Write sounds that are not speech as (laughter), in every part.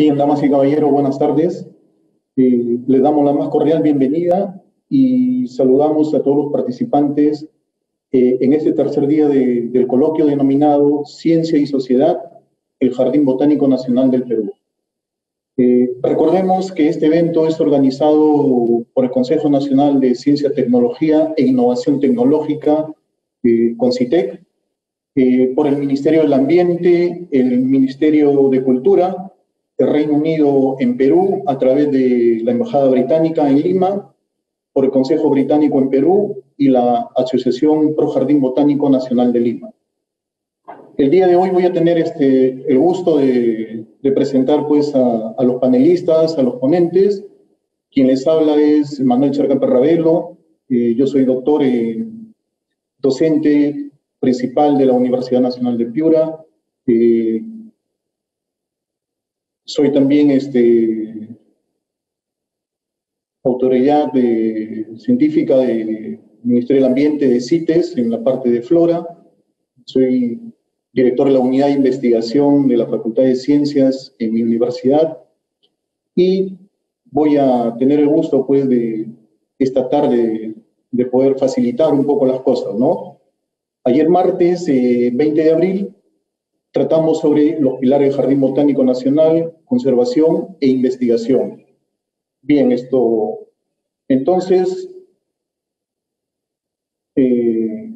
Bien, damas y caballeros, buenas tardes. Eh, les damos la más cordial bienvenida y saludamos a todos los participantes eh, en este tercer día del coloquio denominado Ciencia y Sociedad, el Jardín Botánico Nacional del Perú. Eh, recordemos que este evento es organizado por el Consejo Nacional de Ciencia, Tecnología e Innovación Tecnológica, eh, CONCITEC, eh, por el Ministerio del Ambiente, el Ministerio de Cultura, Reino Unido en Perú, a través de la Embajada Británica en Lima, por el Consejo Británico en Perú y la Asociación Pro Jardín Botánico Nacional de Lima. El día de hoy voy a tener este, el gusto de, presentar pues, a, los panelistas, a los ponentes. Quien les habla es Manuel Charca Perravelo. Eh, yo soy doctor, en, docente principal de la Universidad Nacional de Piura. Eh, soy también este, autoridad científica del Ministerio del Ambiente de CITES en la parte de flora. Soy director de la unidad de investigación de la Facultad de Ciencias en mi universidad y voy a tener el gusto pues de esta tarde de poder facilitar un poco las cosas, ¿no? Ayer martes, 20 eh, de abril, tratamos sobre los pilares del Jardín Botánico Nacional, conservación e investigación. Bien, esto, entonces, eh,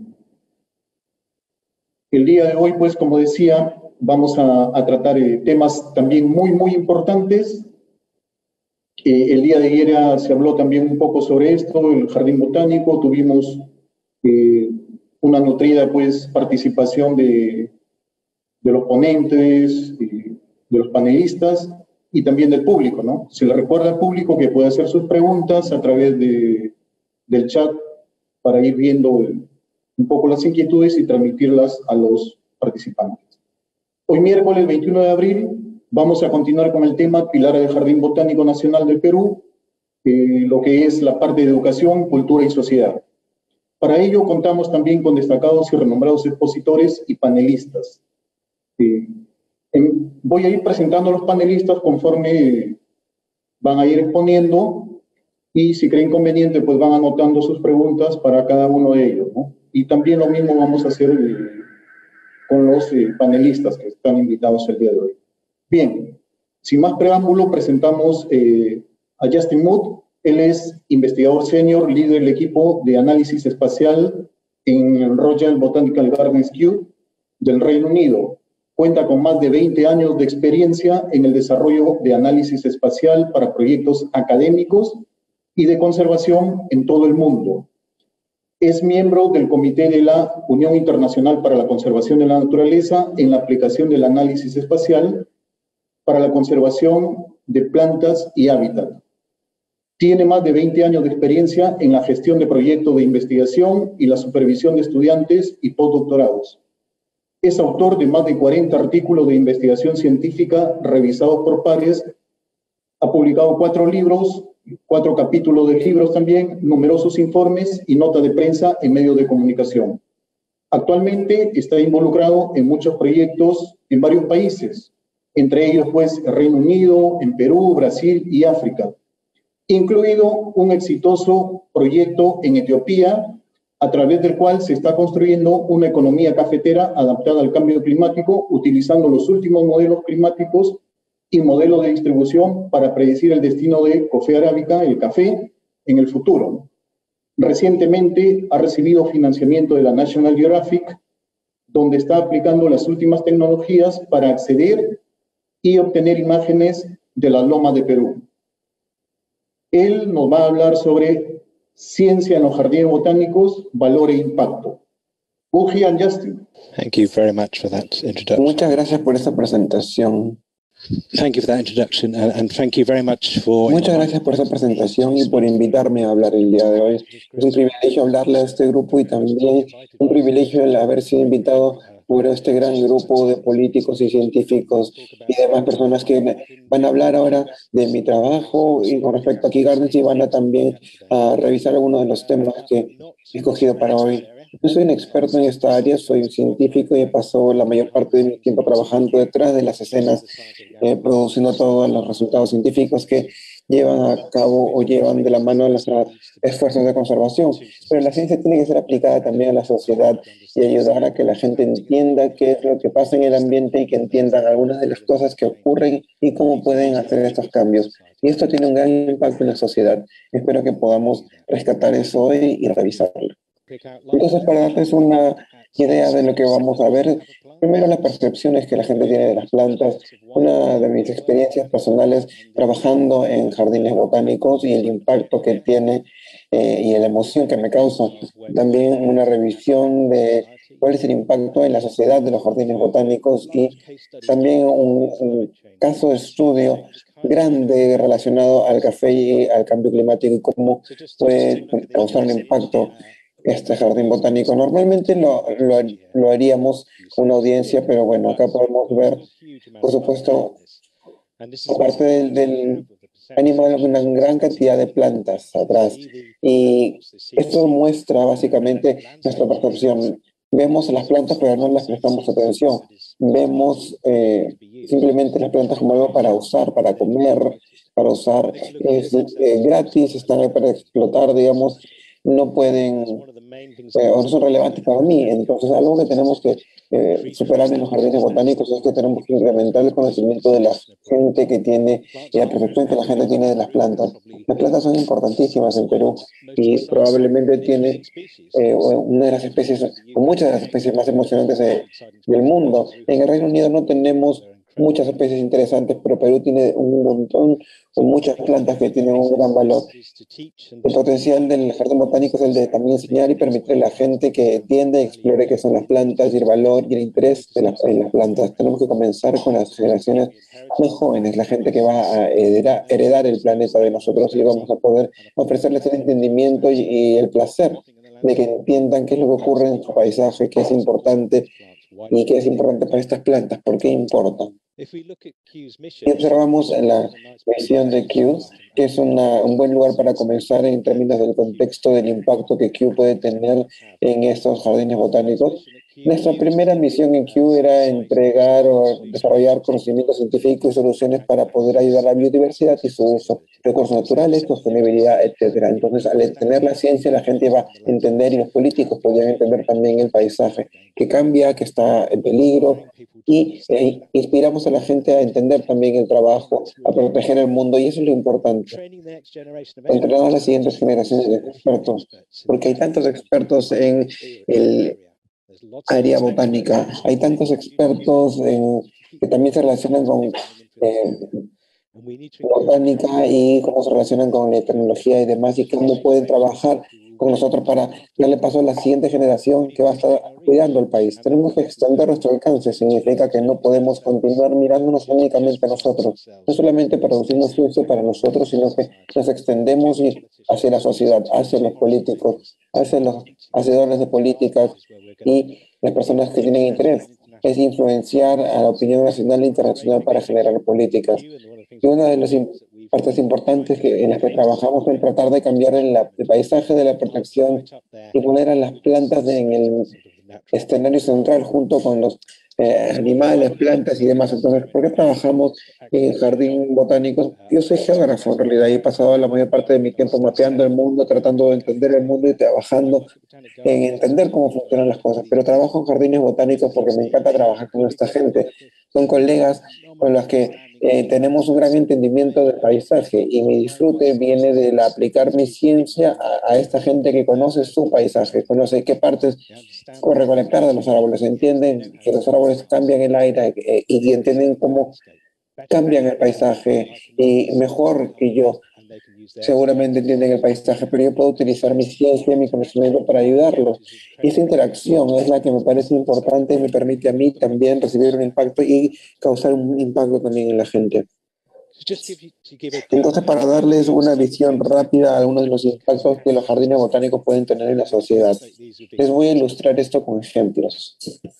el día de hoy, pues, como decía, vamos a, tratar eh, temas también muy, muy importantes. Eh, el día de ayer se habló también un poco sobre esto, el jardín botánico, tuvimos eh, una nutrida, pues, participación de, de los ponentes, de los panelistas y también del público, ¿no? Se le recuerda al público que puede hacer sus preguntas a través de, del chat para ir viendo un poco las inquietudes y transmitirlas a los participantes. Hoy miércoles 21 de abril vamos a continuar con el tema Pilar del Jardín Botánico Nacional del Perú, eh, lo que es la parte de educación, cultura y sociedad. Para ello contamos también con destacados y renombrados expositores y panelistas. Eh, voy a ir presentando a los panelistas conforme van a ir exponiendo y si creen conveniente pues van anotando sus preguntas para cada uno de ellos. ¿no? Y también lo mismo vamos a hacer eh, con los eh, panelistas que están invitados el día de hoy. Bien, sin más preámbulo, presentamos eh, a Justin Mood. Él es investigador senior, líder del equipo de análisis espacial en Royal Botanical Gardens Kew del Reino Unido. Cuenta con más de 20 años de experiencia en el desarrollo de análisis espacial para proyectos académicos y de conservación en todo el mundo, es miembro del Comité de la Unión Internacional para la Conservación de la Naturaleza en la aplicación del análisis espacial para la conservación de plantas y hábitat. Tiene más de 20 años de experiencia en la gestión de proyectos de investigación y la supervisión de estudiantes y postdoctorados. Es autor de más de 40 artículos de investigación científica revisados por pares. Ha publicado cuatro libros, cuatro capítulos de libros también, numerosos informes y notas de prensa en medios de comunicación. Actualmente está involucrado en muchos proyectos en varios países, entre ellos pues Reino Unido, en Perú, Brasil y África, incluido un exitoso proyecto en Etiopía, a través del cual se está construyendo una economía cafetera adaptada al cambio climático, utilizando los últimos modelos climáticos y modelo de distribución para predecir el destino de Coffee Arábica, el café, en el futuro. Recientemente ha recibido financiamiento de la National Geographic, donde está aplicando las últimas tecnologías para acceder y obtener imágenes de la loma de Perú. Él nos va a hablar sobre ciencia en los jardines botánicos, valor e impacto. Uji and Justin. Thank you very much for that introduction. Muchas gracias por esta presentación. Thank you for that introduction and thank you very much for Muchas gracias por esta presentación y por invitarme a hablar el día de hoy. Es un privilegio hablarle a este grupo y también un privilegio el haber sido invitado por este gran grupo de políticos y científicos y demás personas que van a hablar ahora de mi trabajo y con respecto a Key Gardens y van a también a revisar algunos de los temas que he escogido para hoy. Yo soy un experto en esta área, soy un científico y he pasado la mayor parte de mi tiempo trabajando detrás de las escenas, eh, produciendo todos los resultados científicos que llevan a cabo o llevan de la mano los esfuerzos de conservación. Pero la ciencia tiene que ser aplicada también a la sociedad y ayudar a que la gente entienda qué es lo que pasa en el ambiente y que entiendan algunas de las cosas que ocurren y cómo pueden hacer estos cambios. Y esto tiene un gran impacto en la sociedad. Espero que podamos rescatar eso hoy y revisarlo. Entonces, para darles una idea de lo que vamos a ver, primero las percepciones que la gente tiene de las plantas, una de mis experiencias personales trabajando en jardines botánicos y el impacto que tiene eh, y la emoción que me causa. También una revisión de cuál es el impacto en la sociedad de los jardines botánicos y también un, un caso de estudio grande relacionado al café y al cambio climático y cómo puede causar un impacto este jardín botánico. Normalmente lo, lo, haríamos con una audiencia, pero bueno, acá podemos ver, por supuesto, aparte del, del animal, una gran cantidad de plantas atrás. Y esto muestra básicamente nuestra percepción. Vemos las plantas, pero no las prestamos atención. Vemos eh, simplemente las plantas como algo para usar, para comer, para usar. Es eh, gratis, están ahí para explotar, digamos no pueden eh, o no son relevantes para mí. Entonces, algo que tenemos que eh, superar en los jardines botánicos es que tenemos que incrementar el conocimiento de la gente que tiene y la percepción que la gente tiene de las plantas. Las plantas son importantísimas en Perú y probablemente tiene eh, una de las especies, o muchas de las especies más emocionantes del mundo. En el Reino Unido no tenemos muchas especies interesantes, pero Perú tiene un montón con muchas plantas que tienen un gran valor. El potencial del jardín botánico es el de también enseñar y permitir a la gente que entienda y explore qué son las plantas y el valor y el interés de las, las plantas. Tenemos que comenzar con las generaciones más jóvenes, la gente que va a heredar, el planeta de nosotros y vamos a poder ofrecerles el entendimiento y, y el placer de que entiendan qué es lo que ocurre en su paisaje, qué es importante y qué es importante para estas plantas, por qué importan. Y observamos la misión de Q, que es un buen lugar para comenzar en términos del contexto del impacto que Q puede tener en estos jardines botánicos. Nuestra primera misión en Q era entregar o desarrollar conocimientos científicos y soluciones para poder ayudar a la biodiversidad y su uso, recursos naturales, sostenibilidad, etc. Entonces, al entender la ciencia, la gente va a entender y los políticos podrían entender también el paisaje que cambia, que está en peligro y eh, inspiramos a la gente a entender también el trabajo, a proteger el mundo y eso es lo importante. Entrenar a las siguientes generaciones de expertos, porque hay tantos expertos en el área botánica. Hay tantos expertos que también se relacionan con eh, botánica y cómo se relacionan con la tecnología y demás y cómo pueden trabajar con nosotros para darle paso a la siguiente generación que va a estar cuidando el país. Tenemos que extender nuestro alcance, significa que no podemos continuar mirándonos únicamente a nosotros. No solamente producimos ciencia para nosotros, sino que nos extendemos hacia la sociedad, hacia los políticos, hacia los hacedores de políticas y las personas que tienen interés. Es influenciar a la opinión nacional e internacional para generar políticas. Y una de las partes importantes que, en las que trabajamos es tratar de cambiar el, el paisaje de la protección y poner a las plantas en el escenario central junto con los eh, animales, plantas y demás. Entonces, ¿por qué trabajamos en jardín botánico? Yo soy geógrafo en realidad y he pasado la mayor parte de mi tiempo mapeando el mundo, tratando de entender el mundo y trabajando en entender cómo funcionan las cosas. Pero trabajo en jardines botánicos porque me encanta trabajar con esta gente. Son colegas con los que eh, tenemos un gran entendimiento del paisaje y mi disfrute viene de aplicar mi ciencia a, esta gente que conoce su paisaje, conoce qué partes recolectar de los árboles, entienden que los árboles cambian el aire eh, y entienden cómo cambian el paisaje y mejor que yo seguramente entienden el paisaje, pero yo puedo utilizar mi ciencia, mi conocimiento para ayudarlos. Y esa interacción es la que me parece importante y me permite a mí también recibir un impacto y causar un impacto también en la gente. Entonces, para darles una visión rápida a algunos de los impactos que los jardines botánicos pueden tener en la sociedad, les voy a ilustrar esto con ejemplos.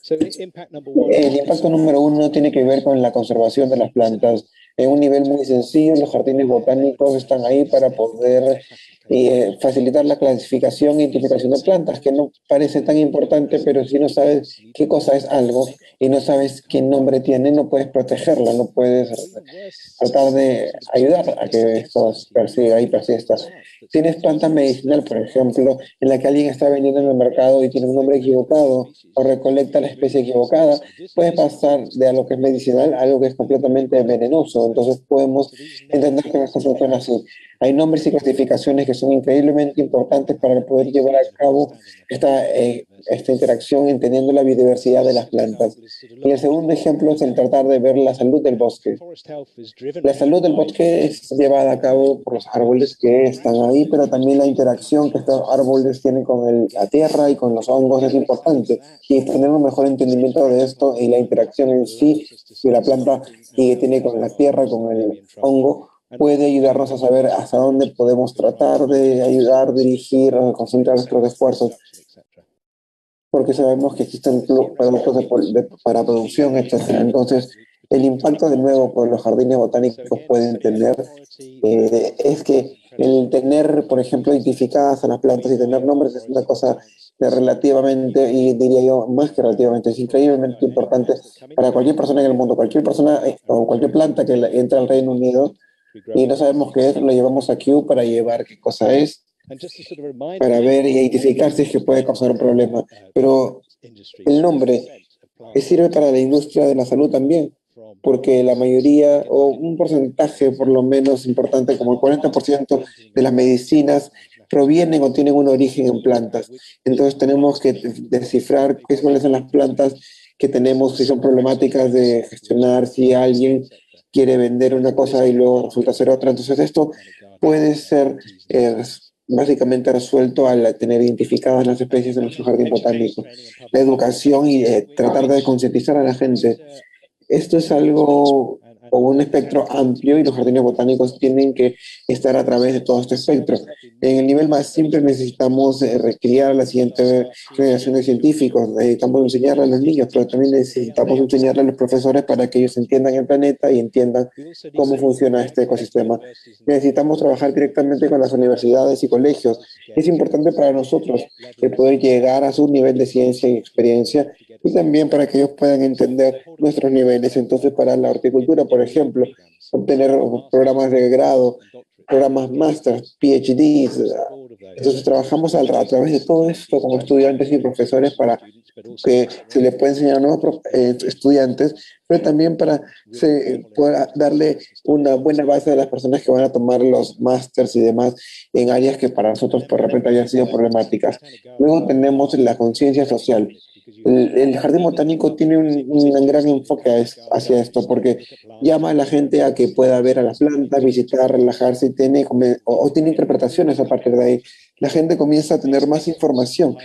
El impacto número uno tiene que ver con la conservación de las plantas. En un nivel muy sencillo, los jardines botánicos están ahí para poder y eh, facilitar la clasificación e identificación de plantas, que no parece tan importante, pero si no sabes qué cosa es algo y no sabes qué nombre tiene, no puedes protegerla, no puedes tratar de ayudar a que esto persiga y persista. Tienes planta medicinal, por ejemplo, en la que alguien está vendiendo en el mercado y tiene un nombre equivocado o recolecta la especie equivocada, puede pasar de algo que es medicinal a algo que es completamente venenoso. Entonces podemos entender que esto funciona así. Hay nombres y clasificaciones que son increíblemente importantes para poder llevar a cabo esta, eh, esta interacción entendiendo la biodiversidad de las plantas. Y el segundo ejemplo es el tratar de ver la salud del bosque. La salud del bosque es llevada a cabo por los árboles que están ahí, pero también la interacción que estos árboles tienen con la tierra y con los hongos es importante. Y tener un mejor entendimiento de esto y la interacción en sí de la planta que tiene con la tierra, con el hongo, puede ayudarnos a saber hasta dónde podemos tratar de ayudar, dirigir, concentrar nuestros esfuerzos, porque sabemos que existen productos para producción, etc. Entonces, el impacto de nuevo por los jardines botánicos pueden tener eh, es que el tener, por ejemplo, identificadas a las plantas y tener nombres es una cosa relativamente, y diría yo, más que relativamente, es increíblemente importante para cualquier persona en el mundo, cualquier persona eh, o cualquier planta que entre al Reino Unido y no sabemos qué es, lo llevamos a Q para llevar qué cosa es, para ver y identificar si es que puede causar un problema. Pero el nombre sirve para la industria de la salud también, porque la mayoría, o un porcentaje por lo menos importante, como el 40% de las medicinas provienen o tienen un origen en plantas. Entonces tenemos que descifrar qué son las plantas que tenemos, si son problemáticas de gestionar, si alguien quiere vender una cosa y luego resulta ser otra. Entonces esto puede ser eh, básicamente resuelto al tener identificadas las especies en nuestro jardín botánico. La educación y eh, tratar de concientizar a la gente. Esto es algo o un espectro amplio y los jardines botánicos tienen que estar a través de todo este espectro. En el nivel más simple necesitamos eh, recrear a la siguiente generación de científicos, necesitamos enseñarle a los niños, pero también necesitamos enseñarle a los profesores para que ellos entiendan el planeta y entiendan cómo funciona este ecosistema. Necesitamos trabajar directamente con las universidades y colegios. Es importante para nosotros poder llegar a su nivel de ciencia y experiencia y también para que ellos puedan entender nuestros niveles. Entonces, para la horticultura, por ejemplo, obtener programas de grado, programas máster, PhDs. Entonces, trabajamos a, través de todo esto como estudiantes y profesores para que se les pueda enseñar a nuevos eh, estudiantes, pero también para se, poder darle una buena base a las personas que van a tomar los másters y demás en áreas que para nosotros por repente hayan sido problemáticas. Luego tenemos la conciencia social. El, jardín botánico tiene un, gran enfoque hacia esto porque llama a la gente a que pueda ver a las plantas, visitar, relajarse y tiene, o, tiene interpretaciones a partir de ahí. La gente comienza a tener más información.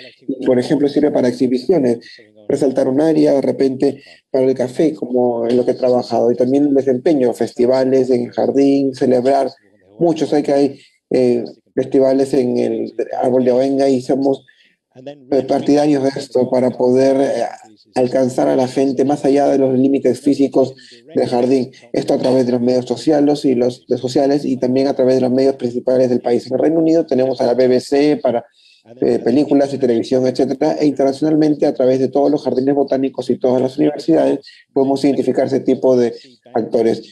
Por ejemplo, sirve para exhibiciones, resaltar un área, de repente para el café, como en lo que he trabajado, y también desempeño, festivales en el jardín, celebrar muchos. Hay que hay eh, festivales en el árbol de Oenga y somos partidarios de esto para poder eh, alcanzar a la gente más allá de los límites físicos del jardín. Esto a través de los medios sociales y los sociales y también a través de los medios principales del país. En el Reino Unido tenemos a la BBC para eh, películas y televisión, etcétera, e internacionalmente a través de todos los jardines botánicos y todas las universidades podemos identificar ese tipo de actores.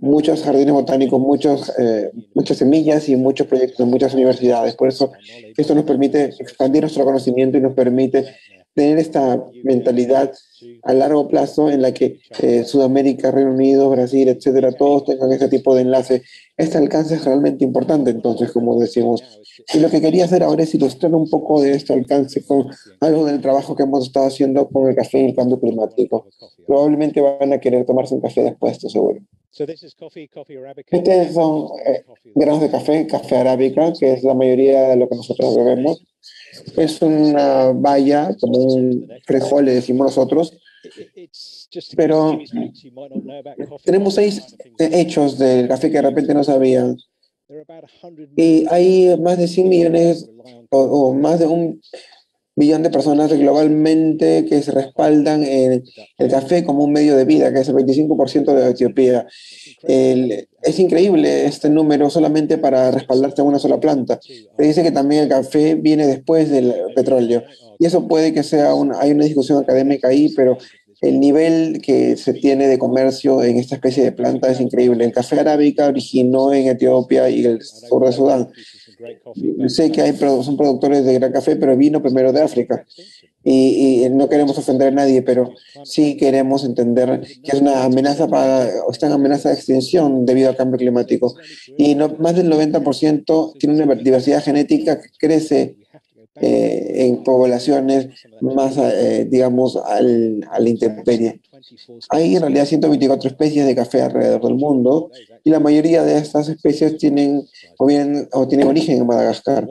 Muchos jardines botánicos, muchos, eh, muchas semillas y muchos proyectos en muchas universidades. Por eso esto nos permite expandir nuestro conocimiento y nos permite tener esta mentalidad a largo plazo en la que eh, Sudamérica, Reino Unido, Brasil, etcétera, todos tengan ese tipo de enlace. Este alcance es realmente importante, entonces, como decimos. Y lo que quería hacer ahora es ilustrar un poco de este alcance con algo del trabajo que hemos estado haciendo con el café y el cambio climático. Probablemente van a querer tomarse un café después, estoy seguro. Estos son eh, granos de café, café arábica, que es la mayoría de lo que nosotros bebemos. Es una valla, como un frijol, le decimos nosotros, pero tenemos seis hechos del café que de repente no sabían. Y hay más de 100 millones o, más de un billón de personas globalmente que se respaldan en el café como un medio de vida, que es el 25% de Etiopía. es increíble este número solamente para respaldarse a una sola planta. Se dice que también el café viene después del petróleo. Y eso puede que sea una, hay una discusión académica ahí, pero el nivel que se tiene de comercio en esta especie de planta es increíble. El café arábica originó en Etiopía y el sur de Sudán. Sé que hay, son productores de gran café, pero vino primero de África. Y, no queremos ofender a nadie, pero sí queremos entender que es una amenaza para, está en amenaza de extinción debido al cambio climático. Y no, más del 90% tiene una diversidad genética que crece eh, en poblaciones más, eh, digamos, al, a la intemperie. Hay en realidad 124 especies de café alrededor del mundo y la mayoría de estas especies tienen o, bien, o tienen origen en Madagascar.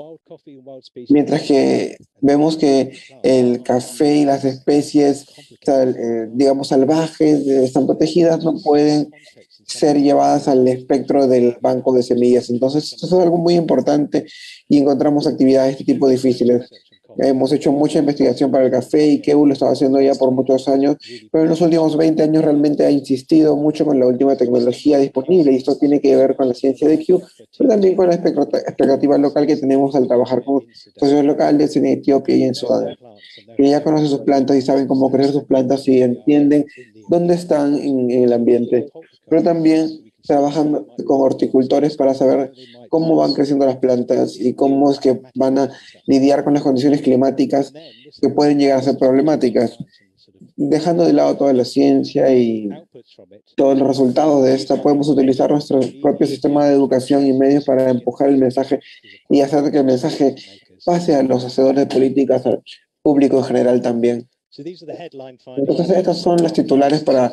Mientras que vemos que el café y las especies, eh, digamos, salvajes están protegidas, no pueden ser llevadas al espectro del banco de semillas. Entonces, esto es algo muy importante y encontramos actividades de este tipo difíciles. Hemos hecho mucha investigación para el café y Kew lo estaba haciendo ya por muchos años, pero en los últimos 20 años realmente ha insistido mucho con la última tecnología disponible y esto tiene que ver con la ciencia de Kew, pero también con la expectativa local que tenemos al trabajar con socios locales en Etiopía y en Sudán, que ya conocen sus plantas y saben cómo crecer sus plantas y entienden dónde están en el ambiente, pero también trabajan con horticultores para saber cómo van creciendo las plantas y cómo es que van a lidiar con las condiciones climáticas que pueden llegar a ser problemáticas. Dejando de lado toda la ciencia y todos los resultados de esta, podemos utilizar nuestro propio sistema de educación y medios para empujar el mensaje y hacer que el mensaje pase a los hacedores de políticas, al público en general también. Entonces, estas son las titulares para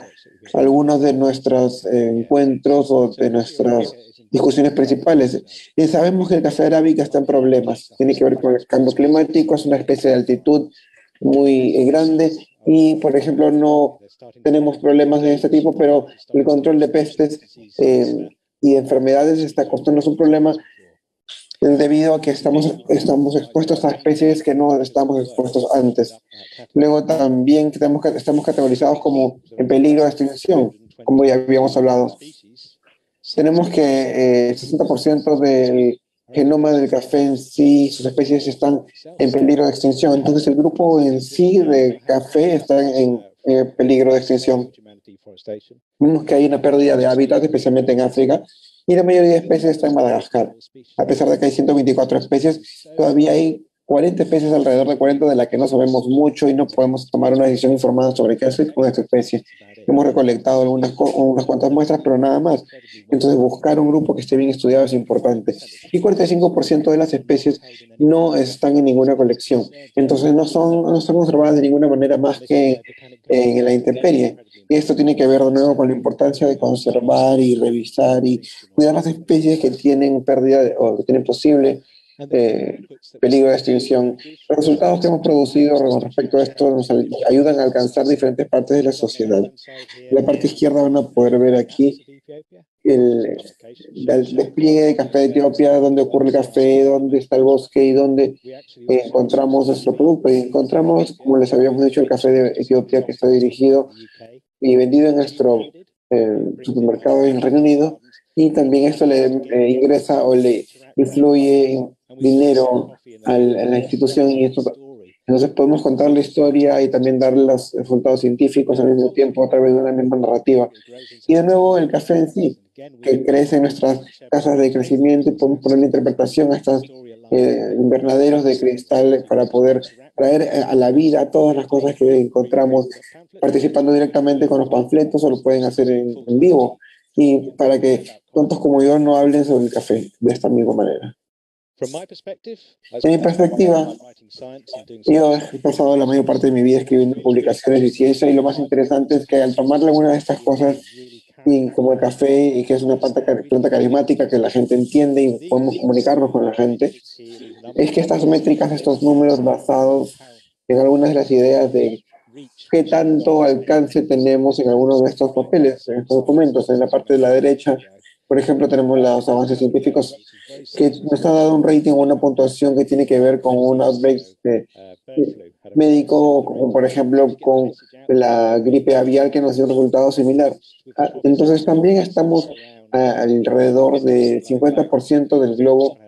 algunos de nuestros eh, encuentros o de nuestras discusiones principales. Y sabemos que el café arábica está en problemas. Tiene que ver con el cambio climático, es una especie de altitud muy eh, grande y, por ejemplo, no tenemos problemas de este tipo, pero el control de pestes eh, y enfermedades está costándonos un problema debido a que estamos, estamos expuestos a especies que no estamos expuestos antes. Luego también tenemos, estamos categorizados como en peligro de extinción, como ya habíamos hablado. Tenemos que el eh, 60% del genoma del café en sí, sus especies están en peligro de extinción. Entonces el grupo en sí de café está en peligro de extinción. Vemos que hay una pérdida de hábitat, especialmente en África, y la mayoría de especies está en Madagascar. A pesar de que hay 124 especies, todavía hay 40 especies, alrededor de 40 de las que no sabemos mucho y no podemos tomar una decisión informada sobre qué hacer con esta especie. Hemos recolectado algunas unas cuantas muestras, pero nada más. Entonces, buscar un grupo que esté bien estudiado es importante. Y 45% de las especies no están en ninguna colección. Entonces, no, son, no están conservadas de ninguna manera más que en la intemperie. Y esto tiene que ver de nuevo con la importancia de conservar y revisar y cuidar las especies que tienen pérdida o que tienen posible eh, peligro de extinción. Los resultados que hemos producido con respecto a esto nos ayudan a alcanzar diferentes partes de la sociedad. En la parte izquierda van a poder ver aquí el, el, despliegue de café de Etiopía, dónde ocurre el café, dónde está el bosque y dónde encontramos nuestro producto. Y encontramos, como les habíamos dicho, el café de Etiopía que está dirigido y vendido en nuestro eh, supermercado en Reino Unido y también esto le eh, ingresa o le influye dinero a la institución y esto entonces podemos contar la historia y también dar los resultados científicos al mismo tiempo a través de una misma narrativa. Y de nuevo el café en sí, que crece en nuestras casas de crecimiento y podemos poner la interpretación a estos eh, invernaderos de cristal para poder traer a la vida todas las cosas que encontramos participando directamente con los panfletos o lo pueden hacer en, vivo y para que tontos como yo no hablen sobre el café de esta misma manera. De mi perspectiva, yo he pasado la mayor parte de mi vida escribiendo publicaciones de ciencia y lo más interesante es que al tomar alguna de estas cosas, y como el café, y que es una planta, planta carismática que la gente entiende y podemos comunicarnos con la gente, es que estas métricas, estos números basados en algunas de las ideas de qué tanto alcance tenemos en algunos de estos papeles, en estos documentos. En la parte de la derecha Por ejemplo, tenemos los avances científicos que nos ha dado un rating o una puntuación que tiene que ver con un outbreak médico, como por ejemplo con la gripe aviar que nos dio un resultado similar. Ah, entonces también estamos alrededor del 50% del globo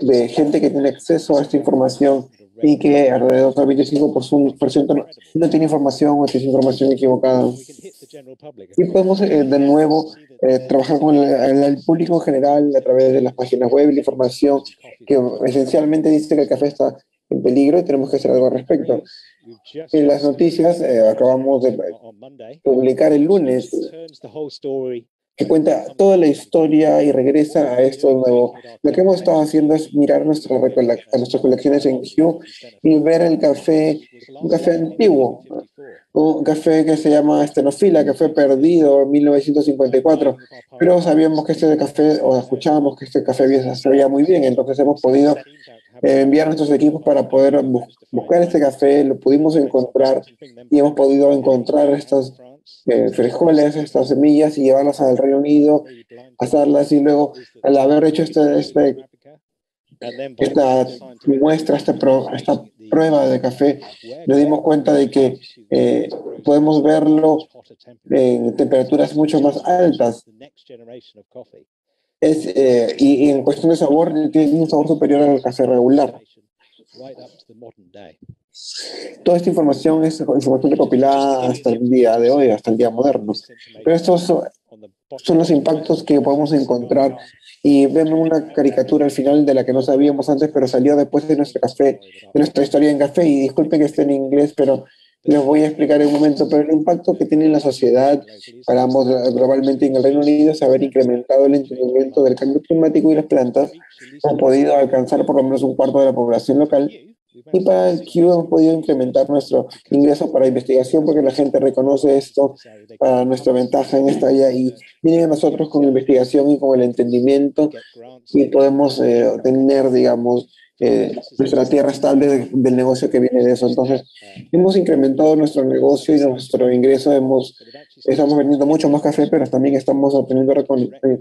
de gente que tiene acceso a esta información y que alrededor del 25% no, tiene información o tiene información equivocada. Y podemos eh, de nuevo eh, trabajar con el, público en general a través de las páginas web y la información que esencialmente dice que el café está en peligro y tenemos que hacer algo al respecto. En las noticias eh, acabamos de publicar el lunes que cuenta toda la historia y regresa a esto de nuevo. Lo que hemos estado haciendo es mirar nuestra a nuestras colecciones en Q y ver el café, un café antiguo, un café que se llama Estenofila, que fue perdido en 1954, pero sabíamos que este café, o escuchábamos que este café se veía muy bien, entonces hemos podido eh, enviar nuestros equipos para poder buscar este café, lo pudimos encontrar y hemos podido encontrar estas eh, frijoles, estas semillas y llevarlas al Reino Unido, asarlas y luego al haber hecho este, este esta muestra, esta, esta prueba de café, nos dimos cuenta de que eh, podemos verlo en temperaturas mucho más altas. Es, eh, y, y, en cuestión de sabor, tiene un sabor superior al café regular. Toda esta información es información recopilada hasta el día de hoy, hasta el día moderno. Pero estos son los impactos que podemos encontrar y vemos una caricatura al final de la que no sabíamos antes, pero salió después de nuestro café, de nuestra historia en café. Y disculpen que esté en inglés, pero les voy a explicar en un momento. Pero el impacto que tiene en la sociedad, para globalmente en el Reino Unido, es haber incrementado el entendimiento del cambio climático y las plantas. Hemos podido alcanzar por lo menos un cuarto de la población local y para el Q hemos podido incrementar nuestro ingreso para investigación porque la gente reconoce esto para nuestra ventaja en esta área y vienen a nosotros con investigación y con el entendimiento y podemos eh, tener, digamos, eh, nuestra tierra estable del negocio que viene de eso. Entonces, hemos incrementado nuestro negocio y nuestro ingreso. Hemos, estamos vendiendo mucho más café, pero también estamos obteniendo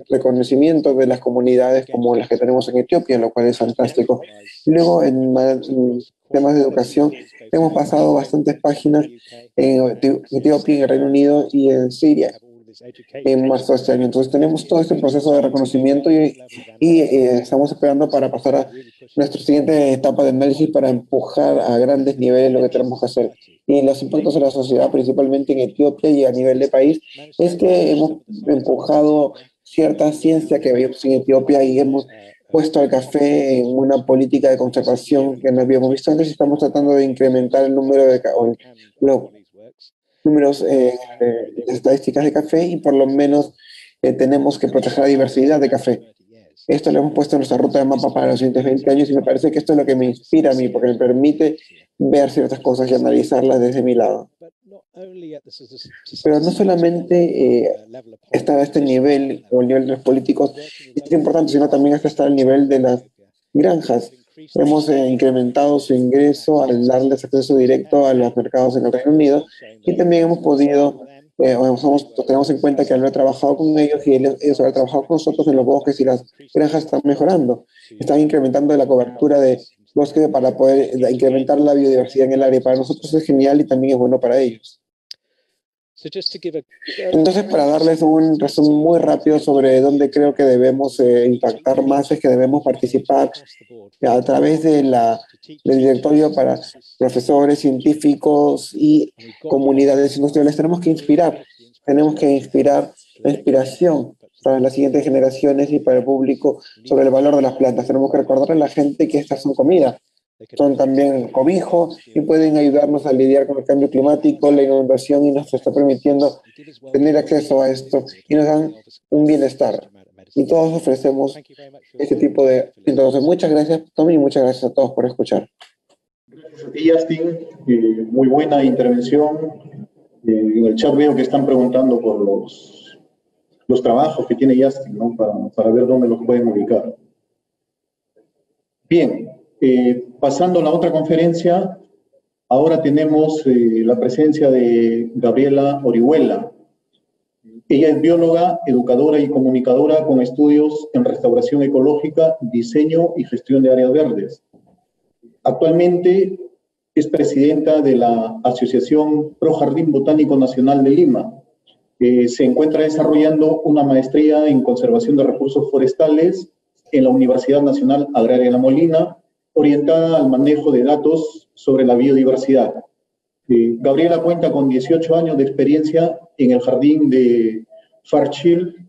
reconocimiento de las comunidades como las que tenemos en Etiopía, lo cual es fantástico. Luego, en, temas de educación, hemos pasado bastantes páginas en Etiopía, en el Reino Unido y en Siria en marzo de este año. Entonces tenemos todo este proceso de reconocimiento y, y eh, estamos esperando para pasar a nuestra siguiente etapa de análisis para empujar a grandes niveles lo que tenemos que hacer. Y los impactos en la sociedad, principalmente en Etiopía y a nivel de país, es que hemos empujado cierta ciencia que habíamos en Etiopía y hemos puesto al café en una política de conservación que no habíamos visto antes y estamos tratando de incrementar el número de lo, números eh, de estadísticas de café y por lo menos eh, tenemos que proteger la diversidad de café. Esto lo hemos puesto en nuestra ruta de mapa para los siguientes 20 años y me parece que esto es lo que me inspira a mí, porque me permite ver ciertas cosas y analizarlas desde mi lado. Pero no solamente eh, está a este nivel o el nivel de los políticos, es importante, sino también hasta estar al nivel de las granjas. Hemos eh, incrementado su ingreso al darles acceso directo a los mercados en el Reino Unido y también hemos podido, eh, tenemos en cuenta que al trabajado con ellos y ellos haber trabajado con nosotros en los bosques y las granjas están mejorando, están incrementando la cobertura de bosques para poder incrementar la biodiversidad en el área. Para nosotros es genial y también es bueno para ellos. Entonces, para darles un resumen muy rápido sobre dónde creo que debemos eh, impactar más, es que debemos participar a través de la, del directorio para profesores, científicos y comunidades industriales. Tenemos que inspirar, tenemos que inspirar la inspiración para las siguientes generaciones y para el público sobre el valor de las plantas. Tenemos que recordarle a la gente que estas son comida, son también cobijo y pueden ayudarnos a lidiar con el cambio climático, la inundación y nos está permitiendo tener acceso a esto y nos dan un bienestar. Y todos ofrecemos este tipo de... Entonces, muchas gracias, Tommy, y muchas gracias a todos por escuchar. Gracias a ti, Justin. Eh, muy buena intervención. Eh, en el chat veo que están preguntando por los, los trabajos que tiene Justin, ¿no? para, para ver dónde los pueden ubicar. Bien, eh, pasando a la otra conferencia, ahora tenemos eh, la presencia de Gabriela Orihuela. Ella es bióloga, educadora y comunicadora con estudios en restauración ecológica, diseño y gestión de áreas verdes. Actualmente es presidenta de la Asociación Pro Jardín Botánico Nacional de Lima. Eh, se encuentra desarrollando una maestría en conservación de recursos forestales en la Universidad Nacional Agraria La Molina, orientada al manejo de datos sobre la biodiversidad. Eh, Gabriela cuenta con 18 años de experiencia en el jardín de Fairchild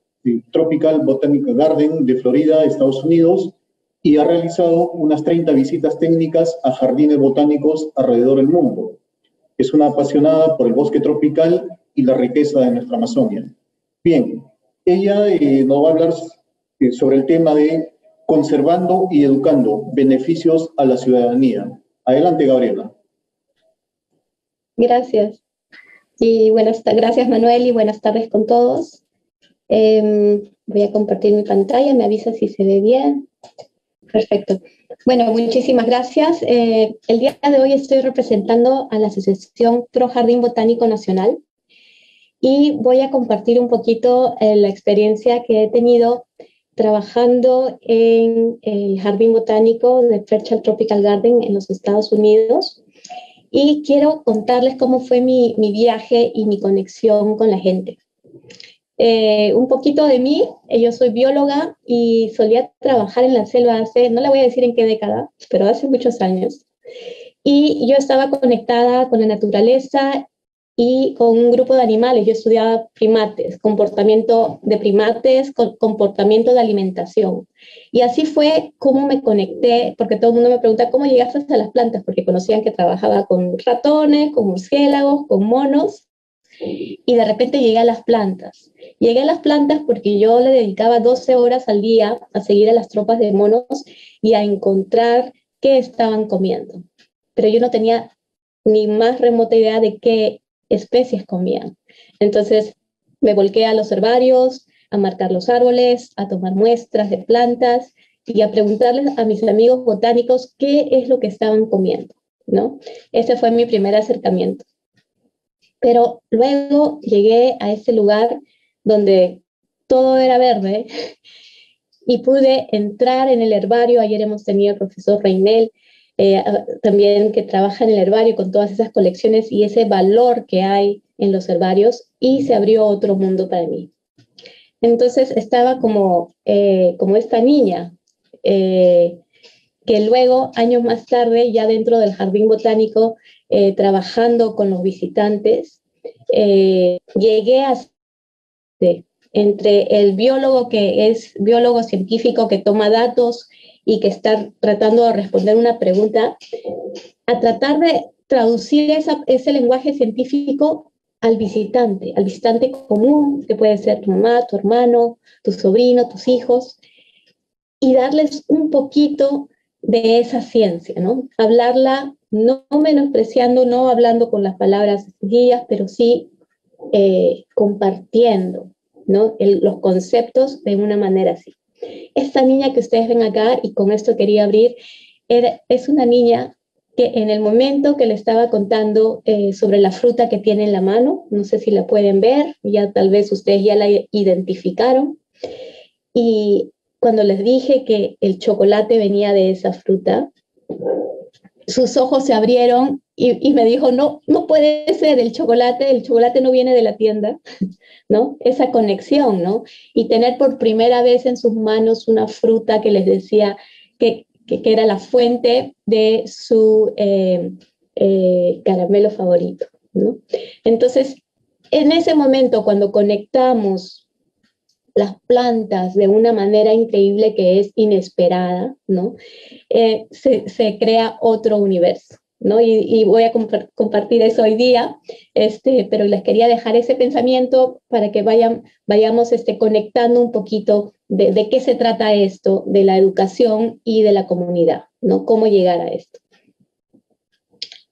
Tropical Botanical Garden de Florida, Estados Unidos, y ha realizado unas 30 visitas técnicas a jardines botánicos alrededor del mundo. Es una apasionada por el bosque tropical y la riqueza de nuestra Amazonia. Bien, ella eh, nos va a hablar eh, sobre el tema de conservando y educando beneficios a la ciudadanía. Adelante, Gabriela. Gracias. Y buenas gracias, Manuel, y buenas tardes con todos. Em, voy a compartir mi pantalla, me avisa si se ve bien. Perfecto. Bueno, muchísimas gracias. Eh, el día de hoy estoy representando a la Asociación Pro Jardín Botánico Nacional y voy a compartir un poquito eh, la experiencia que he tenido trabajando en el Jardín Botánico de Fairchild Tropical Garden en los Estados Unidos y quiero contarles cómo fue mi, mi viaje y mi conexión con la gente. Eh, un poquito de mí, eh, yo soy bióloga y solía trabajar en la selva hace, no le voy a decir en qué década, pero hace muchos años. Y yo estaba conectada con la naturaleza y con un grupo de animales. Yo estudiaba primates, comportamiento de primates, comportamiento de alimentación. Y así fue como me conecté, porque todo el mundo me pregunta, ¿cómo llegaste a las plantas? Porque conocían que trabajaba con ratones, con murciélagos, con monos y de repente llegué a las plantas. Llegué a las plantas porque yo le dedicaba 12 horas al día a seguir a las tropas de monos y a encontrar qué estaban comiendo. Pero yo no tenía ni más remota idea de qué especies comían. Entonces me volqué a los herbarios, a marcar los árboles, a tomar muestras de plantas y a preguntarles a mis amigos botánicos qué es lo que estaban comiendo, ¿no? Ese fue mi primer acercamiento. Pero luego llegué a ese lugar donde todo era verde (laughs) y pude entrar en el herbario. Ayer hemos tenido al profesor Reinel, eh, también que trabaja en el herbario con todas esas colecciones y ese valor que hay en los herbarios y se abrió otro mundo para mí. Entonces estaba como, eh, como esta niña, eh, que luego, años más tarde, ya dentro del jardín botánico, eh, trabajando con los visitantes, eh, llegué a entre el biólogo que es biólogo científico que toma datos y que está tratando de responder una pregunta, a tratar de traducir ese lenguaje científico al visitante, al visitante común, que puede ser tu mamá, tu hermano, tu sobrino, tus hijos, y darles un poquito de esa ciencia, ¿no? Hablarla no menospreciando, no hablando con las palabras sencillas, pero sí eh, compartiendo ¿no? los conceptos de una manera así. Esta niña que ustedes ven acá, y con esto quería abrir, es una niña que en el momento que le estaba contando eh, sobre la fruta que tiene en la mano, no sé si la pueden ver, ya tal vez ustedes ya la identificaron, y cuando les dije que el chocolate venía de esa fruta, sus ojos se abrieron y, me dijo, no, no puede ser el chocolate, el chocolate no viene de la tienda, (laughs) ¿no? Esa conexión, ¿no? Y tener por primera vez en sus manos una fruta que les decía que, que, era la fuente de su eh, eh, caramelo favorito, ¿no? Entonces, en ese momento, cuando conectamos las plantas de una manera increíble que es inesperada, ¿no? Eh, se, crea otro universo. ¿no? Y, voy a compartir eso hoy día, este, pero les quería dejar ese pensamiento para que vayan, vayamos este, conectando un poquito de, de, qué se trata esto, de la educación y de la comunidad, ¿no? Cómo llegar a esto.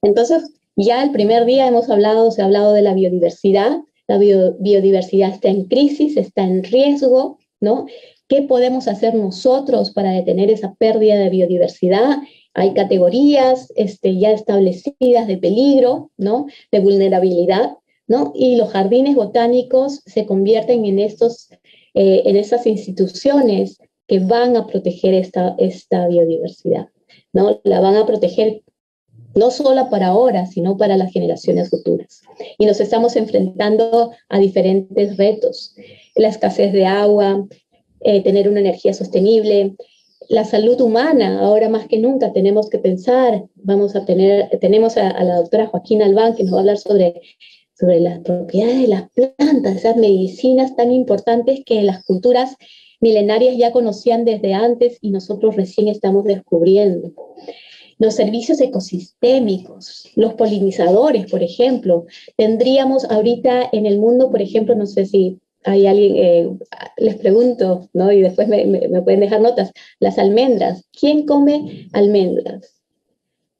Entonces, ya el primer día hemos hablado, se ha hablado de la biodiversidad, la biodiversidad está en crisis, está en riesgo, ¿no? ¿Qué podemos hacer nosotros para detener esa pérdida de biodiversidad? Hay categorías este, ya establecidas de peligro, ¿no? De vulnerabilidad. ¿no? Y los jardines botánicos se convierten en, estos, eh, en estas instituciones que van a proteger esta, esta biodiversidad, ¿no? La van a proteger no solo para ahora, sino para las generaciones futuras. Y nos estamos enfrentando a diferentes retos. La escasez de agua, eh, tener una energía sostenible, la salud humana, ahora más que nunca tenemos que pensar, vamos a tener, tenemos a, la doctora Joaquín Albán que nos va a hablar sobre, sobre las propiedades de las plantas, esas medicinas tan importantes que las culturas milenarias ya conocían desde antes y nosotros recién estamos descubriendo. Los servicios ecosistémicos, los polinizadores, por ejemplo. Tendríamos ahorita en el mundo, por ejemplo, no sé si hay alguien, eh, les pregunto, ¿no? Y después me, pueden dejar notas, las almendras. ¿Quién come almendras?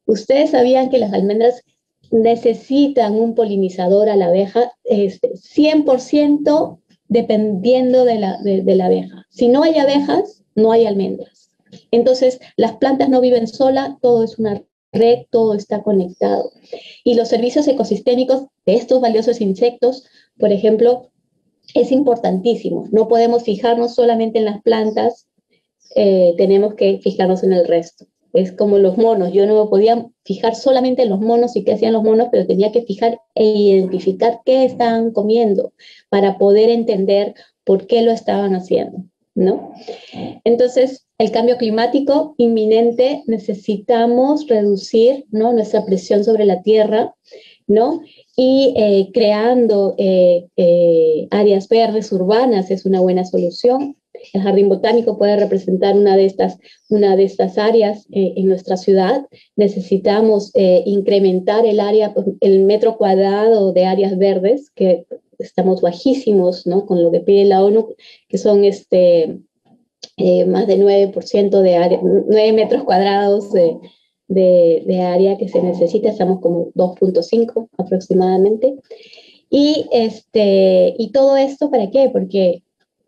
Ustedes sabían que las almendras necesitan un polinizador a la abeja, este, 100% dependiendo de la, de la abeja. Si no hay abejas, no hay almendras. Entonces, las plantas no viven solas, todo es una red, todo está conectado. Y los servicios ecosistémicos de estos valiosos insectos, por ejemplo, es importantísimo. No podemos fijarnos solamente en las plantas, eh, tenemos que fijarnos en el resto. Es como los monos. Yo no me podía fijar solamente en los monos y qué hacían los monos, pero tenía que fijar e identificar qué estaban comiendo para poder entender por qué lo estaban haciendo, ¿no? Entonces, el cambio climático inminente, necesitamos reducir ¿no? nuestra presión sobre la Tierra, ¿no? y eh, creando eh, eh, áreas verdes urbanas es una buena solución. El jardín botánico puede representar una de estas, una de estas áreas en nuestra ciudad. Necesitamos incrementar el área, el metro cuadrado de áreas verdes, que estamos bajísimos, ¿no? Con lo que pide la ONU, que son este, más de 9% de área, 9 metros cuadrados de, de, área que se necesita, estamos como 2.5 aproximadamente. Y, este, y todo esto, ¿para qué? Porque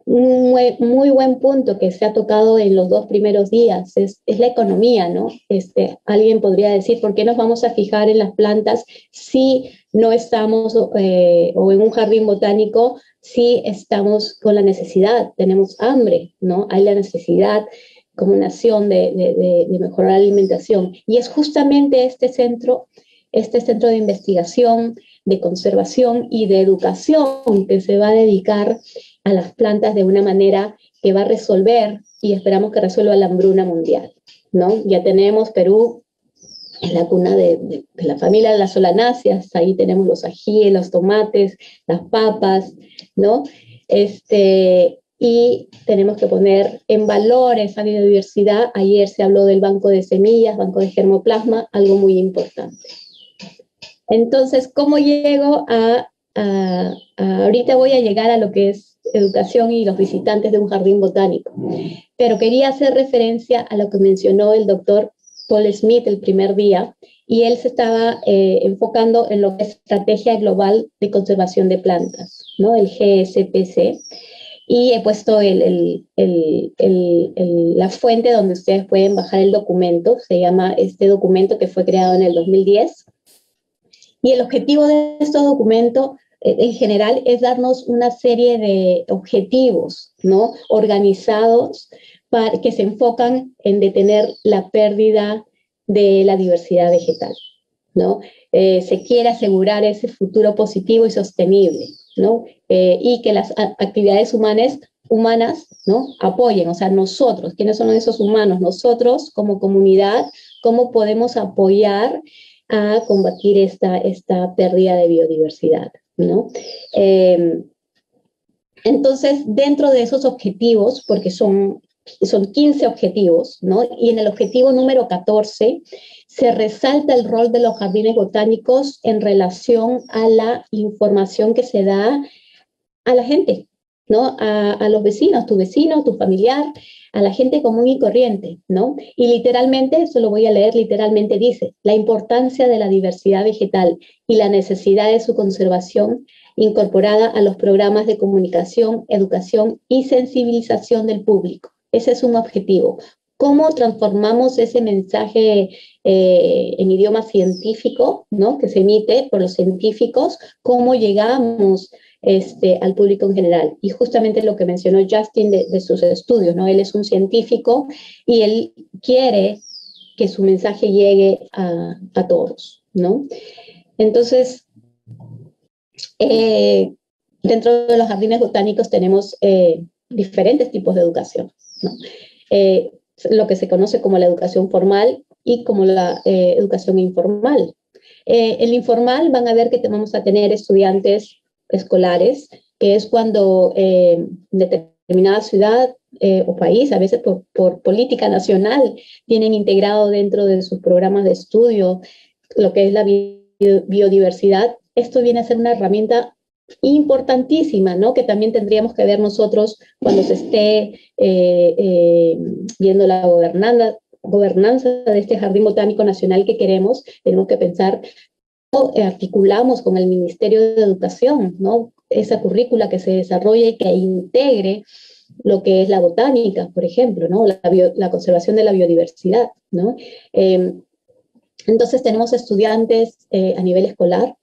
un muy, buen punto que se ha tocado en los dos primeros días es, es, la economía, ¿no? Este, alguien podría decir, ¿por qué nos vamos a fijar en las plantas si no estamos, eh, o en un jardín botánico, si estamos con la necesidad, tenemos hambre, ¿no? Hay la necesidad como nación de, mejorar la alimentación. Y es justamente este centro, este centro de investigación, de conservación y de educación que se va a dedicar a las plantas de una manera que va a resolver y esperamos que resuelva la hambruna mundial. ¿no? Ya tenemos Perú en la cuna de, la familia de las solanáceas, ahí tenemos los ajíes, los tomates, las papas, ¿no? Este, y tenemos que poner en valor esa biodiversidad. Ayer se habló del banco de semillas, banco de germoplasma, algo muy importante. Entonces, ¿cómo llego a, ahorita voy a llegar a lo que es educación y los visitantes de un jardín botánico, pero quería hacer referencia a lo que mencionó el doctor Paul Smith el primer día, y él se estaba eh, enfocando en lo que es estrategia global de conservación de plantas, ¿no? El GSPC y he puesto el, la fuente donde ustedes pueden bajar el documento. Se llama este documento que fue creado en el 2010. Y el objetivo de este documento eh, en general es darnos una serie de objetivos ¿no? organizados para, que se enfocan en detener la pérdida de la diversidad vegetal. ¿no? Eh, se quiere asegurar ese futuro positivo y sostenible. ¿no? Eh, y que las actividades humanas, humanas ¿no? apoyen, o sea, nosotros, ¿quiénes son esos humanos? Nosotros como comunidad, ¿cómo podemos apoyar a combatir esta, esta pérdida de biodiversidad? ¿no? Em, entonces, dentro de esos objetivos, porque son, son 15 objetivos, ¿no? Y en el objetivo número 14 se resalta el rol de los jardines botánicos en relación a la información que se da a la gente, ¿no? A, los vecinos, tu vecino, tu familiar, a la gente común y corriente, ¿no? Y literalmente, eso lo voy a leer, literalmente dice, la importancia de la diversidad vegetal y la necesidad de su conservación incorporada a los programas de comunicación, educación y sensibilización del público. Ese es un objetivo, cómo transformamos ese mensaje eh, en idioma científico, ¿no? que se emite por los científicos, cómo llegamos este, al público en general. Y justamente lo que mencionó Justin de, sus estudios, ¿no? Él es un científico y él quiere que su mensaje llegue a, todos, ¿no? Entonces, eh, dentro de los jardines botánicos tenemos eh, diferentes tipos de educación, ¿no? lo que se conoce como la educación formal y como la eh, educación informal. Eh, en el informal van a ver que vamos a tener estudiantes escolares, que es cuando eh, determinada ciudad eh, o país, a veces por, política nacional, tienen integrado dentro de sus programas de estudio lo que es la biodiversidad. Esto viene a ser una herramienta importantísima, ¿no? Que también tendríamos que ver nosotros cuando se esté viendo la gobernanza, gobernanza de este Jardín Botánico Nacional que queremos, tenemos que pensar articulamos con el Ministerio de Educación, ¿no? Esa currícula que se desarrolle y que integre lo que es la botánica, por ejemplo, ¿no? La, conservación de la biodiversidad, ¿no? Em, entonces tenemos estudiantes eh, a nivel escolar,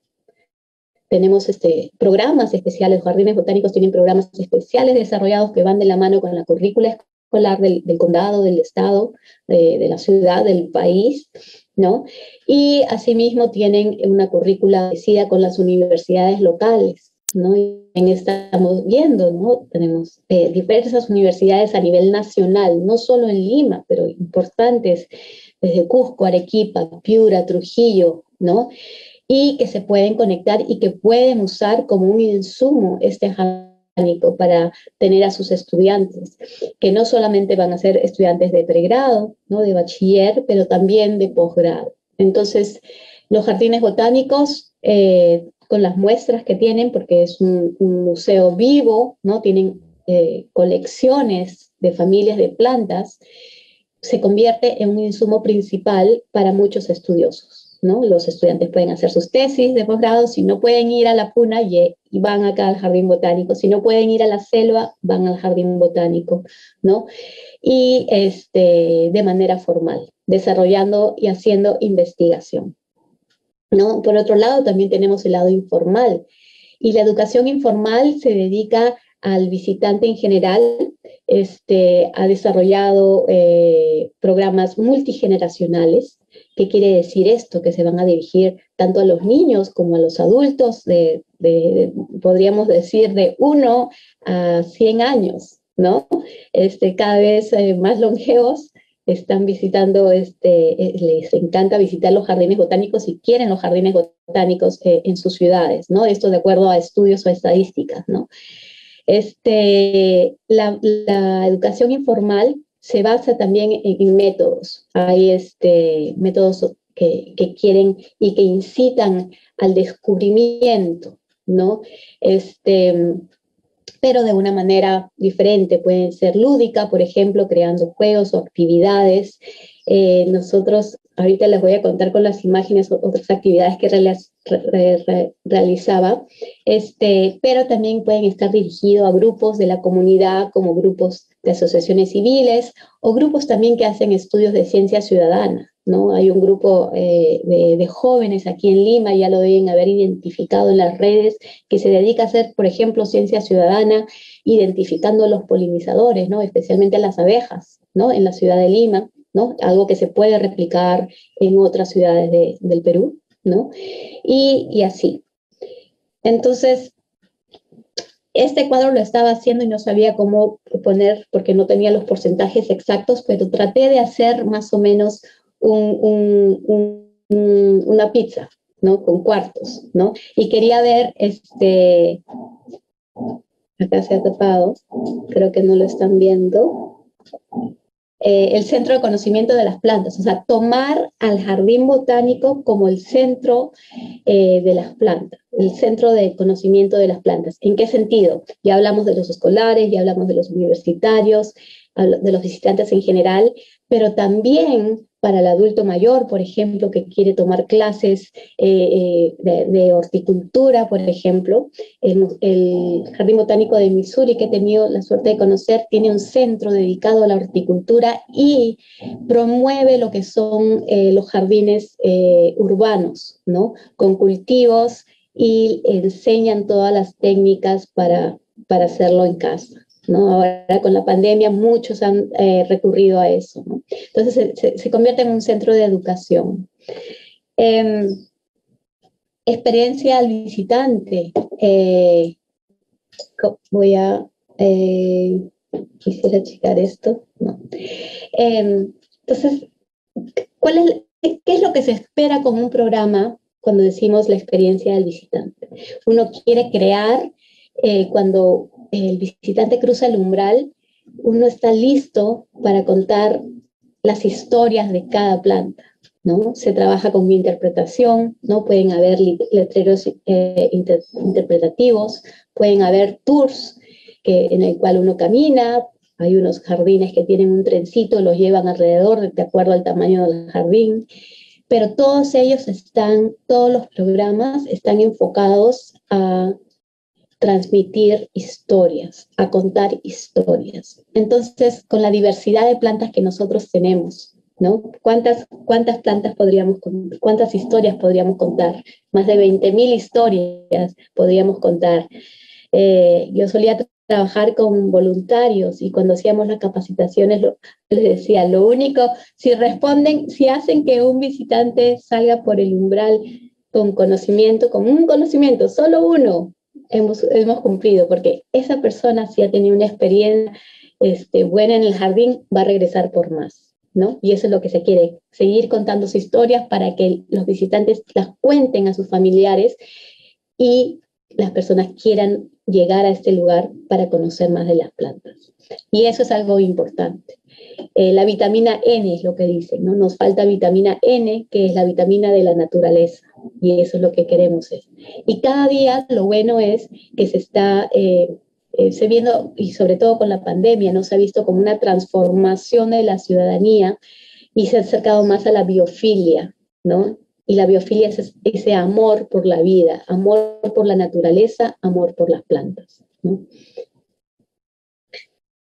tenemos este, programas especiales, los jardines botánicos tienen programas especiales desarrollados que van de la mano con la currícula escolar del, condado, del estado, de, la ciudad, del país, ¿no? Y asimismo tienen una currícula parecida con las universidades locales, ¿no? en estamos viendo, ¿no? Tenemos eh, diversas universidades a nivel nacional, no solo en Lima, pero importantes, desde Cusco, Arequipa, Piura, Trujillo, ¿no? Y que se pueden conectar y que pueden usar como un insumo este para tener a sus estudiantes, que no solamente van a ser estudiantes de pregrado, ¿no? de bachiller, pero también de posgrado. Entonces, los jardines botánicos, eh, con las muestras que tienen, porque es un, museo vivo, ¿no? tienen eh, colecciones de familias de plantas, se convierte en un insumo principal para muchos estudiosos. Los estudiantes pueden hacer sus tesis de posgrado, si no pueden ir a la puna, y van acá al jardín botánico, si no pueden ir a la selva, van al jardín botánico, ¿no? Y este, de manera formal, desarrollando y haciendo investigación. ¿no? Por otro lado, también tenemos el lado informal, y la educación informal se dedica al visitante en general, este, ha desarrollado eh, programas multigeneracionales ¿Qué quiere decir esto? Que se van a dirigir tanto a los niños como a los adultos de, podríamos decir, de 1 a 100 años, ¿no? Este, cada vez eh, más longevos están visitando, este, eh, les encanta visitar los jardines botánicos y quieren los jardines botánicos eh, en sus ciudades, ¿no? Esto de acuerdo a estudios o estadísticas, ¿no? Este, la educación informal se basa también en, métodos. Hay este, métodos que, quieren y que incitan al descubrimiento, ¿no? Este, pero de una manera diferente. Pueden ser lúdica, por ejemplo, creando juegos o actividades. Eh, nosotros ahorita les voy a contar con las imágenes otras actividades que realizaba, este, pero también pueden estar dirigidos a grupos de la comunidad como grupos de asociaciones civiles o grupos también que hacen estudios de ciencia ciudadana. ¿No? Hay un grupo eh, de, jóvenes aquí en Lima, ya lo deben haber identificado en las redes, que se dedica a hacer, por ejemplo, ciencia ciudadana, identificando los polinizadores, ¿no? especialmente las abejas ¿no? en la ciudad de Lima, ¿no? algo que se puede replicar en otras ciudades del Perú. ¿no? Y, y así. Entonces, este cuadro lo estaba haciendo y no sabía cómo poner porque no tenía los porcentajes exactos, pero traté de hacer más o menos una pizza, ¿no? Con cuartos, ¿no? Y quería ver, este, acá se ha tapado, creo que no lo están viendo. Eh, el centro de conocimiento de las plantas, o sea, tomar al jardín botánico como el centro eh, de las plantas, el centro de conocimiento de las plantas. ¿En qué sentido? Ya hablamos de los escolares, ya hablamos de los universitarios, de los visitantes en general, pero también para el adulto mayor, por ejemplo, que quiere tomar clases eh, eh, de, horticultura, por ejemplo. El, Jardín Botánico de Missouri, que he tenido la suerte de conocer, tiene un centro dedicado a la horticultura y promueve lo que son eh, los jardines urbanos, ¿no? Con cultivos y enseñan todas las técnicas para, para hacerlo en casa. Ahora con la pandemia muchos han eh, recurrido a eso, Entonces se, convierte en un centro de educación. Em, experiencia al visitante. Eh, voy a, eh, quisiera checar esto. Em, entonces, ¿cuál es, ¿qué es lo que se espera con un programa cuando decimos la experiencia del visitante? Uno quiere crear cuando el visitante cruza el umbral, uno está listo para contar las historias de cada planta, ¿no? Se trabaja con interpretación, ¿no? Pueden haber letreros eh, interpretativos, pueden haber tours que, en el cual uno camina, hay unos jardines que tienen un trencito, los llevan alrededor de acuerdo al tamaño del jardín, pero todos ellos están, todos los programas están enfocados a transmitir historias, a contar historias. Entonces, con la diversidad de plantas que nosotros tenemos, ¿no? ¿Cuántas, cuántas plantas podríamos, cuántas historias podríamos contar? Más de 20.000 historias podríamos contar. Eh, yo solía trabajar con voluntarios y cuando hacíamos las capacitaciones les decía, lo único, si responden, si hacen que un visitante salga por el umbral con conocimiento, con un conocimiento, solo uno, hemos, cumplido, porque esa persona si ha tenido una experiencia este, buena en el jardín, va a regresar por más, ¿no? Y eso es lo que se quiere, seguir contando sus historias para que los visitantes las cuenten a sus familiares y las personas quieran llegar a este lugar para conocer más de las plantas. Y eso es algo importante. Eh, la vitamina N es lo que dicen, ¿no? Nos falta vitamina N, que es la vitamina de la naturaleza, y eso es lo que queremos. Y cada día lo bueno es que se está eh, eh, se viendo, y sobre todo con la pandemia, ¿no? Se ha visto como una transformación de la ciudadanía y se ha acercado más a la biofilia, ¿no? Y la biofilia es ese amor por la vida, amor por la naturaleza, amor por las plantas, ¿no?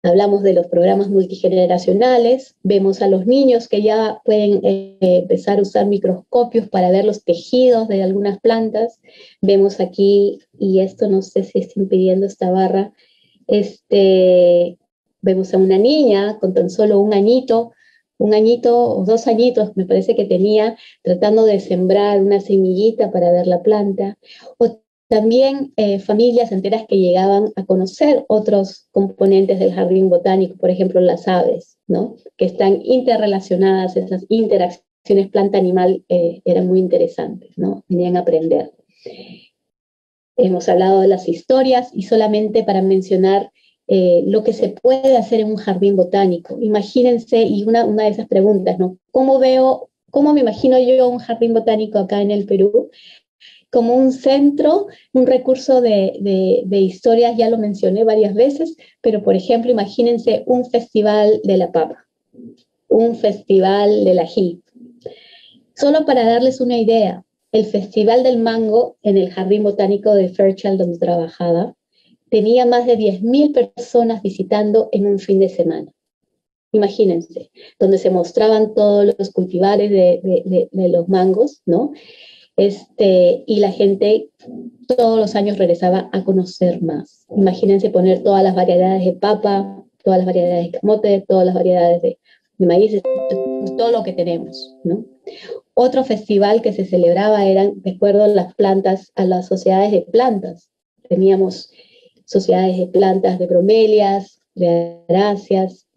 Hablamos de los programas multigeneracionales, vemos a los niños que ya pueden eh, empezar a usar microscopios para ver los tejidos de algunas plantas. Vemos aquí, y esto no sé si está impidiendo esta barra, este, vemos a una niña con tan solo un añito, un añito o dos añitos, me parece que tenía, tratando de sembrar una semillita para ver la planta. También eh, familias enteras que llegaban a conocer otros componentes del jardín botánico, por ejemplo las aves, ¿no? que están interrelacionadas, esas interacciones planta-animal eh, eran muy interesantes, ¿no? venían a aprender. Hemos hablado de las historias y solamente para mencionar eh, lo que se puede hacer en un jardín botánico. Imagínense, y una, una de esas preguntas, ¿no? ¿Cómo veo, cómo me imagino yo un jardín botánico acá en el Perú? Como un centro, un recurso de, historias, ya lo mencioné varias veces, pero por ejemplo, imagínense un festival de la papa, un festival del ají. Solo para darles una idea, el Festival del Mango en el Jardín Botánico de Fairchild, donde trabajaba, tenía más de 10.000 personas visitando en un fin de semana. Imagínense, donde se mostraban todos los cultivares de, de los mangos, ¿no? Este, y la gente todos los años regresaba a conocer más. Imagínense poner todas las variedades de papa, todas las variedades de camote, todas las variedades de, maíz, todo lo que tenemos. Otro festival que se celebraba eran, de acuerdo las plantas, a las sociedades de plantas. Teníamos sociedades de plantas de bromelias, de aráceas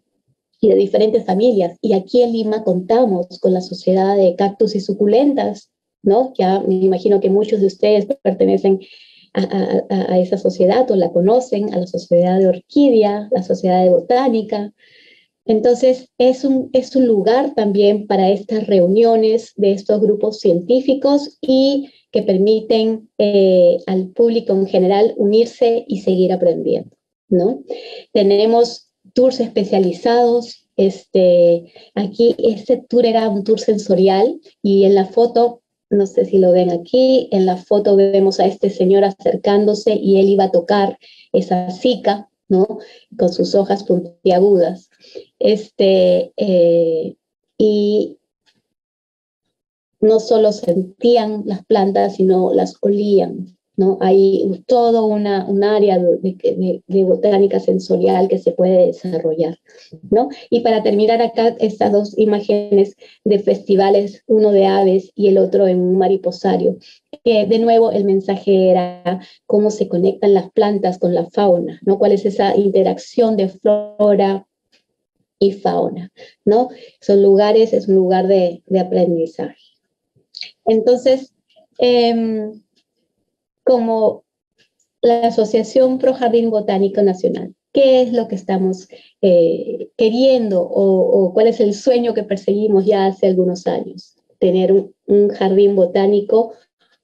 y de diferentes familias. Y aquí en Lima contamos con la sociedad de cactus y suculentas, ¿no? Ya me imagino que muchos de ustedes pertenecen a, esa sociedad o la conocen, a la sociedad de orquídea, la sociedad de botánica. Entonces, es un, es un lugar también para estas reuniones de estos grupos científicos y que permiten eh, al público en general unirse y seguir aprendiendo, ¿no? Tenemos tours especializados Este, aquí este tour era un tour sensorial y en la foto, no sé si lo ven aquí, en la foto vemos a este señor acercándose y él iba a tocar esa zika, ¿no? Con sus hojas puntiagudas. Este, eh, y no solo sentían las plantas, sino las olían, ¿no? Hay todo una, un área de, de, botánica sensorial que se puede desarrollar, ¿no? Y para terminar acá, estas dos imágenes de festivales, uno de aves y el otro en un mariposario, que de nuevo el mensaje era cómo se conectan las plantas con la fauna, ¿no? Cuál es esa interacción de flora y fauna, ¿no? Son lugares, es un lugar de, de aprendizaje. Entonces, eh, como la Asociación Pro Jardín Botánico Nacional. ¿Qué es lo que estamos eh, queriendo o, cuál es el sueño que perseguimos ya hace algunos años? Tener un, jardín botánico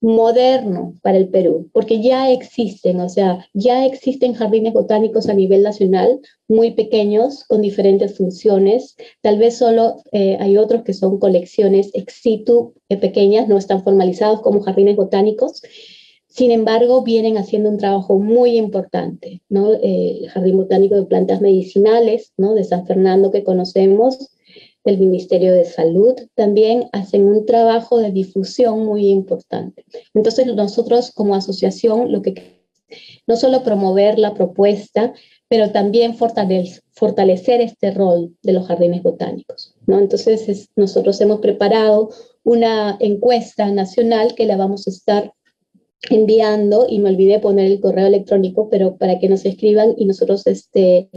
moderno para el Perú, porque ya existen, o sea, ya existen jardines botánicos a nivel nacional, muy pequeños, con diferentes funciones. Tal vez solo eh, hay otros que son colecciones ex situ eh, pequeñas, no están formalizados como jardines botánicos, sin embargo, vienen haciendo un trabajo muy importante, ¿no? Eh, el Jardín Botánico de Plantas Medicinales, ¿no? De San Fernando que conocemos, del Ministerio de Salud, también hacen un trabajo de difusión muy importante. Entonces, nosotros como asociación, lo que no solo promover la propuesta, pero también fortalecer, este rol de los jardines botánicos, ¿no? Entonces, nosotros hemos preparado una encuesta nacional que la vamos a estar enviando y me olvidé poner el correo electrónico, pero para que nos escriban y nosotros, este,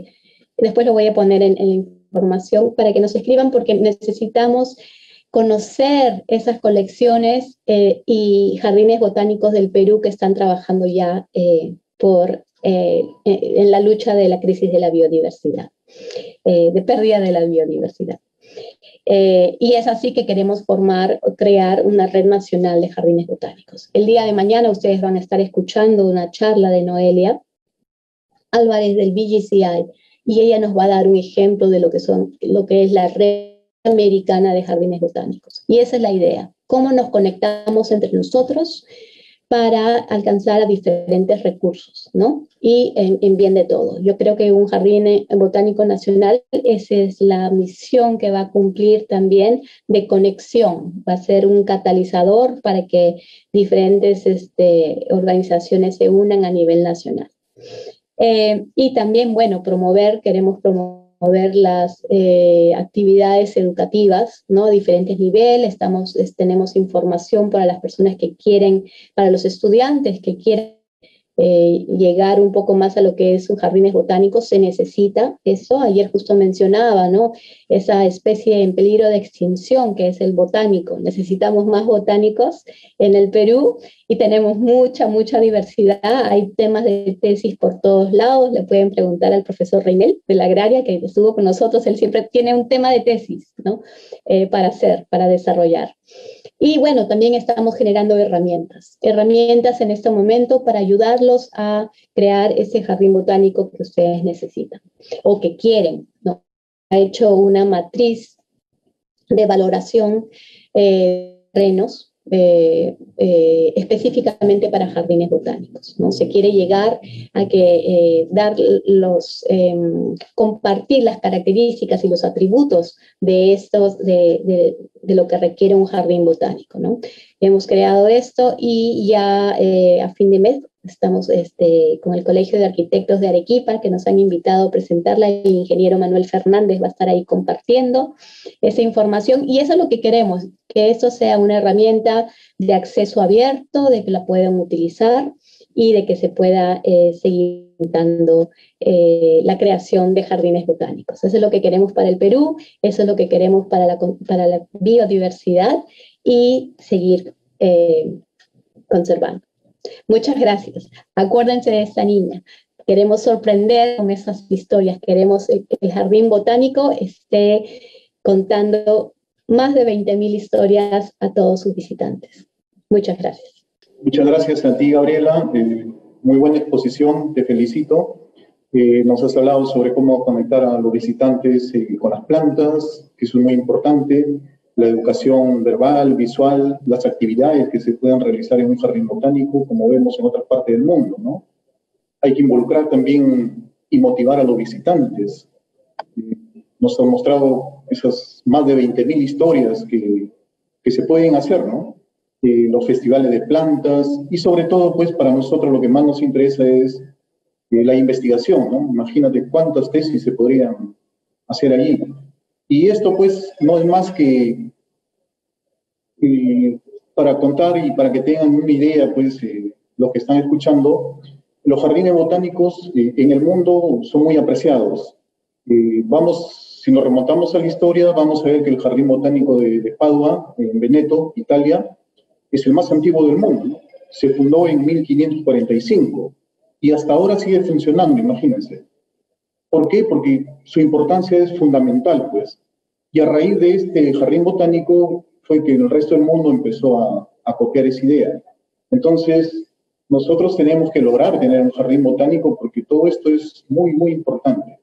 después lo voy a poner en, la información, para que nos escriban porque necesitamos conocer esas colecciones eh, y jardines botánicos del Perú que están trabajando ya eh, por, eh, en la lucha de la crisis de la biodiversidad, de pérdida de la biodiversidad. Eh, y es así que queremos formar o crear una red nacional de jardines botánicos. El día de mañana ustedes van a estar escuchando una charla de Noelia Álvarez del BGCI y ella nos va a dar un ejemplo de lo que, son, lo que es la red americana de jardines botánicos. Y esa es la idea, cómo nos conectamos entre nosotros para alcanzar a diferentes recursos, ¿no? Y en, bien de todo. Yo creo que un jardín botánico nacional, esa es la misión que va a cumplir también de conexión. Va a ser un catalizador para que diferentes este, organizaciones se unan a nivel nacional. Eh, y también, bueno, promover, queremos promover ver las eh, actividades educativas, ¿no? A diferentes niveles, estamos, tenemos información para las personas que quieren, para los estudiantes que quieren eh, llegar un poco más a lo que es un jardines botánicos, se necesita eso. Ayer justo mencionaba, ¿no? Esa especie en peligro de extinción que es el botánico. Necesitamos más botánicos en el Perú y tenemos mucha, mucha diversidad. Hay temas de tesis por todos lados. Le pueden preguntar al profesor Reinel de la Agraria, que estuvo con nosotros. Él siempre tiene un tema de tesis, ¿no? Eh, para hacer, para desarrollar. Y bueno, también estamos generando herramientas, herramientas en este momento para ayudarlos a crear ese jardín botánico que ustedes necesitan o que quieren. ¿no? Ha hecho una matriz de valoración eh, de terrenos eh, eh, específicamente para jardines botánicos. ¿no? Se quiere llegar a que eh, dar los, em, compartir las características y los atributos de estos, de, de, lo que requiere un jardín botánico. ¿no? Hemos creado esto y ya a fin de mes Estamos este, con el Colegio de Arquitectos de Arequipa, que nos han invitado a presentarla. El ingeniero Manuel Fernández va a estar ahí compartiendo esa información. Y eso es lo que queremos, que esto sea una herramienta de acceso abierto, de que la puedan utilizar y de que se pueda eh, seguir dando eh, la creación de jardines botánicos. Eso es lo que queremos para el Perú, eso es lo que queremos para la, para la biodiversidad y seguir eh, conservando. Muchas gracias. Acuérdense de esta niña. Queremos sorprender con esas historias. Queremos que el Jardín Botánico esté contando más de 20.000 historias a todos sus visitantes. Muchas gracias. Muchas gracias a ti, Gabriela. Eh, muy buena exposición, te felicito. Eh, nos has hablado sobre cómo conectar a los visitantes eh, con las plantas, que eso es muy importante, la educación verbal, visual, las actividades que se pueden realizar en un jardín botánico, como vemos en otras partes del mundo, ¿no? Hay que involucrar también y motivar a los visitantes. Nos han mostrado esas más de 20.000 historias que, que, se pueden hacer, ¿no? Eh, los festivales de plantas y sobre todo, pues, para nosotros lo que más nos interesa es eh, la investigación, ¿no? Imagínate cuántas tesis se podrían hacer allí. Y esto, pues, no es más que para contar y para que tengan una idea, pues, eh, lo que están escuchando, los jardines botánicos eh, en el mundo son muy apreciados. Eh, vamos, si nos remontamos a la historia, vamos a ver que el Jardín Botánico de, Padua, en Veneto, Italia, es el más antiguo del mundo. Se fundó en 1545 y hasta ahora sigue funcionando, imagínense. ¿Por qué? Porque su importancia es fundamental, pues. Y a raíz de este jardín botánico fue que el resto del mundo empezó a, copiar esa idea. Entonces, nosotros tenemos que lograr tener un jardín botánico porque todo esto es muy, muy importante.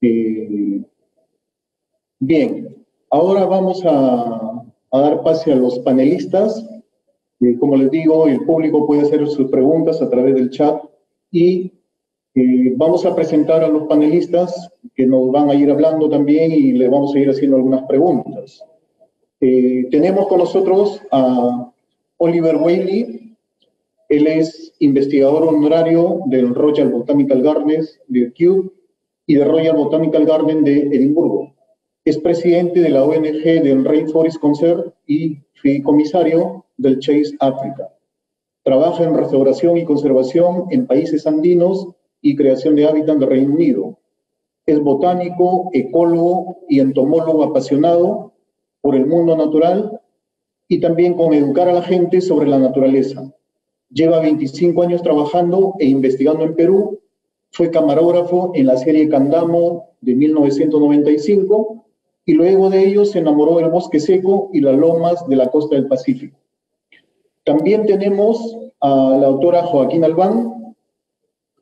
Eh, bien, ahora vamos a, dar pase a los panelistas. Eh, como les digo, el público puede hacer sus preguntas a través del chat y eh, vamos a presentar a los panelistas que nos van a ir hablando también y le vamos a ir haciendo algunas preguntas. tenemos con nosotros a Oliver Whaley, él es investigador honorario del Royal Botanical Gardens de Kew y del Royal Botanical Garden de Edimburgo. Es presidente de la ONG del Rainforest Concert y comisario del Chase Africa. Trabaja en restauración y conservación en países andinos y creación de hábitat del Reino Unido. Es botánico, ecólogo y entomólogo apasionado por el mundo natural y también con educar a la gente sobre la naturaleza. Lleva 25 años trabajando e investigando en Perú. Fue camarógrafo en la serie Candamo de 1995 y luego de ello se enamoró del bosque seco y las lomas de la costa del Pacífico. También tenemos a la autora Joaquín Albán,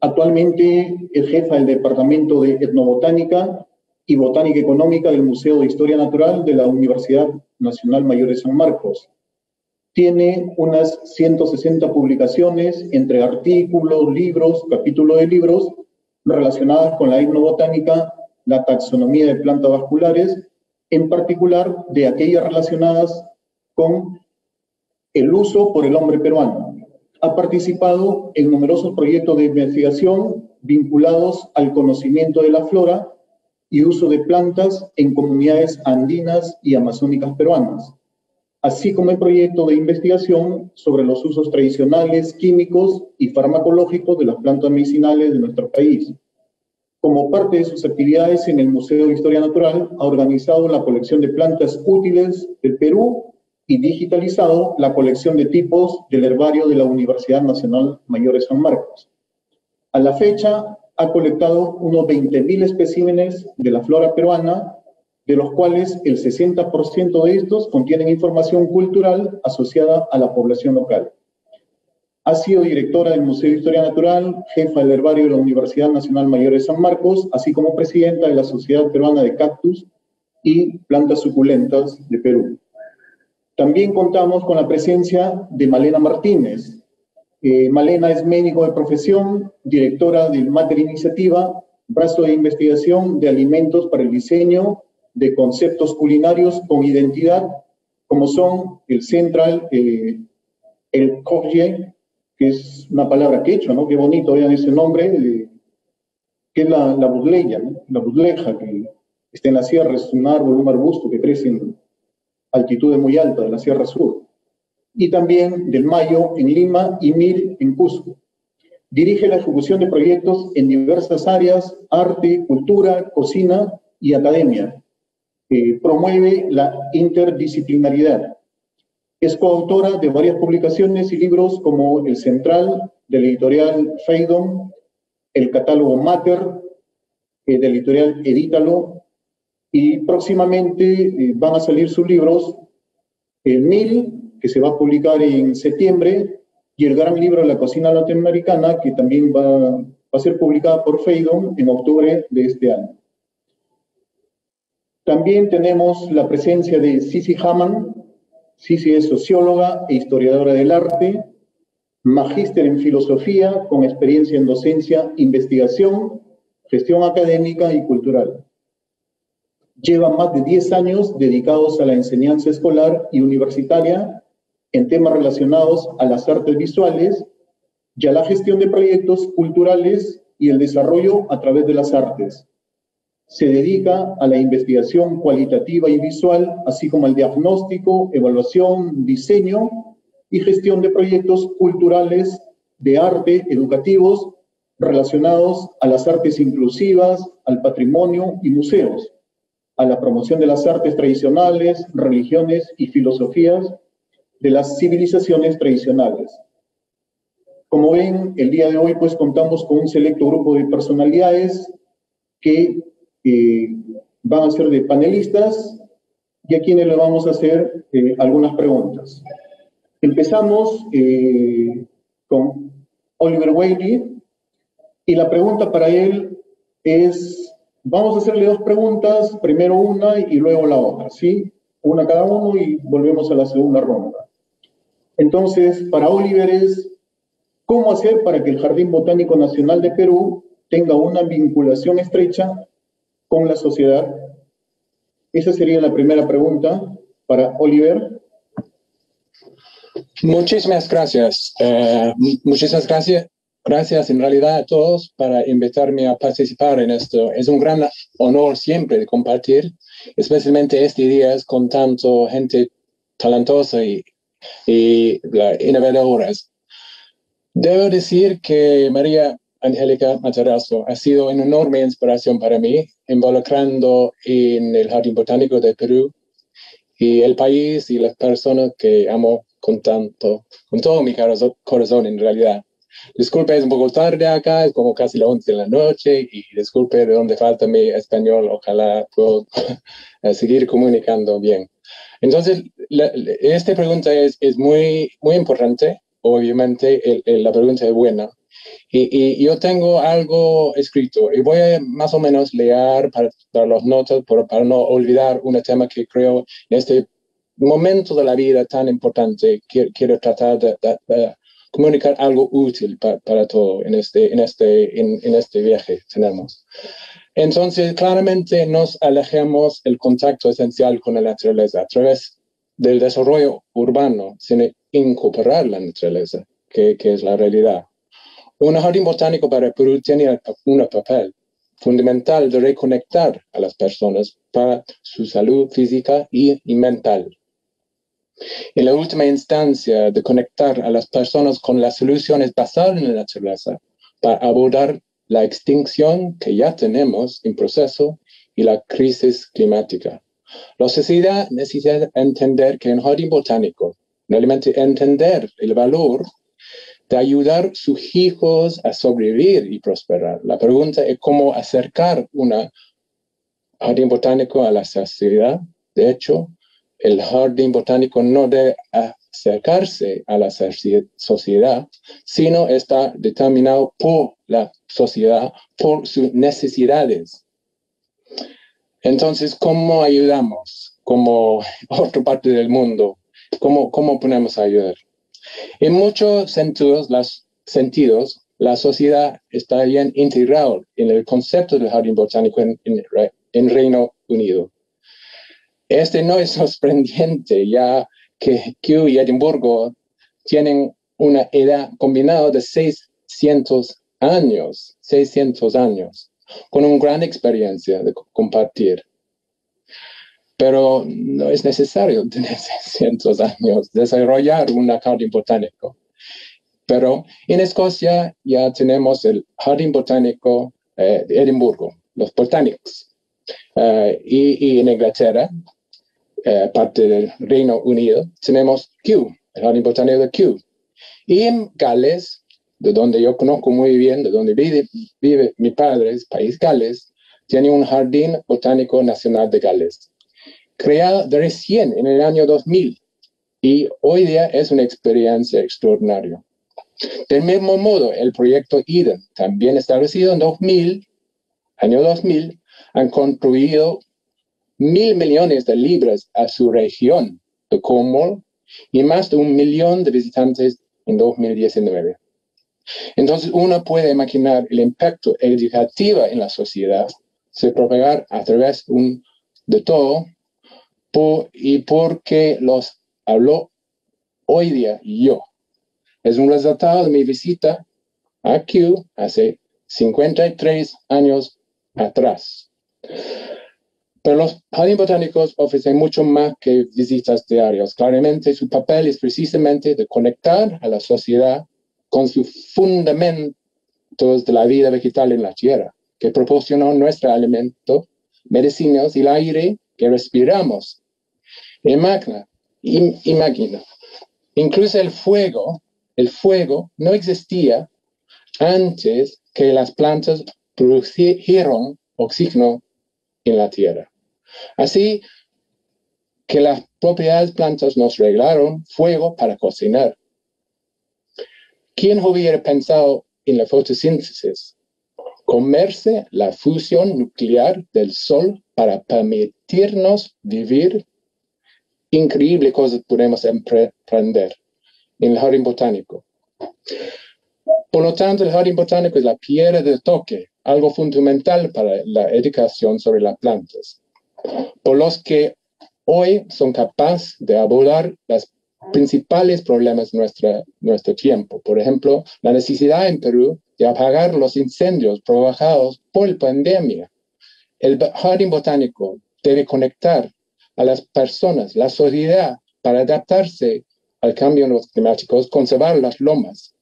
actualmente es jefa del Departamento de Etnobotánica y Botánica Económica del Museo de Historia Natural de la Universidad Nacional Mayor de San Marcos. Tiene unas 160 publicaciones entre artículos, libros, capítulos de libros relacionadas con la etnobotánica, la taxonomía de plantas vasculares, en particular de aquellas relacionadas con el uso por el hombre peruano. Ha participado en numerosos proyectos de investigación vinculados al conocimiento de la flora y uso de plantas en comunidades andinas y amazónicas peruanas, así como el proyecto de investigación sobre los usos tradicionales, químicos y farmacológicos de las plantas medicinales de nuestro país. Como parte de sus actividades en el Museo de Historia Natural, ha organizado la colección de plantas útiles del Perú y digitalizado la colección de tipos del herbario de la Universidad Nacional Mayor de San Marcos. A la fecha, ha colectado unos 20.000 especímenes de la flora peruana, de los cuales el 60% de estos contienen información cultural asociada a la población local. Ha sido directora del Museo de Historia Natural, jefa del herbario de la Universidad Nacional Mayor de San Marcos, así como presidenta de la Sociedad Peruana de Cactus y Plantas Suculentas de Perú. También contamos con la presencia de Malena Martínez, eh, Malena es médico de profesión, directora del Mater Iniciativa, brazo de investigación de alimentos para el diseño de conceptos culinarios con identidad, como son el central, eh, el courge, que es una palabra quechua, ¿no? Qué bonito, vean ese nombre, eh, que es la, la la budleja, que está en la sierra, es un árbol, un arbusto que crece en altitudes muy altas de la Sierra Sur y también del Mayo en Lima y MIR en Cusco. Dirige la ejecución de proyectos en diversas áreas, arte, cultura, cocina y academia. Eh, promueve la interdisciplinaridad. Es coautora de varias publicaciones y libros como El Central, del editorial Feidon, el catálogo Mater, eh, del editorial Edítalo, y próximamente eh, van a salir sus libros, El Mil, que se va a publicar en septiembre, y el gran libro la cocina latinoamericana, que también va va a ser publicada por Feidon en octubre de este año. También tenemos la presencia de Sisi Haman. Sisi es socióloga e historiadora del arte, magíster en filosofía con experiencia en docencia, investigación, gestión académica y cultural. Lleva más de 10 años dedicados a la enseñanza escolar y universitaria en temas relacionados a las artes visuales y a la gestión de proyectos culturales y el desarrollo a través de las artes. Se dedica a la investigación cualitativa y visual, así como al diagnóstico, evaluación, diseño y gestión de proyectos culturales de arte educativos relacionados a las artes inclusivas, al patrimonio y museos, a la promoción de las artes tradicionales, religiones y filosofías de las civilizaciones tradicionales. Como ven, el día de hoy pues contamos con un selecto grupo de personalidades que eh, van a ser de panelistas y a quienes le vamos a hacer eh, algunas preguntas. Empezamos eh, con Oliver Whaley y la pregunta para él es, vamos a hacerle dos preguntas, primero una y luego la otra, ¿sí? Una cada uno y volvemos a la segunda ronda. Entonces, para Oliver ¿cómo hacer para que el Jardín Botánico Nacional de Perú tenga una vinculación estrecha con la sociedad? Esa sería la primera pregunta para Oliver. Muchísimas gracias. Eh, muchísimas gracias. Gracias en realidad a todos para invitarme a participar en esto. Es un gran honor siempre compartir, especialmente este día con tanto gente talentosa y, y innovadoras. Debo decir que María Angélica Matarazzo ha sido una enorme inspiración para mí, involucrando en el Jardín Botánico de Perú y el país y las personas que amo con tanto, con todo mi corazón en realidad. Disculpe, es un poco tarde acá, es como casi las 11 de la noche y disculpe de dónde falta mi español, ojalá pueda (laughs) seguir comunicando bien. Entonces, esta pregunta es, es muy, muy importante, obviamente la pregunta es buena. Y, y, yo tengo algo escrito y voy a más o menos leer para dar las notas, para no olvidar un tema que creo en este momento de la vida tan importante, quiero, quiero tratar de, comunicar algo útil para, para todo en este, en, este, en, en, este viaje tenemos. Entonces, claramente nos alejamos el contacto esencial con la naturaleza a través del desarrollo urbano, sin incorporar la naturaleza, que, que es la realidad. Un jardín botánico para Perú tiene un papel fundamental de reconectar a las personas para su salud física y, y mental. En la última instancia, de conectar a las personas con las soluciones basadas en la naturaleza para abordar la extinción que ya tenemos en proceso y la crisis climática. La sociedad necesita entender que en jardín botánico, realmente entender el valor de ayudar a sus hijos a sobrevivir y prosperar. La pregunta es cómo acercar un jardín botánico a la sociedad. De hecho, el jardín botánico no debe acercarse a la sociedad, sino está determinado por la sociedad, por sus necesidades. Entonces, ¿cómo ayudamos como (laughs) otra parte del mundo? ¿Cómo, cómo podemos ayudar? En muchos sentidos, las, sentidos, la sociedad está bien integrada en el concepto del jardín botánico en, en Reino Unido. Este no es (laughs) sorprendente, ya que Kew y Edimburgo tienen una edad combinada de 600 años, 600 años, con una gran experiencia de compartir. Pero no es necesario (laughs) tener 600 años, desarrollar un jardín botánico. Pero en Escocia ya tenemos el jardín botánico eh, de Edimburgo, los botánicos. Eh, y, y, en Inglaterra eh, parte del Reino Unido, tenemos Kew, el Jardín Botánico de Kew. Y en Gales, de donde yo conozco muy bien, de donde vive, vive mi padre, el país Gales, tiene un Jardín Botánico Nacional de Gales, creado recién en el año 2000 y hoy día es una experiencia extraordinaria. Del mismo modo, el proyecto Eden, también establecido en 2000, año 2000, han construido mil millones de libras a su región de Cornwall y más de un millón de visitantes en 2019. Entonces uno puede imaginar el impacto educativo en la sociedad se propagar a través de todo y porque los habló hoy día yo. Es un resultado de mi visita a Q hace 53 años atrás. Pero los jardines botánicos ofrecen mucho más que visitas diarias. Claramente su papel es precisamente de conectar a la sociedad con sus fundamentos de la vida vegetal en la tierra, que proporcionan nuestro alimento, medicinas y el aire que respiramos. Imagina, imagina, incluso el fuego, el fuego no existía antes que las plantas produjeron oxígeno en la tierra. Así que las propiedades plantas nos reglaron fuego para cocinar. ¿Quién hubiera pensado en la fotosíntesis? Comerse la fusión nuclear del sol para permitirnos vivir. Increíble cosas podemos emprender en el jardín botánico. Por lo tanto, el jardín botánico es la piedra de toque, algo fundamental para la educación sobre las plantas por los que hoy son capaces de abordar los principales problemas de nuestra, nuestro tiempo. Por ejemplo, la necesidad en Perú de apagar los incendios provocados por la pandemia. El jardín botánico debe conectar a las personas, la sociedad, para adaptarse al cambio climático, conservar las lomas,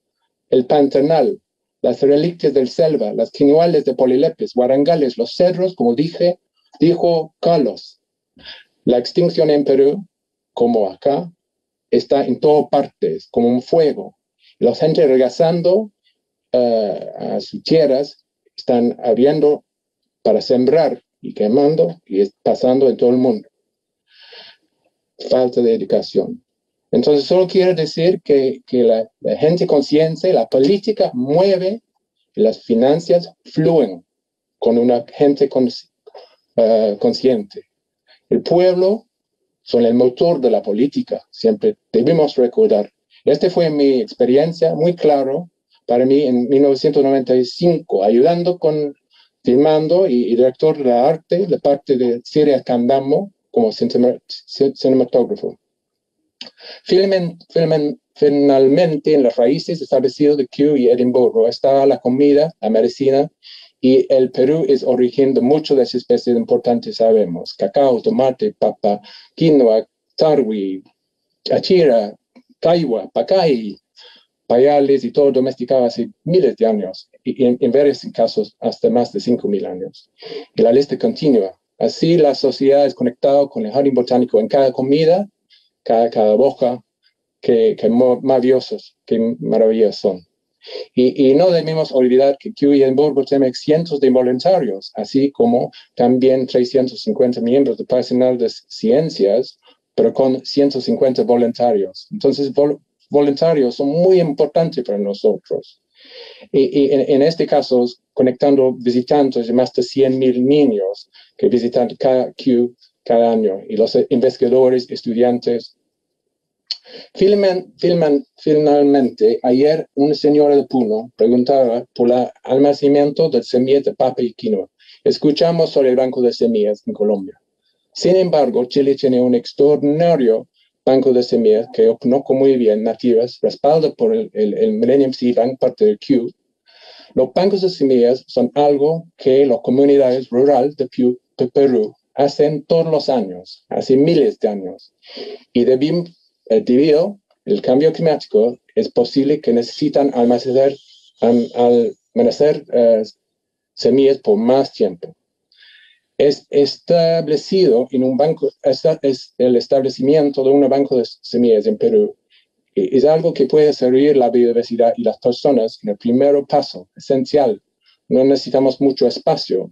el pantanal, las reliquias del selva, las quinuales de polilepes, guarangales, los cerros, como dije, Dijo Carlos, la extinción en Perú, como acá, está en todas partes, como un fuego. La gente regresando eh, a sus tierras están abriendo para sembrar y quemando y pasando en todo el mundo. Falta de educación. Entonces, solo quiero decir que, la, gente consciente, la política mueve y las finanzas fluyen con una gente eh, consciente. El pueblo son el motor de la política, siempre debemos recordar. Esta fue mi experiencia muy claro para mí en 1995, ayudando con filmando y, director de arte de parte de Siria Candamo como cinematógrafo. Finalmente, en las raíces establecidas de Kew y Edimburgo estaba la comida, la medicina y el Perú es origen de muchas de las especies importantes, sabemos. Cacao, tomate, papa, quinoa, tarwi, achira, caigua, pacay, payales y todo domesticado hace miles de años, y en, en varios casos hasta más de 5.000 años. Y la lista continúa. Así la sociedad es conectada con el jardín botánico en cada comida, cada, cada boca, que, que maravillosos, que maravillas son. Y, no debemos olvidar que QE y Edimburgo tiene cientos de voluntarios, así como también 350 miembros del personal de ciencias, pero con 150 voluntarios. Entonces, voluntarios son muy importantes para nosotros. Y, en, este caso, conectando visitantes de más de 100.000 niños que visitan cada Q cada año, y los investigadores, estudiantes, finalmente, ayer una señora de Puno preguntaba por el almacenamiento de semillas de papa y quinoa. Escuchamos sobre el banco de semillas en Colombia. Sin embargo, Chile tiene un extraordinario banco de semillas que conozco muy bien, nativas, respaldado por el, el, Millennium Seed Bank, parte del Q. Los bancos de semillas son algo que las comunidades rurales de Perú hacen todos los años, hace miles de años. Y debimos eh, debido al cambio climático, es posible que necesitan almacenar, eh, semillas por más tiempo. Es establecido en un banco, es el establecimiento de un banco de semillas en Perú. Es algo que puede servir la biodiversidad y las personas en el primer paso, esencial. No necesitamos mucho espacio.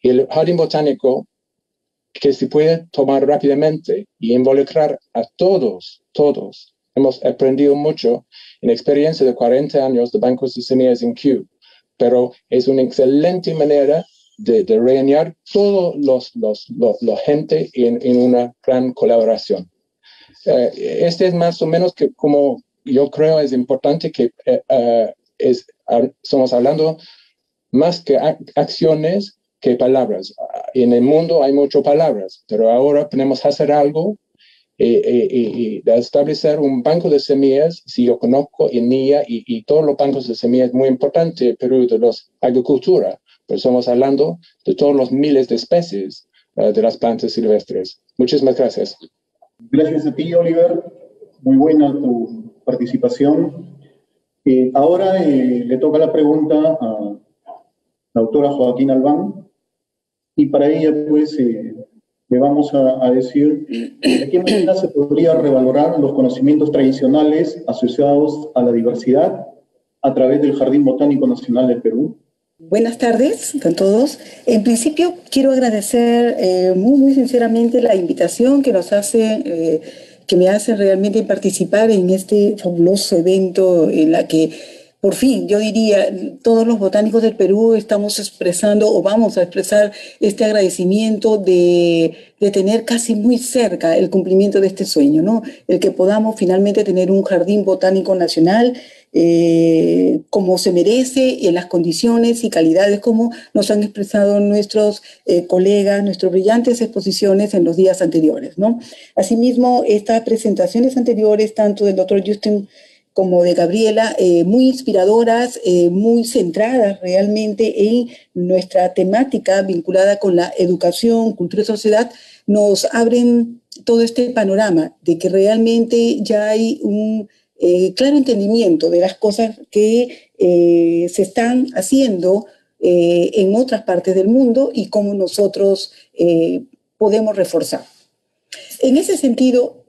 El jardín botánico que se puede tomar rápidamente y involucrar a todos, todos, hemos aprendido mucho en experiencia de 40 años de bancos de semillas en Q, pero es una excelente manera de, de reunir todos los, los, los, gente en, en, una gran colaboración. Eh, este es más o menos que como yo creo es importante que eh, eh, es, estamos hablando más que acciones que palabras. En el mundo hay muchas palabras, pero ahora podemos hacer algo y, establecer un banco de semillas, si yo conozco en NIA y, y, todos los bancos de semillas muy importantes, Perú, de los agricultura, pero estamos hablando de todos los miles de especies uh, de las plantas silvestres. Muchísimas gracias. Gracias a ti, Oliver. Muy buena tu participación. Eh, ahora eh, le toca la pregunta a la autora Joaquín Albán y para ella pues eh, le vamos a, a, decir de qué manera se podría revalorar los conocimientos tradicionales asociados a la diversidad a través del Jardín Botánico Nacional del Perú. Buenas tardes a todos. En principio quiero agradecer eh, muy, muy sinceramente la invitación que nos hace, eh, que me hace realmente participar en este fabuloso evento en la que por fin, yo diría, todos los botánicos del Perú estamos expresando o vamos a expresar este agradecimiento de, de, tener casi muy cerca el cumplimiento de este sueño, ¿no? El que podamos finalmente tener un jardín botánico nacional eh, como se merece, en las condiciones y calidades como nos han expresado nuestros eh, colegas, nuestras brillantes exposiciones en los días anteriores. ¿no? Asimismo, estas presentaciones anteriores, tanto del doctor Justin como de Gabriela, eh, muy inspiradoras, eh, muy centradas realmente en nuestra temática vinculada con la educación, cultura y sociedad, nos abren todo este panorama de que realmente ya hay un eh, claro entendimiento de las cosas que eh, se están haciendo eh, en otras partes del mundo y cómo nosotros podemos reforzar. En ese sentido,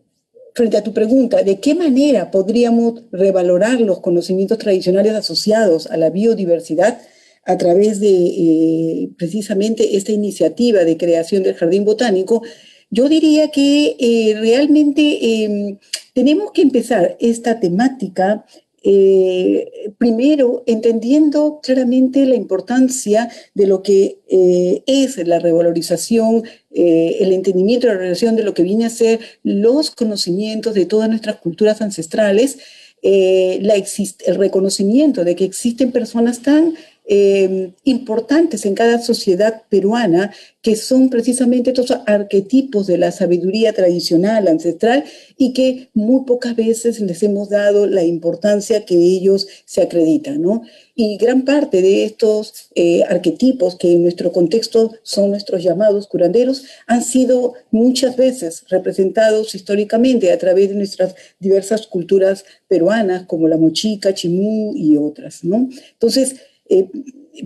frente a tu pregunta, ¿de qué manera podríamos revalorar los conocimientos tradicionales asociados a la biodiversidad a través de precisamente esta iniciativa de creación del Jardín Botánico? Yo diría que realmente em, tenemos que empezar esta temática eh, primero entendiendo claramente la importancia de lo que eh, es la revalorización, eh, el entendimiento de la relación de lo que viene a ser los conocimientos de todas nuestras culturas ancestrales, la el reconocimiento de que existen personas tan eh, importantes en cada sociedad peruana, que son precisamente estos arquetipos de la sabiduría tradicional, ancestral, y que muy pocas veces les hemos dado la importancia que ellos se acreditan, ¿no? Y gran parte de estos eh, arquetipos, que en nuestro contexto son nuestros llamados curanderos, han sido muchas veces representados históricamente a través de nuestras diversas culturas peruanas, como la mochica, chimú y otras, ¿no? Entonces, eh,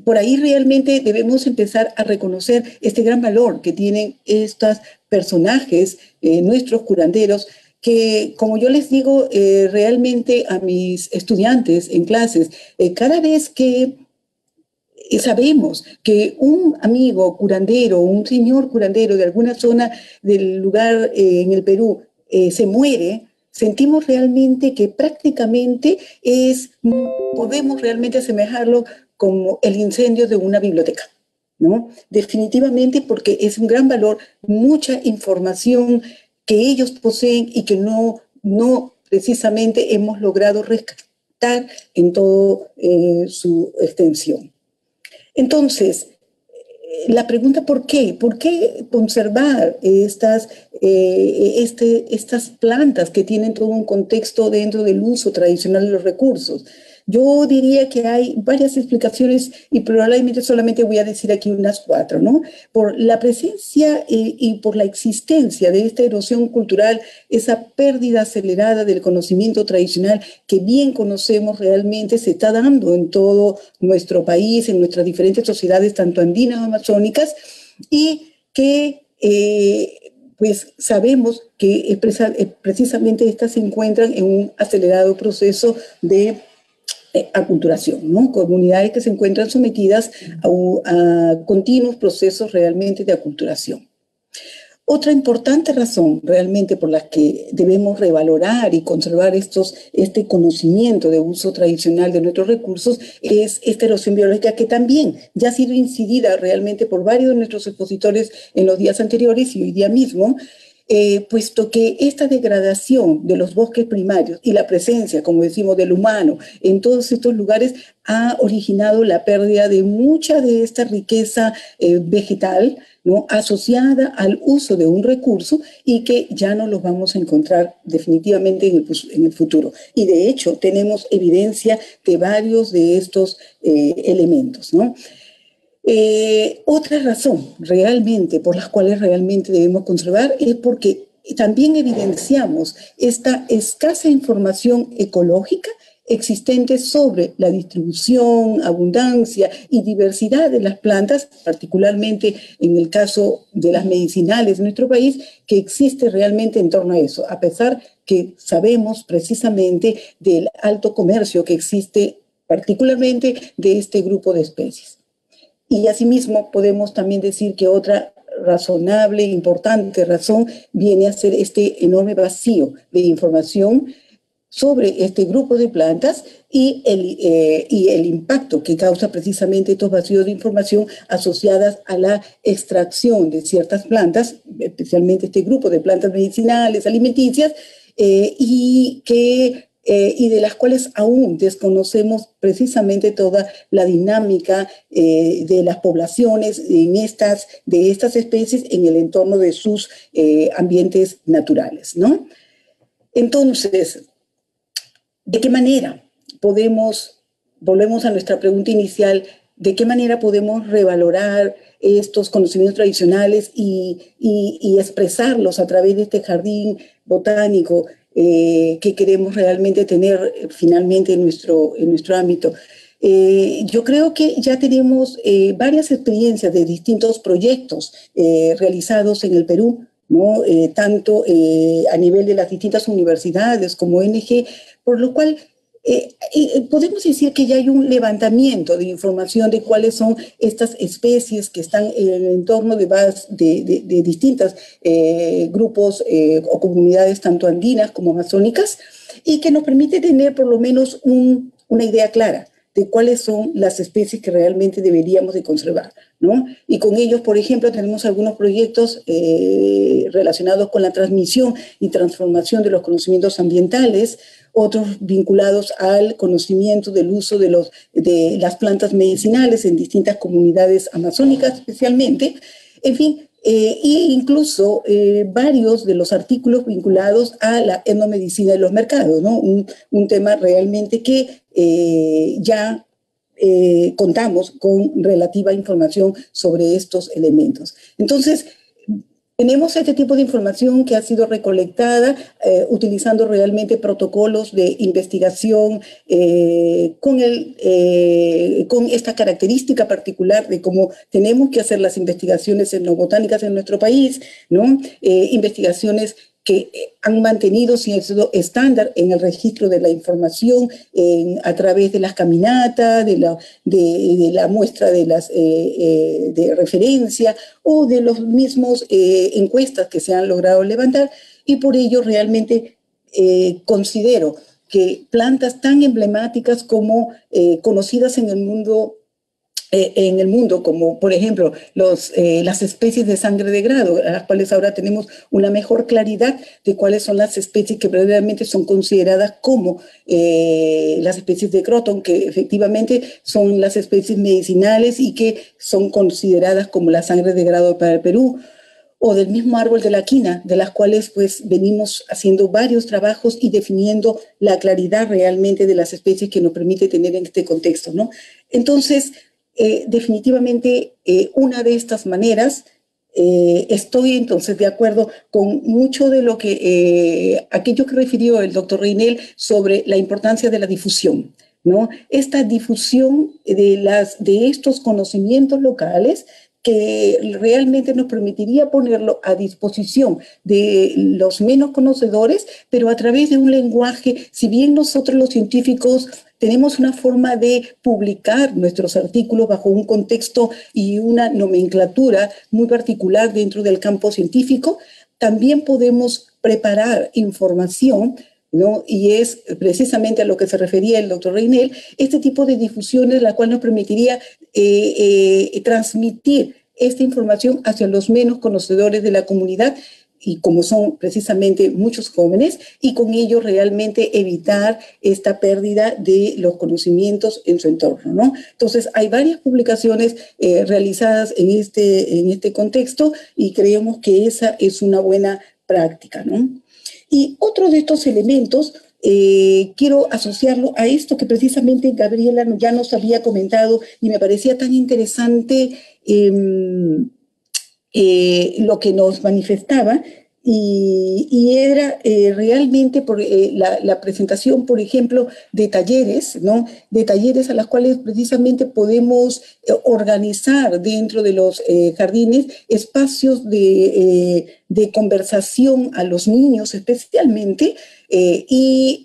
por ahí realmente debemos empezar a reconocer este gran valor que tienen estos personajes, eh, nuestros curanderos, que como yo les digo eh, realmente a mis estudiantes en clases, cada vez que sabemos que un amigo curandero, un señor curandero de alguna zona del lugar en el Perú se muere, sentimos realmente que prácticamente es, podemos realmente asemejarlo como el incendio de una biblioteca. ¿no? Definitivamente porque es un gran valor, mucha información que ellos poseen y que no, no precisamente hemos logrado rescatar en toda eh, su extensión. Entonces, eh, la pregunta ¿por qué? ¿Por qué conservar estas, eh, este, estas plantas que tienen todo un contexto dentro del uso tradicional de los recursos? Yo diría que hay varias explicaciones y probablemente solamente voy a decir aquí unas cuatro, ¿no? Por la presencia eh, y por la existencia de esta erosión cultural, esa pérdida acelerada del conocimiento tradicional que bien conocemos realmente se está dando en todo nuestro país, en nuestras diferentes sociedades, tanto andinas como amazónicas, y que eh, pues sabemos que precisamente estas se encuentran en un acelerado proceso de eh, aculturación, ¿no? Comunidades que se encuentran sometidas a, continuos procesos realmente de aculturación. Otra importante razón realmente por la que debemos revalorar y conservar estos, este conocimiento de uso tradicional de nuestros recursos es esta erosión biológica que también ya ha sido incidida realmente por varios de nuestros expositores en los días anteriores y hoy día mismo, eh, puesto que esta degradación de los bosques primarios y la presencia, como decimos, del humano en todos estos lugares ha originado la pérdida de mucha de esta riqueza eh, vegetal, ¿no? asociada al uso de un recurso y que ya no los vamos a encontrar definitivamente en el, futuro. Y de hecho tenemos evidencia de varios de estos eh, elementos. Eh, otra razón realmente por las cuales realmente debemos conservar es porque también evidenciamos esta escasa información ecológica existente sobre la distribución, abundancia y diversidad de las plantas, particularmente en el caso de las medicinales en nuestro país, que existe realmente en torno a eso, a pesar que sabemos precisamente del alto comercio que existe particularmente de este grupo de especies. Y asimismo podemos también decir que otra razonable, importante razón viene a ser este enorme vacío de información sobre este grupo de plantas y el, eh, y el impacto que causa precisamente estos vacíos de información asociadas a la extracción de ciertas plantas, especialmente este grupo de plantas medicinales, alimenticias, eh, y que eh, y de las cuales aún desconocemos precisamente toda la dinámica eh, de las poblaciones en estas, de estas especies en el entorno de sus eh, ambientes naturales. ¿no? Entonces, ¿de qué manera podemos, volvemos a nuestra pregunta inicial, ¿de qué manera podemos revalorar estos conocimientos tradicionales y, y expresarlos a través de este jardín botánico eh, que queremos realmente tener eh, finalmente en nuestro, en nuestro ámbito. Eh, yo creo que ya tenemos varias experiencias de distintos proyectos realizados en el Perú, ¿no? tanto a nivel de las distintas universidades como ONG, por lo cual eh, eh, podemos decir que ya hay un levantamiento de información de cuáles son estas especies que están en el entorno de, de, de, distintos eh, grupos o comunidades, tanto andinas como amazónicas, y que nos permite tener por lo menos una idea clara de cuáles son las especies que realmente deberíamos de conservar, ¿no? Y con ellos, por ejemplo, tenemos algunos proyectos relacionados con la transmisión y transformación de los conocimientos ambientales, otros vinculados al conocimiento del uso de, los, de las plantas medicinales en distintas comunidades amazónicas especialmente. En fin, e incluso eh, varios de los artículos vinculados a la etnomedicina de los mercados, ¿no? un, un tema realmente que eh, ya contamos con relativa información sobre estos elementos. Entonces, tenemos este tipo de información que ha sido recolectada eh, utilizando realmente protocolos de investigación eh, con, el, eh, con esta característica particular de cómo tenemos que hacer las investigaciones etnobotánicas en nuestro país, ¿no? investigaciones que eh, han mantenido cierto estándar en el registro de la información a través de las caminatas, de la, de, la muestra de, las, eh, eh, de referencia o de los mismos encuestas que se han logrado levantar. Y por ello realmente considero que plantas tan emblemáticas como conocidas en el mundo eh, en el mundo, como por ejemplo los, eh, las especies de sangre de grado, a las cuales ahora tenemos una mejor claridad de cuáles son las especies que verdaderamente son consideradas como eh, las especies de Croton, que efectivamente son las especies medicinales y que son consideradas como la sangre de grado para el Perú o del mismo árbol de la quina, de las cuales pues venimos haciendo varios trabajos y definiendo la claridad realmente de las especies que nos permite tener en este contexto, ¿no? Entonces, eh, definitivamente eh, una de estas maneras, eh, estoy entonces de acuerdo con mucho de lo que, aquello que refirió el doctor Reinel sobre la importancia de la difusión. ¿no? Esta difusión de, las, de estos conocimientos locales que realmente nos permitiría ponerlo a disposición de los menos conocedores, pero a través de un lenguaje, si bien nosotros los científicos tenemos una forma de publicar nuestros artículos bajo un contexto y una nomenclatura muy particular dentro del campo científico, también podemos preparar información ¿no? Y es precisamente a lo que se refería el doctor Reinel, este tipo de difusiones, la cual nos permitiría eh, eh, transmitir esta información hacia los menos conocedores de la comunidad y como son precisamente muchos jóvenes, y con ello realmente evitar esta pérdida de los conocimientos en su entorno. ¿no? Entonces, hay varias publicaciones eh, realizadas en este, en este contexto y creemos que esa es una buena práctica. ¿no? Y otro de estos elementos, eh, quiero asociarlo a esto que precisamente Gabriela ya nos había comentado y me parecía tan interesante em, eh, lo que nos manifestaba, y, era eh, realmente la, presentación, por ejemplo, de talleres, ¿no? De talleres a las cuales precisamente podemos organizar dentro de los jardines espacios de, conversación a los niños especialmente y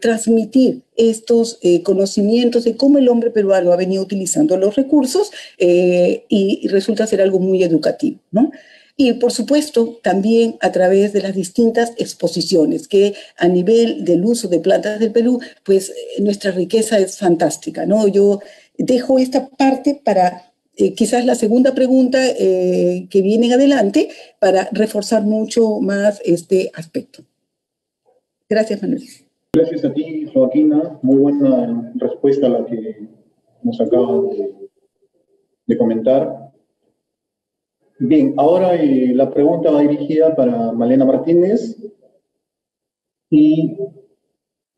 transmitir estos conocimientos de cómo el hombre peruano ha venido utilizando los recursos y resulta ser algo muy educativo, ¿no? Y por supuesto, también a través de las distintas exposiciones, que a nivel del uso de plantas del Perú, pues eh, nuestra riqueza es fantástica, ¿no? Yo dejo esta parte para eh, quizás la segunda pregunta eh, que viene adelante para reforzar mucho más este aspecto. Gracias, Manuel. Gracias a ti, Joaquina. Muy buena respuesta a la que nos acaba de comentar. Bien, ahora eh, la pregunta va dirigida para Malena Martínez y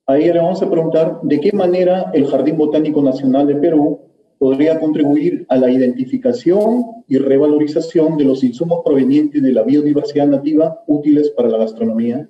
a ella le vamos a preguntar de qué manera el Jardín Botánico Nacional de Perú podría contribuir a la identificación y revalorización de los insumos provenientes de la biodiversidad nativa útiles para la gastronomía.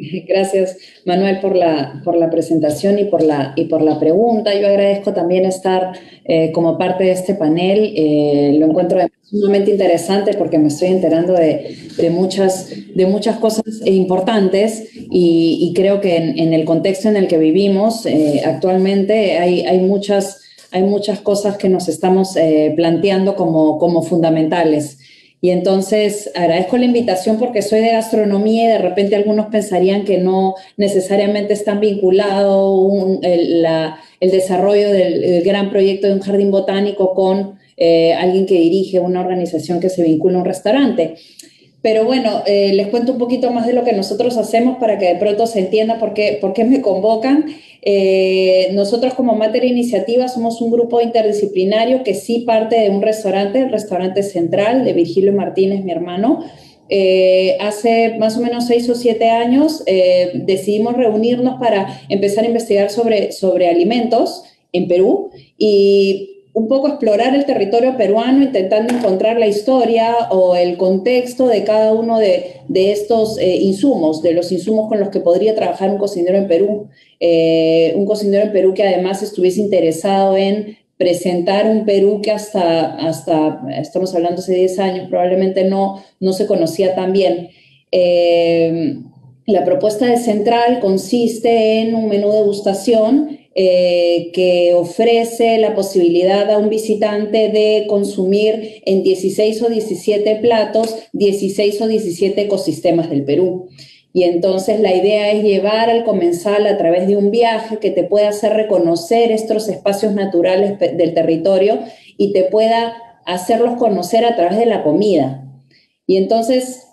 (laughs) Gracias, Manuel, por la, por la presentación y por la, y por la pregunta. Yo agradezco también estar eh, como parte de este panel. Eh, lo encuentro sumamente interesante porque me estoy enterando de, de muchas, de muchas cosas importantes y, creo que en, el contexto en el que vivimos eh, actualmente hay, hay, muchas, hay muchas cosas que nos estamos planteando como, como fundamentales. Y entonces agradezco la invitación porque soy de gastronomía y de repente algunos pensarían que no necesariamente están vinculados el, el, desarrollo del, gran proyecto de un jardín botánico con eh, alguien que dirige una organización que se vincula a un restaurante. Pero bueno, eh, les cuento un poquito más de lo que nosotros hacemos para que de pronto se entienda por qué, por qué me convocan. Eh, nosotros como Mater Iniciativa somos un grupo interdisciplinario que sí parte de un restaurante, el restaurante central de Virgilio Martínez, mi hermano. Eh, hace más o menos seis o siete años decidimos reunirnos para empezar a investigar sobre, sobre alimentos en Perú y un poco explorar el territorio peruano intentando encontrar la historia o el contexto de cada uno de, estos eh, insumos, de los insumos con los que podría trabajar un cocinero en Perú. Eh, un cocinero en Perú que además estuviese interesado en presentar un Perú que hasta, hasta estamos hablando hace 10 años, probablemente no, no se conocía tan bien. Eh, la propuesta de Central consiste en un menú de degustación eh, que ofrece la posibilidad a un visitante de consumir en 16 o 17 platos 16 o 17 ecosistemas del Perú. Y entonces la idea es llevar al comensal a través de un viaje que te pueda hacer reconocer estos espacios naturales del territorio y te pueda hacerlos conocer a través de la comida. Y entonces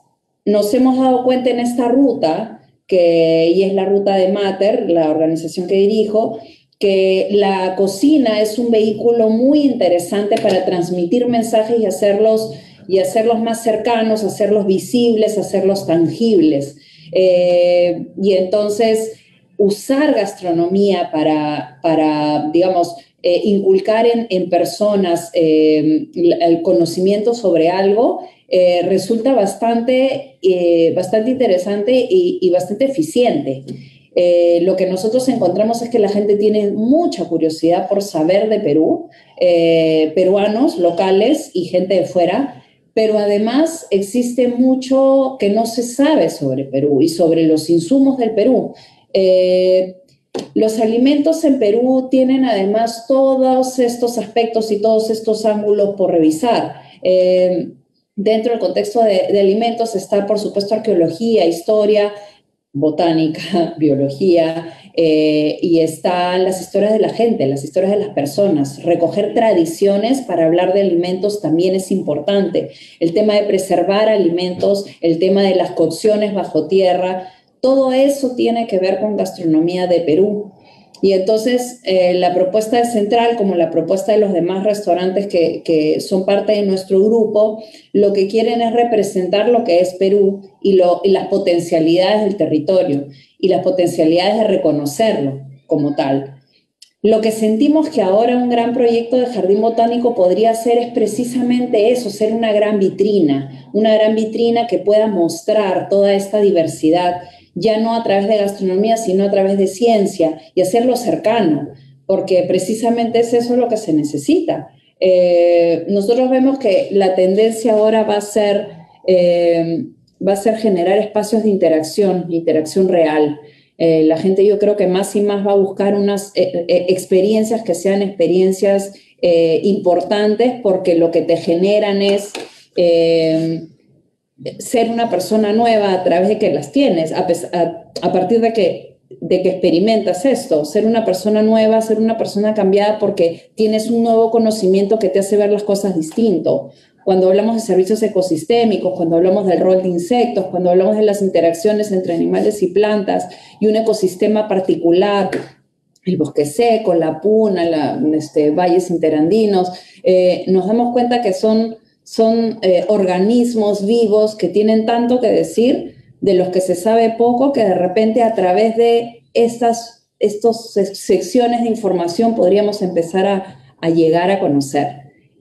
nos hemos dado cuenta en esta ruta que, y es la ruta de Mater, la organización que dirijo, que la cocina es un vehículo muy interesante para transmitir mensajes y hacerlos, y hacerlos más cercanos, hacerlos visibles, hacerlos tangibles. Eh, y entonces usar gastronomía para, para digamos, eh, inculcar en, personas eh, el conocimiento sobre algo eh, resulta bastante, bastante interesante y, bastante eficiente. Eh, lo que nosotros encontramos es que la gente tiene mucha curiosidad por saber de Perú, eh, peruanos locales y gente de fuera, pero además existe mucho que no se sabe sobre Perú y sobre los insumos del Perú. Eh, los alimentos en Perú tienen además todos estos aspectos y todos estos ángulos por revisar. Dentro del contexto de, alimentos está, por supuesto, arqueología, historia, botánica, (laughs) biología, eh, y están las historias de la gente, las historias de las personas. Recoger tradiciones para hablar de alimentos también es importante. El tema de preservar alimentos, el tema de las cocciones bajo tierra, todo eso tiene que ver con gastronomía de Perú. Y entonces eh, la propuesta de Central, como la propuesta de los demás restaurantes que, que, son parte de nuestro grupo, lo que quieren es representar lo que es Perú y, lo, y las potencialidades del territorio y las potencialidades de reconocerlo como tal. Lo que sentimos que ahora un gran proyecto de jardín botánico podría ser es precisamente eso, ser una gran vitrina, una gran vitrina que pueda mostrar toda esta diversidad ya no a través de gastronomía, sino a través de ciencia y hacerlo cercano, porque precisamente es eso lo que se necesita. Eh, nosotros vemos que la tendencia ahora va a ser, eh, va a ser generar espacios de interacción, interacción real. Eh, la gente yo creo que más y más va a buscar unas experiencias que sean experiencias importantes porque lo que te generan es ser una persona nueva a través de que las tienes, a, partir de que, de que experimentas esto, ser una persona nueva, ser una persona cambiada porque tienes un nuevo conocimiento que te hace ver las cosas distinto. Cuando hablamos de servicios ecosistémicos, cuando hablamos del rol de insectos, cuando hablamos de las interacciones entre animales y plantas y un ecosistema particular, el bosque seco, la puna, la, este, valles interandinos, eh, nos damos cuenta que son son eh, organismos vivos que tienen tanto que decir, de los que se sabe poco, que de repente a través de estas estos secciones de información podríamos empezar a, llegar a conocer.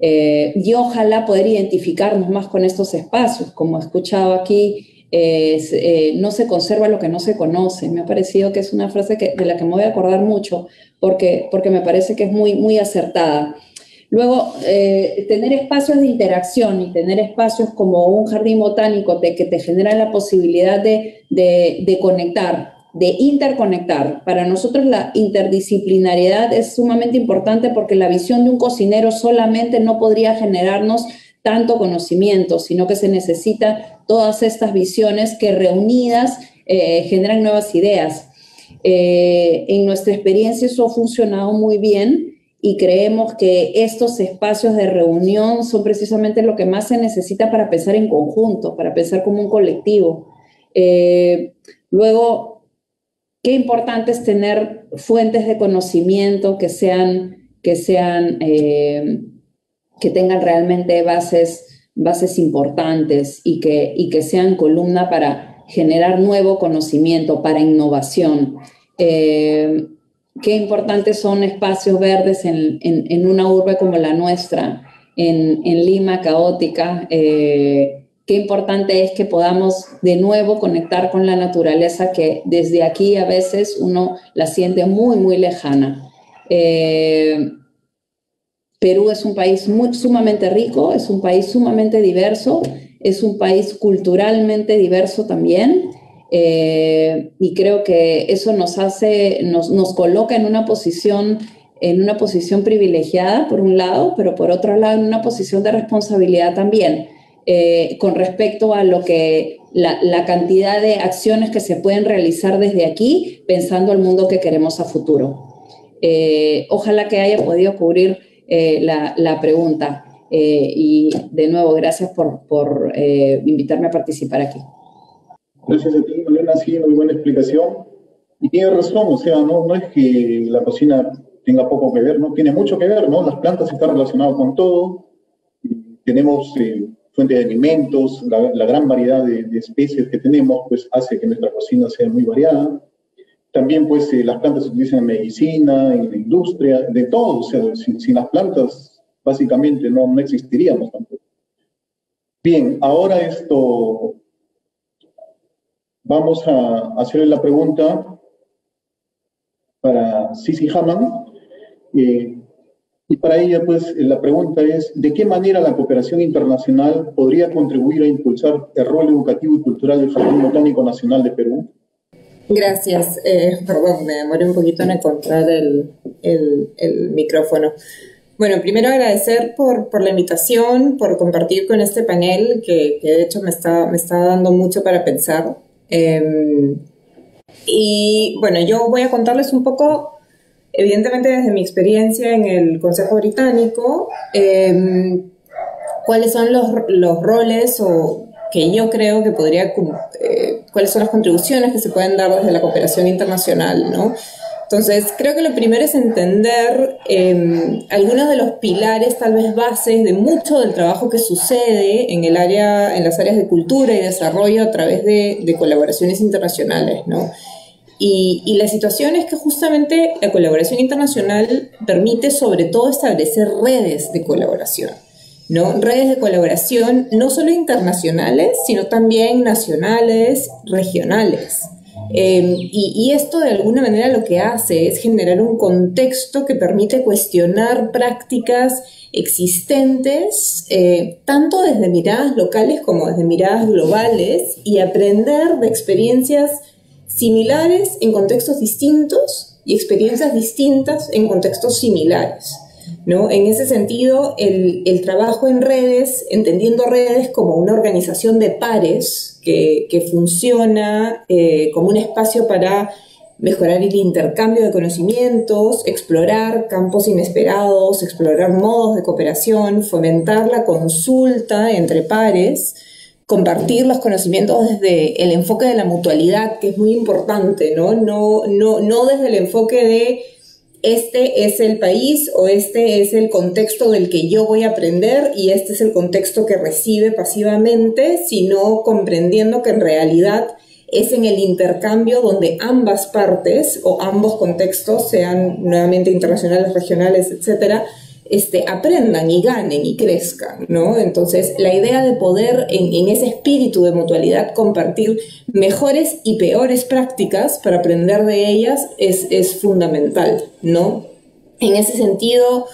Eh, y ojalá poder identificarnos más con estos espacios. Como he escuchado aquí, eh, no se conserva lo que no se conoce. Me ha parecido que es una frase que, de la que me voy a acordar mucho porque, porque me parece que es muy, muy acertada. Luego, eh, tener espacios de interacción y tener espacios como un jardín botánico que te generan la posibilidad de, de, conectar, de interconectar. Para nosotros la interdisciplinariedad es sumamente importante porque la visión de un cocinero solamente no podría generarnos tanto conocimiento, sino que se necesita todas estas visiones que reunidas eh, generan nuevas ideas. Eh, en nuestra experiencia eso ha funcionado muy bien y creemos que estos espacios de reunión son precisamente lo que más se necesita para pensar en conjunto, para pensar como un colectivo. Eh, luego, qué importante es tener fuentes de conocimiento que sean, que sean, eh, que tengan realmente bases, bases importantes y que, y que sean columna para generar nuevo conocimiento, para innovación. Eh, qué importantes son espacios verdes en, una urbe como la nuestra, en, Lima caótica. Eh, qué importante es que podamos de nuevo conectar con la naturaleza que desde aquí a veces uno la siente muy, muy lejana. Eh, Perú es un país muy, sumamente rico, es un país sumamente diverso, es un país culturalmente diverso también. Eh, y creo que eso nos hace, nos, nos, coloca en una posición en una posición privilegiada por un lado, pero por otro lado en una posición de responsabilidad también eh, con respecto a lo que la, la, cantidad de acciones que se pueden realizar desde aquí pensando el mundo que queremos a futuro. Eh, ojalá que haya podido cubrir la, la, pregunta y de nuevo gracias por, por invitarme a participar aquí. Gracias a ti, Malena, sí, muy buena explicación. Y tiene razón, o sea, no, no es que la cocina tenga poco que ver, ¿no? Tiene mucho que ver, ¿no? Las plantas están relacionadas con todo. Tenemos eh, fuente de alimentos, la, gran variedad de, especies que tenemos, pues hace que nuestra cocina sea muy variada. También, pues, eh, las plantas se utilizan en medicina, en la industria, de todo. O sea, sin, sin las plantas, básicamente, no, no existiríamos tampoco. Bien, ahora esto, vamos a hacerle la pregunta para Sisi Haman. Eh, y para ella, pues, la pregunta es, ¿de qué manera la cooperación internacional podría contribuir a impulsar el rol educativo y cultural del Jardín Botánico Nacional de Perú? Gracias. Eh, perdón, me demoré un poquito en encontrar el, el, micrófono. Bueno, primero agradecer por, por, la invitación, por compartir con este panel, que, que de hecho me está, me está dando mucho para pensar. Em, y bueno, yo voy a contarles un poco, evidentemente desde mi experiencia en el Consejo Británico, em, cuáles son los, los, roles o que yo creo que podría, eh, cuáles son las contribuciones que se pueden dar desde la cooperación internacional, ¿no? Entonces, creo que lo primero es entender eh, algunos de los pilares, tal vez bases, de mucho del trabajo que sucede en, el área, en las áreas de cultura y desarrollo a través de, de colaboraciones internacionales, ¿no? Y, y, la situación es que justamente la colaboración internacional permite sobre todo establecer redes de colaboración, ¿no? Redes de colaboración no solo internacionales, sino también nacionales, regionales. Em, y, esto de alguna manera lo que hace es generar un contexto que permite cuestionar prácticas existentes, eh, tanto desde miradas locales como desde miradas globales, y aprender de experiencias similares en contextos distintos y experiencias distintas en contextos similares. ¿No? En ese sentido, el, el trabajo en redes, entendiendo redes como una organización de pares, que, funciona eh, como un espacio para mejorar el intercambio de conocimientos, explorar campos inesperados, explorar modos de cooperación, fomentar la consulta entre pares, compartir los conocimientos desde el enfoque de la mutualidad, que es muy importante, ¿no? No, no, no desde el enfoque de este es el país o este es el contexto del que yo voy a aprender y este es el contexto que recibe pasivamente, sino comprendiendo que en realidad es en el intercambio donde ambas partes o ambos contextos, sean nuevamente internacionales, regionales, etcétera, este, aprendan y ganen y crezcan, ¿no? Entonces, la idea de poder en, ese espíritu de mutualidad compartir mejores y peores prácticas para aprender de ellas es, fundamental, ¿no? En ese sentido,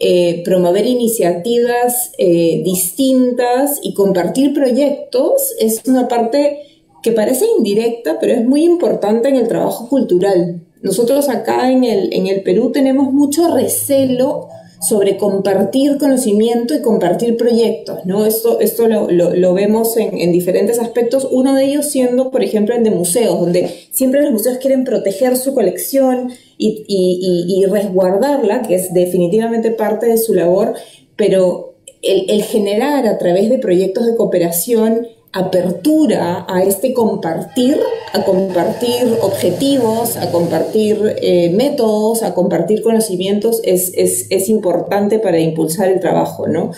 eh, promover iniciativas eh, distintas y compartir proyectos es una parte que parece indirecta, pero es muy importante en el trabajo cultural. Nosotros acá en el, en el Perú tenemos mucho recelo sobre compartir conocimiento y compartir proyectos, ¿no? Esto, esto lo, lo, vemos en, en, diferentes aspectos, uno de ellos siendo, por ejemplo, el de museos, donde siempre los museos quieren proteger su colección y, y, y, resguardarla, que es definitivamente parte de su labor, pero el, el generar a través de proyectos de cooperación apertura a este compartir, a compartir objetivos, a compartir eh, métodos, a compartir conocimientos, es, es, es, importante para impulsar el trabajo, ¿no?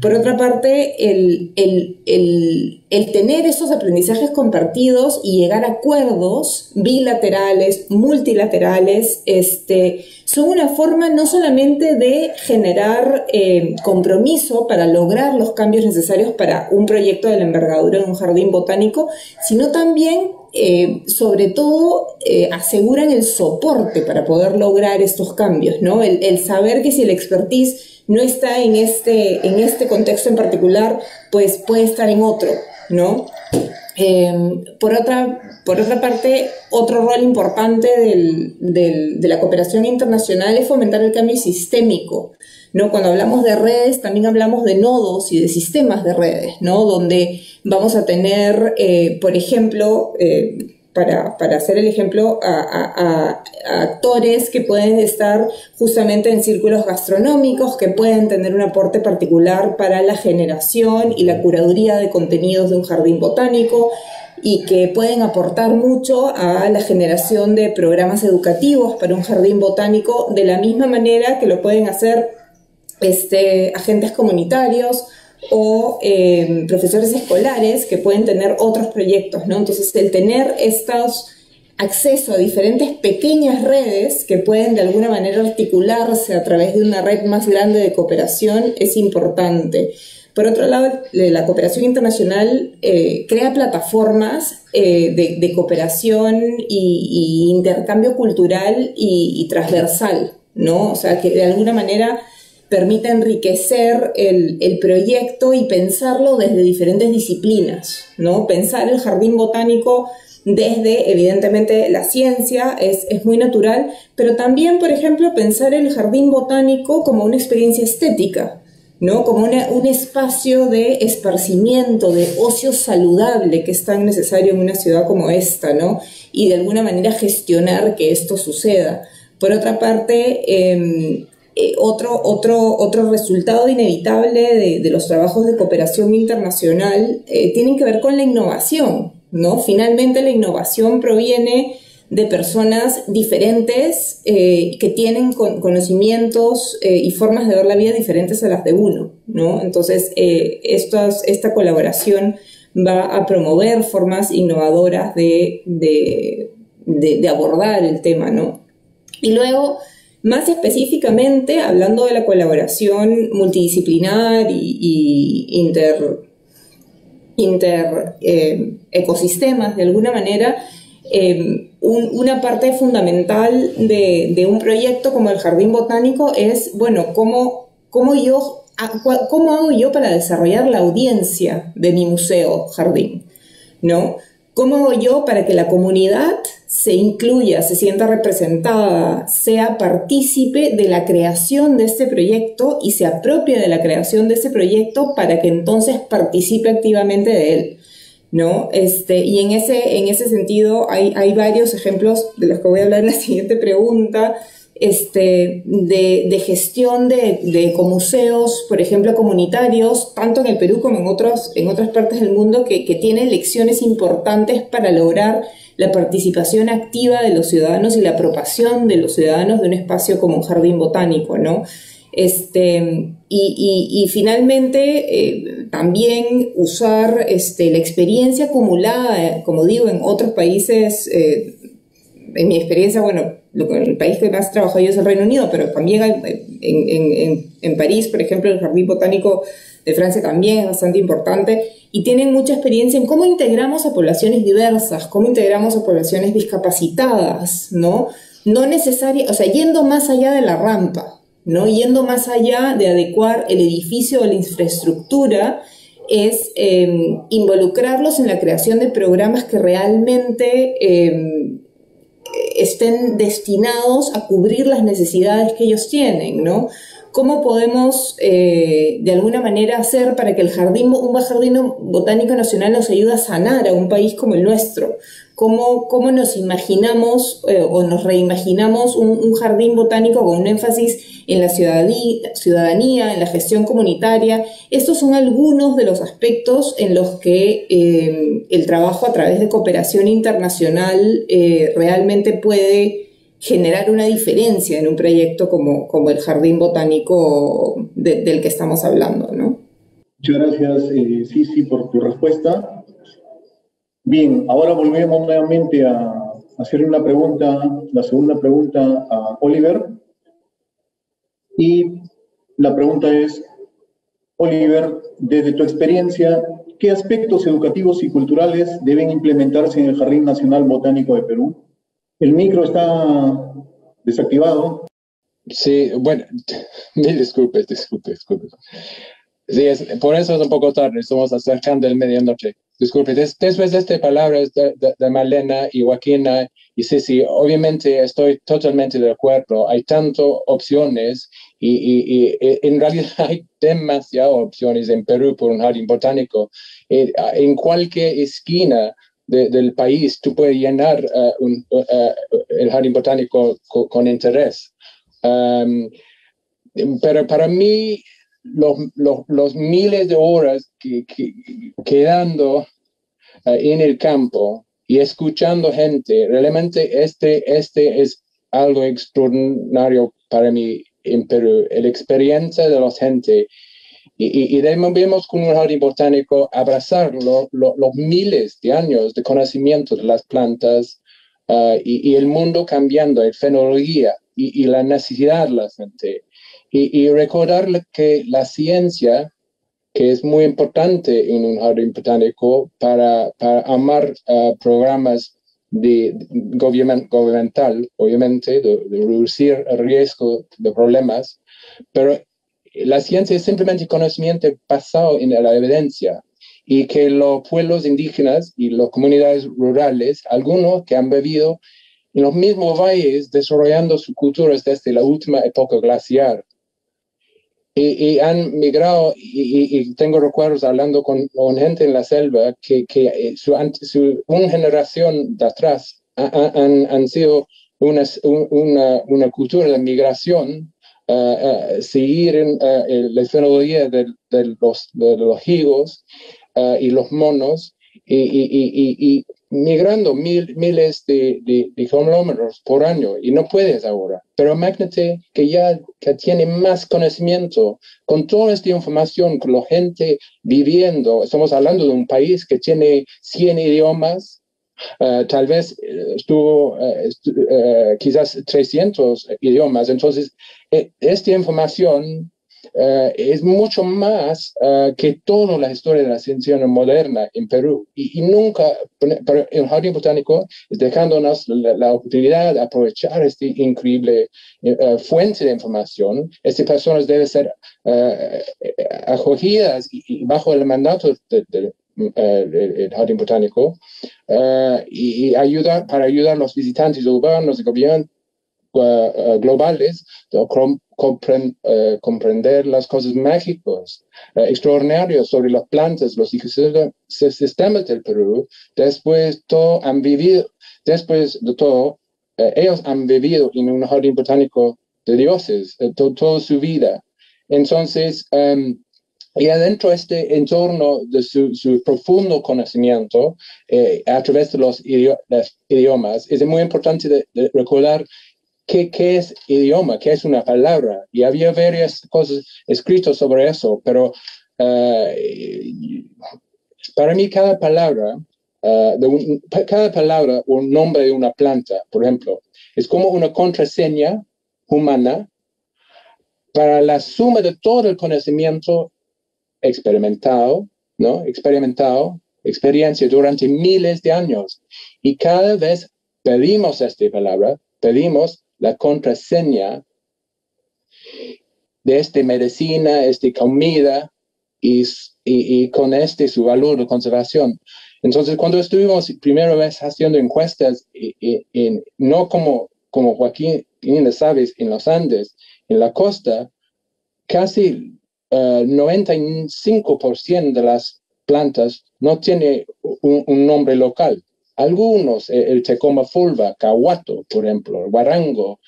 Por otra parte, el, el, el, el, tener esos aprendizajes compartidos y llegar a acuerdos bilaterales, multilaterales, este, son una forma no solamente de generar eh, compromiso para lograr los cambios necesarios para un proyecto de la envergadura de un jardín botánico, sino también eh, sobre todo eh, aseguran el soporte para poder lograr estos cambios, ¿no? El, el, saber que si el expertise no está en este, en este contexto en particular, pues puede estar en otro, ¿no? Em, por, otra, por otra parte, otro rol importante del, del, de la cooperación internacional es fomentar el cambio sistémico. ¿no? Cuando hablamos de redes, también hablamos de nodos y de sistemas de redes, ¿no? donde vamos a tener, eh, por ejemplo, eh, para, para, hacer el ejemplo, a, actores que pueden estar justamente en círculos gastronómicos, que pueden tener un aporte particular para la generación y la curaduría de contenidos de un jardín botánico y que pueden aportar mucho a la generación de programas educativos para un jardín botánico de la misma manera que lo pueden hacer este, agentes comunitarios o em, profesores escolares que pueden tener otros proyectos, ¿no? Entonces, el tener estos acceso a diferentes pequeñas redes que pueden de alguna manera articularse a través de una red más grande de cooperación es importante. Por otro lado, la cooperación internacional eh, crea plataformas eh, de, cooperación y, intercambio cultural y, transversal, ¿no? O sea, que de alguna manera permite enriquecer el, el, proyecto y pensarlo desde diferentes disciplinas, ¿no? Pensar el jardín botánico desde, evidentemente, la ciencia es, es, muy natural, pero también, por ejemplo, pensar el jardín botánico como una experiencia estética, ¿no? Como un espacio de esparcimiento, de ocio saludable que es tan necesario en una ciudad como esta, ¿no? Y de alguna manera gestionar que esto suceda. Por otra parte, em, eh, otro, otro, otro resultado inevitable de, de, los trabajos de cooperación internacional eh, tienen que ver con la innovación, ¿no? Finalmente la innovación proviene de personas diferentes eh, que tienen conocimientos eh, y formas de ver la vida diferentes a las de uno, ¿no? Entonces, esta colaboración va a promover formas innovadoras de, de, abordar el tema, ¿no? Y luego, más específicamente, hablando de la colaboración multidisciplinar y, y inter eh, ecosistemas de alguna manera, eh, una parte fundamental de, un proyecto como el Jardín Botánico es, bueno, cómo, cómo, yo, cómo hago yo para desarrollar la audiencia de mi museo jardín, ¿no? ¿Cómo hago yo para que la comunidad se incluya, se sienta representada, sea partícipe de la creación de este proyecto y se apropie de la creación de ese proyecto para que entonces participe activamente de él. ¿no? Este, y en ese, en ese sentido hay, hay varios ejemplos de los que voy a hablar en la (laughs) siguiente pregunta, este, de, de, gestión de, de ecomuseos, por ejemplo, comunitarios, tanto en el Perú como en, otros, en otras partes del mundo, que, que tienen lecciones importantes para lograr la participación activa de los ciudadanos y la apropiación de los ciudadanos de un espacio como un jardín botánico, ¿no? Este, y, finalmente, eh, también usar este, la experiencia acumulada, como digo, en otros países, eh, en mi experiencia, bueno, el país que más trabajo yo es el Reino Unido, pero también en, en París, por ejemplo, el Jardín Botánico de Francia también es bastante importante y tienen mucha experiencia en cómo integramos a poblaciones diversas, cómo integramos a poblaciones discapacitadas, ¿no? No necesaria, o sea, yendo más allá de la rampa, ¿no? Yendo más allá de adecuar el edificio o la infraestructura, es em, involucrarlos en la creación de programas que realmente em, estén destinados a cubrir las necesidades que ellos tienen, ¿no? ¿Cómo podemos eh, de alguna manera hacer para que el jardín, un jardín botánico nacional nos ayude a sanar a un país como el nuestro? ¿Cómo, cómo nos imaginamos eh, o nos reimaginamos un, jardín botánico con un énfasis en la ciudadanía, en la gestión comunitaria? Estos son algunos de los aspectos en los que eh, el trabajo a través de cooperación internacional realmente puede generar una diferencia en un proyecto como, como el Jardín Botánico del que estamos hablando, ¿no? Muchas gracias, eh, Sisi, por tu respuesta. Bien, ahora volvemos nuevamente a hacer una pregunta, la segunda pregunta a Oliver. Y la pregunta es, Oliver, desde tu experiencia, ¿qué aspectos educativos y culturales deben implementarse en el Jardín Nacional Botánico de Perú? El micro está desactivado. Sí, bueno, (laughs) mil disculpes, disculpe, disculpe. Sí, es, por eso es un poco tarde, estamos acercando el medianoche. Disculpe, después de estas palabras de, de, Malena y Joaquina, y sí, obviamente estoy totalmente de acuerdo. Hay tantas opciones y, y, y, en realidad (laughs) hay demasiadas opciones en Perú por un jardín botánico. Eh, en cualquier esquina del país, tú puedes llenar eh, un, eh, el jardín botánico con, interés. Um, pero para mí, los, los, miles de horas que, quedando eh, en el campo y escuchando gente, realmente este, este es algo extraordinario para mí en Perú. La experiencia de la gente y, y, debemos con un jardín botánico abrazar los miles de años de conocimiento de las plantas uh, y, el mundo cambiando, la fenología y, la necesidad de la gente. Y, recordar que la ciencia que es muy importante en un jardín botánico para, para amar programas de, gubernamental, obviamente, de, reducir el riesgo de problemas, pero la ciencia es simplemente conocimiento basado en la evidencia y que los pueblos indígenas y las comunidades rurales, algunos que han vivido en los mismos valles desarrollando sus culturas desde la última época glacial, y, han migrado y, tengo recuerdos hablando con, gente en la selva que, que eh, su, una generación de atrás han, sido una, cultura de migración, uh, seguir en, la escenología de, de, los, de los higos y los monos y, migrando mil, miles de, de, kilómetros por año y no puedes ahora. Pero imagínate que ya que tiene más conocimiento con toda esta información, con la gente viviendo. Estamos hablando de un país que tiene 100 idiomas, eh, tal vez eh, estuvo uh, quizás 300 idiomas. Entonces, esta información eh, es mucho más que toda la historia de la ciencia moderna en Perú. Y, y, nunca, pero el Jardín Botánico es dejándonos la, la oportunidad de aprovechar esta increíble fuente de información. Estas personas deben ser acogidas y, y, bajo el mandato del de, de, Jardín Botánico y, y ayudar, para ayudar a los visitantes urbanos y gobiernos globales uh, comprender las cosas mágicas, extraordinarias sobre las plantas, los sistemas del Perú, después todo han vivido, después de todo, ellos han vivido en un jardín botánico de dioses toda su vida. Entonces, um, y adentro de este entorno de su, su profundo conocimiento eh, a través de los, idiomas, es muy importante de, de recordar ¿Qué, ¿Qué, es idioma? ¿Qué es una palabra? Y había varias cosas escritas sobre eso, pero uh, para mí cada palabra, uh, de un, cada palabra, un nombre de una planta, por ejemplo, es como una contraseña humana para la suma de todo el conocimiento experimentado, ¿no? Experimentado, experiencia durante miles de años. Y cada vez pedimos esta palabra, pedimos la contraseña de esta medicina, esta comida y, y, con este su valor de conservación. Entonces, cuando estuvimos primera vez haciendo encuestas, y, no como, como Joaquín sabes, en los Andes, en la costa, casi uh, eh, 95% de las plantas no tiene un, nombre local. Algunos, eh, el Tecoma fulva, Cahuato, por ejemplo, el Guarango,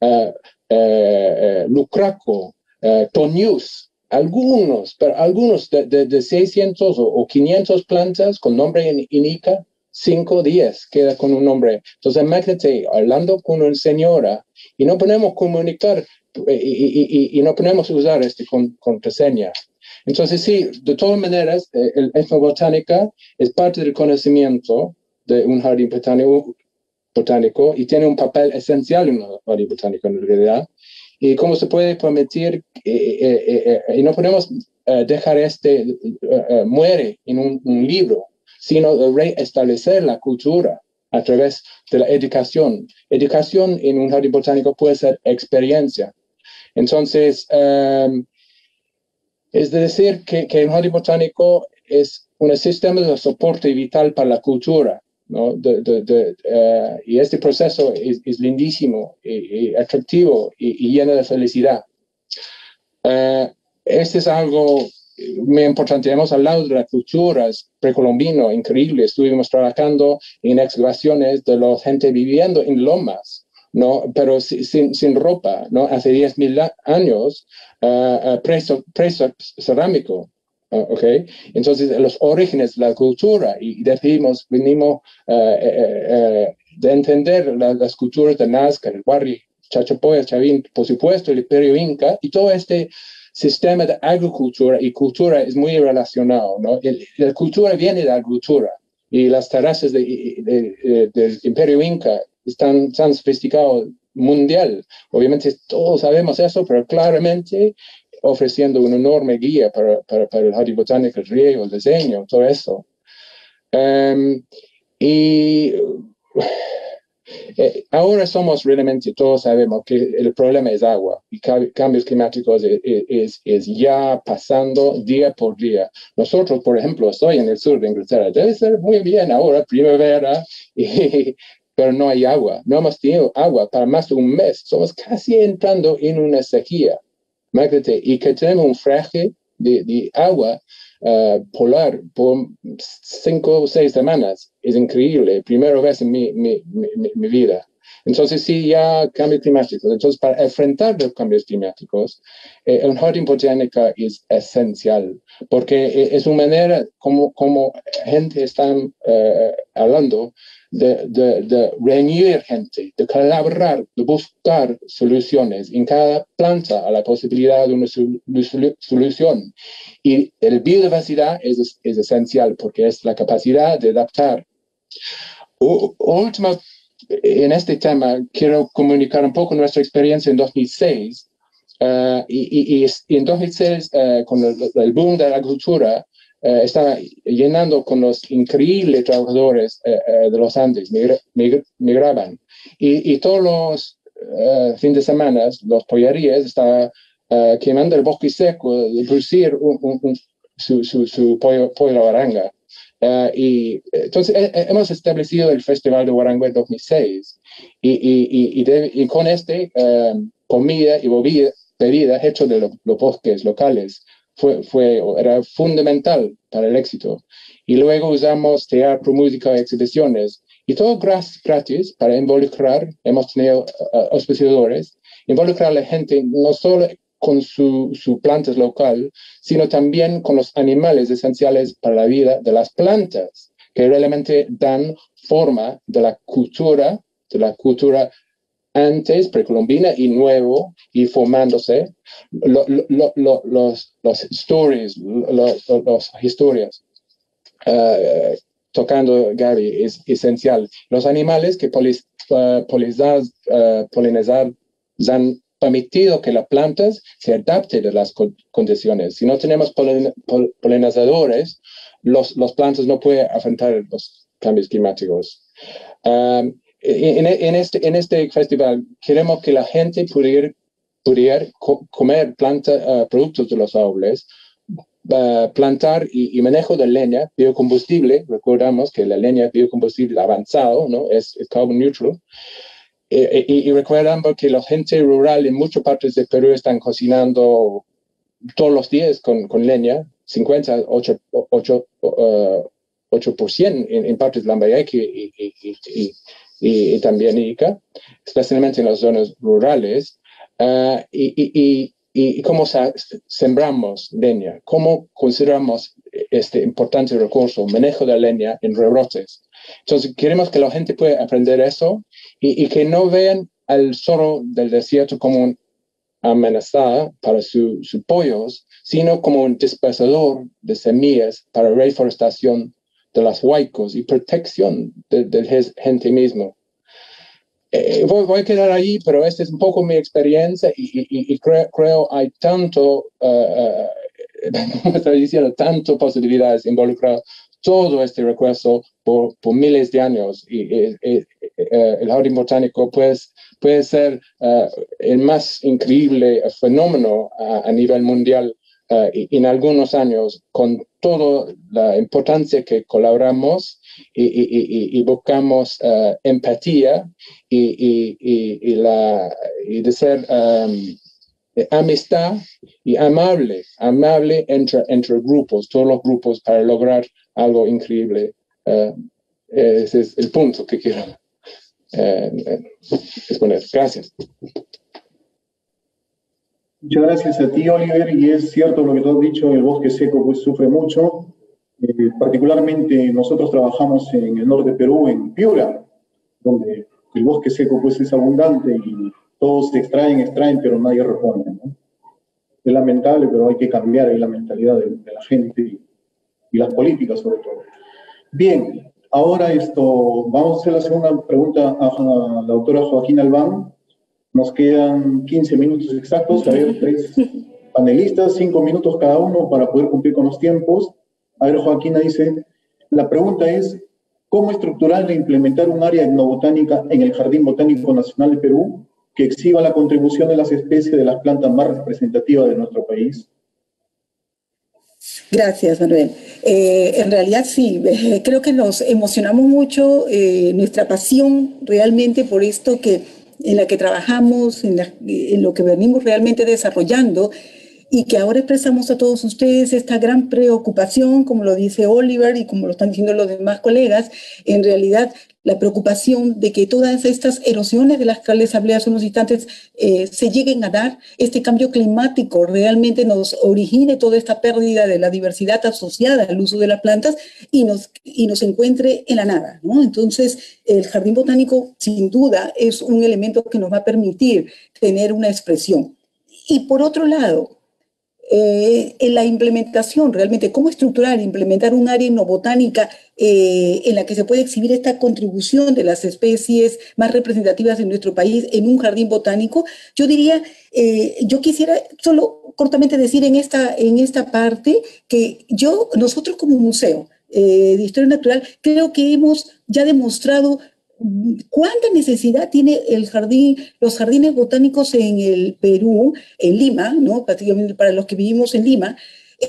uh, Lucraco, Tonius, algunos, pero algunos de, de, 600 o, 500 plantas con nombre en Inica, 5 o 10 queda con un nombre. Entonces, imagínate, hablando con una señora y no podemos comunicar y, y, y, no podemos usar este con, contraseña. Entonces, sí, de todas maneras, el etnobotánica es parte del conocimiento de un jardín botánico, botánico y tiene un papel esencial en un jardín botánico en realidad. Y cómo se puede permitir, eh, eh, eh, y no podemos dejar este muere en un, un libro, sino reestablecer la cultura a través de la educación. Educación en un jardín botánico puede ser experiencia. Entonces, um, es decir, que, que, el jardín botánico es un sistema de soporte vital para la cultura. ¿no? De, de, uh, y este proceso es, es lindísimo y, y atractivo y, y, lleno de felicidad. Uh, este es algo muy importante. Hemos hablado de las culturas precolombino, increíble. Estuvimos trabajando en excavaciones de la gente viviendo en lomas, ¿no? Pero sin, sin ropa, ¿no? Hace 10.000 años, uh, preso, preso cerámico, Ah, okay. Entonces, los orígenes la cultura, y decimos, venimos uh, uh, de entender la, las culturas de Nazca, el Huarri, Chachapoya, Chavín, por supuesto, el Imperio Inca, y todo este sistema de agricultura y cultura es muy relacionado, ¿no? La cultura viene de la agricultura, y las terrazas de, del Imperio Inca están tan sofisticados mundial. Obviamente todos sabemos eso, pero claramente ofreciendo una enorme guía para, para, para el jardín botánico, el riego, el diseño, todo eso. Em, y (sighs) eh, ahora somos realmente, todos sabemos que el problema es agua y cambios climáticos es, es, ya pasando día por día. Nosotros, por ejemplo, estoy en el sur de Inglaterra, debe ser muy bien ahora, primavera, (laughs) pero no hay agua. No hemos tenido agua para más de un mes. Somos casi entrando en una sequía. Y que tenemos un fraje de, de agua uh, polar por cinco o seis semanas. Es increíble, primera vez en mi, mi, mi, vida. Entonces, sí, ya cambios climáticos. Entonces, para enfrentar los cambios climáticos, eh, el jardín botánico es esencial, porque eh, es una manera como, como gente está uh, hablando de, reunir gente, de colaborar, de buscar soluciones. En cada planta a la posibilidad de una solución. Y la biodiversidad es, es esencial porque es la capacidad de adaptar. última, en este tema, quiero comunicar un poco nuestra experiencia en 2006. Uh, y, y, y, en 2006, uh, con el, el, boom de la agricultura, eh, estaba llenando con los increíbles trabajadores eh, eh, de los Andes, migraban. Y, todos los fines de semana, los pollerías estaban quemando el bosque seco, de producir su, su, su, pollo, pollo baranga. Y entonces hemos establecido el Festival de Guarango en 2006 y, y, y, con este comida y bebida, bebida hecho de los bosques locales fue, fue, era fundamental para el éxito. Y luego usamos teatro, música, exhibiciones. Y todo gratis para involucrar, hemos tenido uh, auspiciadores, involucrar a la gente no solo con su, su plantas local, sino también con los animales esenciales para la vida de las plantas, que realmente dan forma de la cultura, de la cultura antes, precolombina y nuevo, y formándose, lo, lo, lo, los, los stories, las historias, uh, tocando Gary, es esencial. Los animales que polis, uh, polinizar, uh, polinizar han permitido que las plantas se adapten a las condiciones. Si no tenemos polin, pol, polinizadores, los, los plantas no pueden afrontar los cambios climáticos. Um, en, en, este, en este festival queremos que la gente pudiera, pudiera comer planta, uh, productos de los árboles, uh, plantar y, y, manejo de leña, biocombustible, recordamos que la leña biocombustible avanzado, ¿no? es, es carbon neutral, eh, y, y, recordamos que la gente rural en muchas partes de Perú están cocinando todos los días con, con leña, 50, 8, 8, uh, 8% en, en partes de Lambayeque y, y, y, también Ica, especialmente en las zonas rurales, uh, y, y, cómo sembramos leña, cómo consideramos este importante recurso, manejo de leña en rebrotes. Entonces, queremos que la gente pueda aprender eso y, que no vean al zorro del desierto como un amenazada para sus su pollos, sino como un dispersador de semillas para reforestación de las huaicos y protección de, de gente mismo. Eh, voy, voy, a quedar ahí, pero esta es un poco mi experiencia y, y, y creo, creo, hay tanto, uh, (laughs) uh, estoy diciendo, tanto posibilidades involucrar todo este recurso por, por miles de años y, y el jardín botánico pues, puede ser uh, el más increíble fenómeno a, a nivel mundial uh, en algunos años con toda la importancia que colaboramos y, y, y buscamos uh, empatía y, la, y de ser um, amistad y amable, amable entre, entre grupos, todos los grupos para lograr algo increíble. Uh, ese es el punto que quiero uh, exponer. Gracias. Muchas gracias a ti, Oliver, y es cierto lo que tú has dicho, el bosque seco pues sufre mucho, eh, particularmente nosotros trabajamos en el norte de Perú, en Piura, donde el bosque seco pues es abundante y todos extraen, extraen, pero nadie repone. ¿no? Es lamentable, pero hay que cambiar la mentalidad de, de la gente y, y, las políticas sobre todo. Bien, ahora esto, vamos a hacer la segunda pregunta a, a la doctora Joaquín Albán. Nos quedan 15 minutos exactos, ver, tres, panelistas, cinco minutos cada uno para poder cumplir con los tiempos. A ver, Joaquina dice, la pregunta es, ¿cómo estructurar e implementar un área etnobotánica en el Jardín Botánico Nacional de Perú que exhiba la contribución de las especies de las plantas más representativas de nuestro país? Gracias, Manuel. Eh, en realidad sí, creo que nos emocionamos mucho, eh, nuestra pasión realmente por esto que en la que trabajamos, en lo que venimos realmente desarrollando y que ahora expresamos a todos ustedes esta gran preocupación, como lo dice Oliver y como lo están diciendo los demás colegas, en realidad la preocupación de que todas estas erosiones de las que les hablé hace unos instantes eh, se lleguen a dar, este cambio climático realmente nos origine toda esta pérdida de la diversidad asociada al uso de las plantas y nos, y nos encuentre en la nada. ¿no? Entonces, el jardín botánico sin duda es un elemento que nos va a permitir tener una expresión. Y por otro lado, eh, en la implementación, realmente, cómo estructurar, implementar un área no botánica eh, en la que se puede exhibir esta contribución de las especies más representativas de nuestro país en un jardín botánico, yo diría, eh, yo quisiera solo cortamente decir en esta, en esta parte que yo, nosotros como museo, de historia natural, creo que hemos ya demostrado ¿Cuánta necesidad tiene el jardín, los jardines botánicos en el Perú, en Lima, ¿no? para los que vivimos en Lima?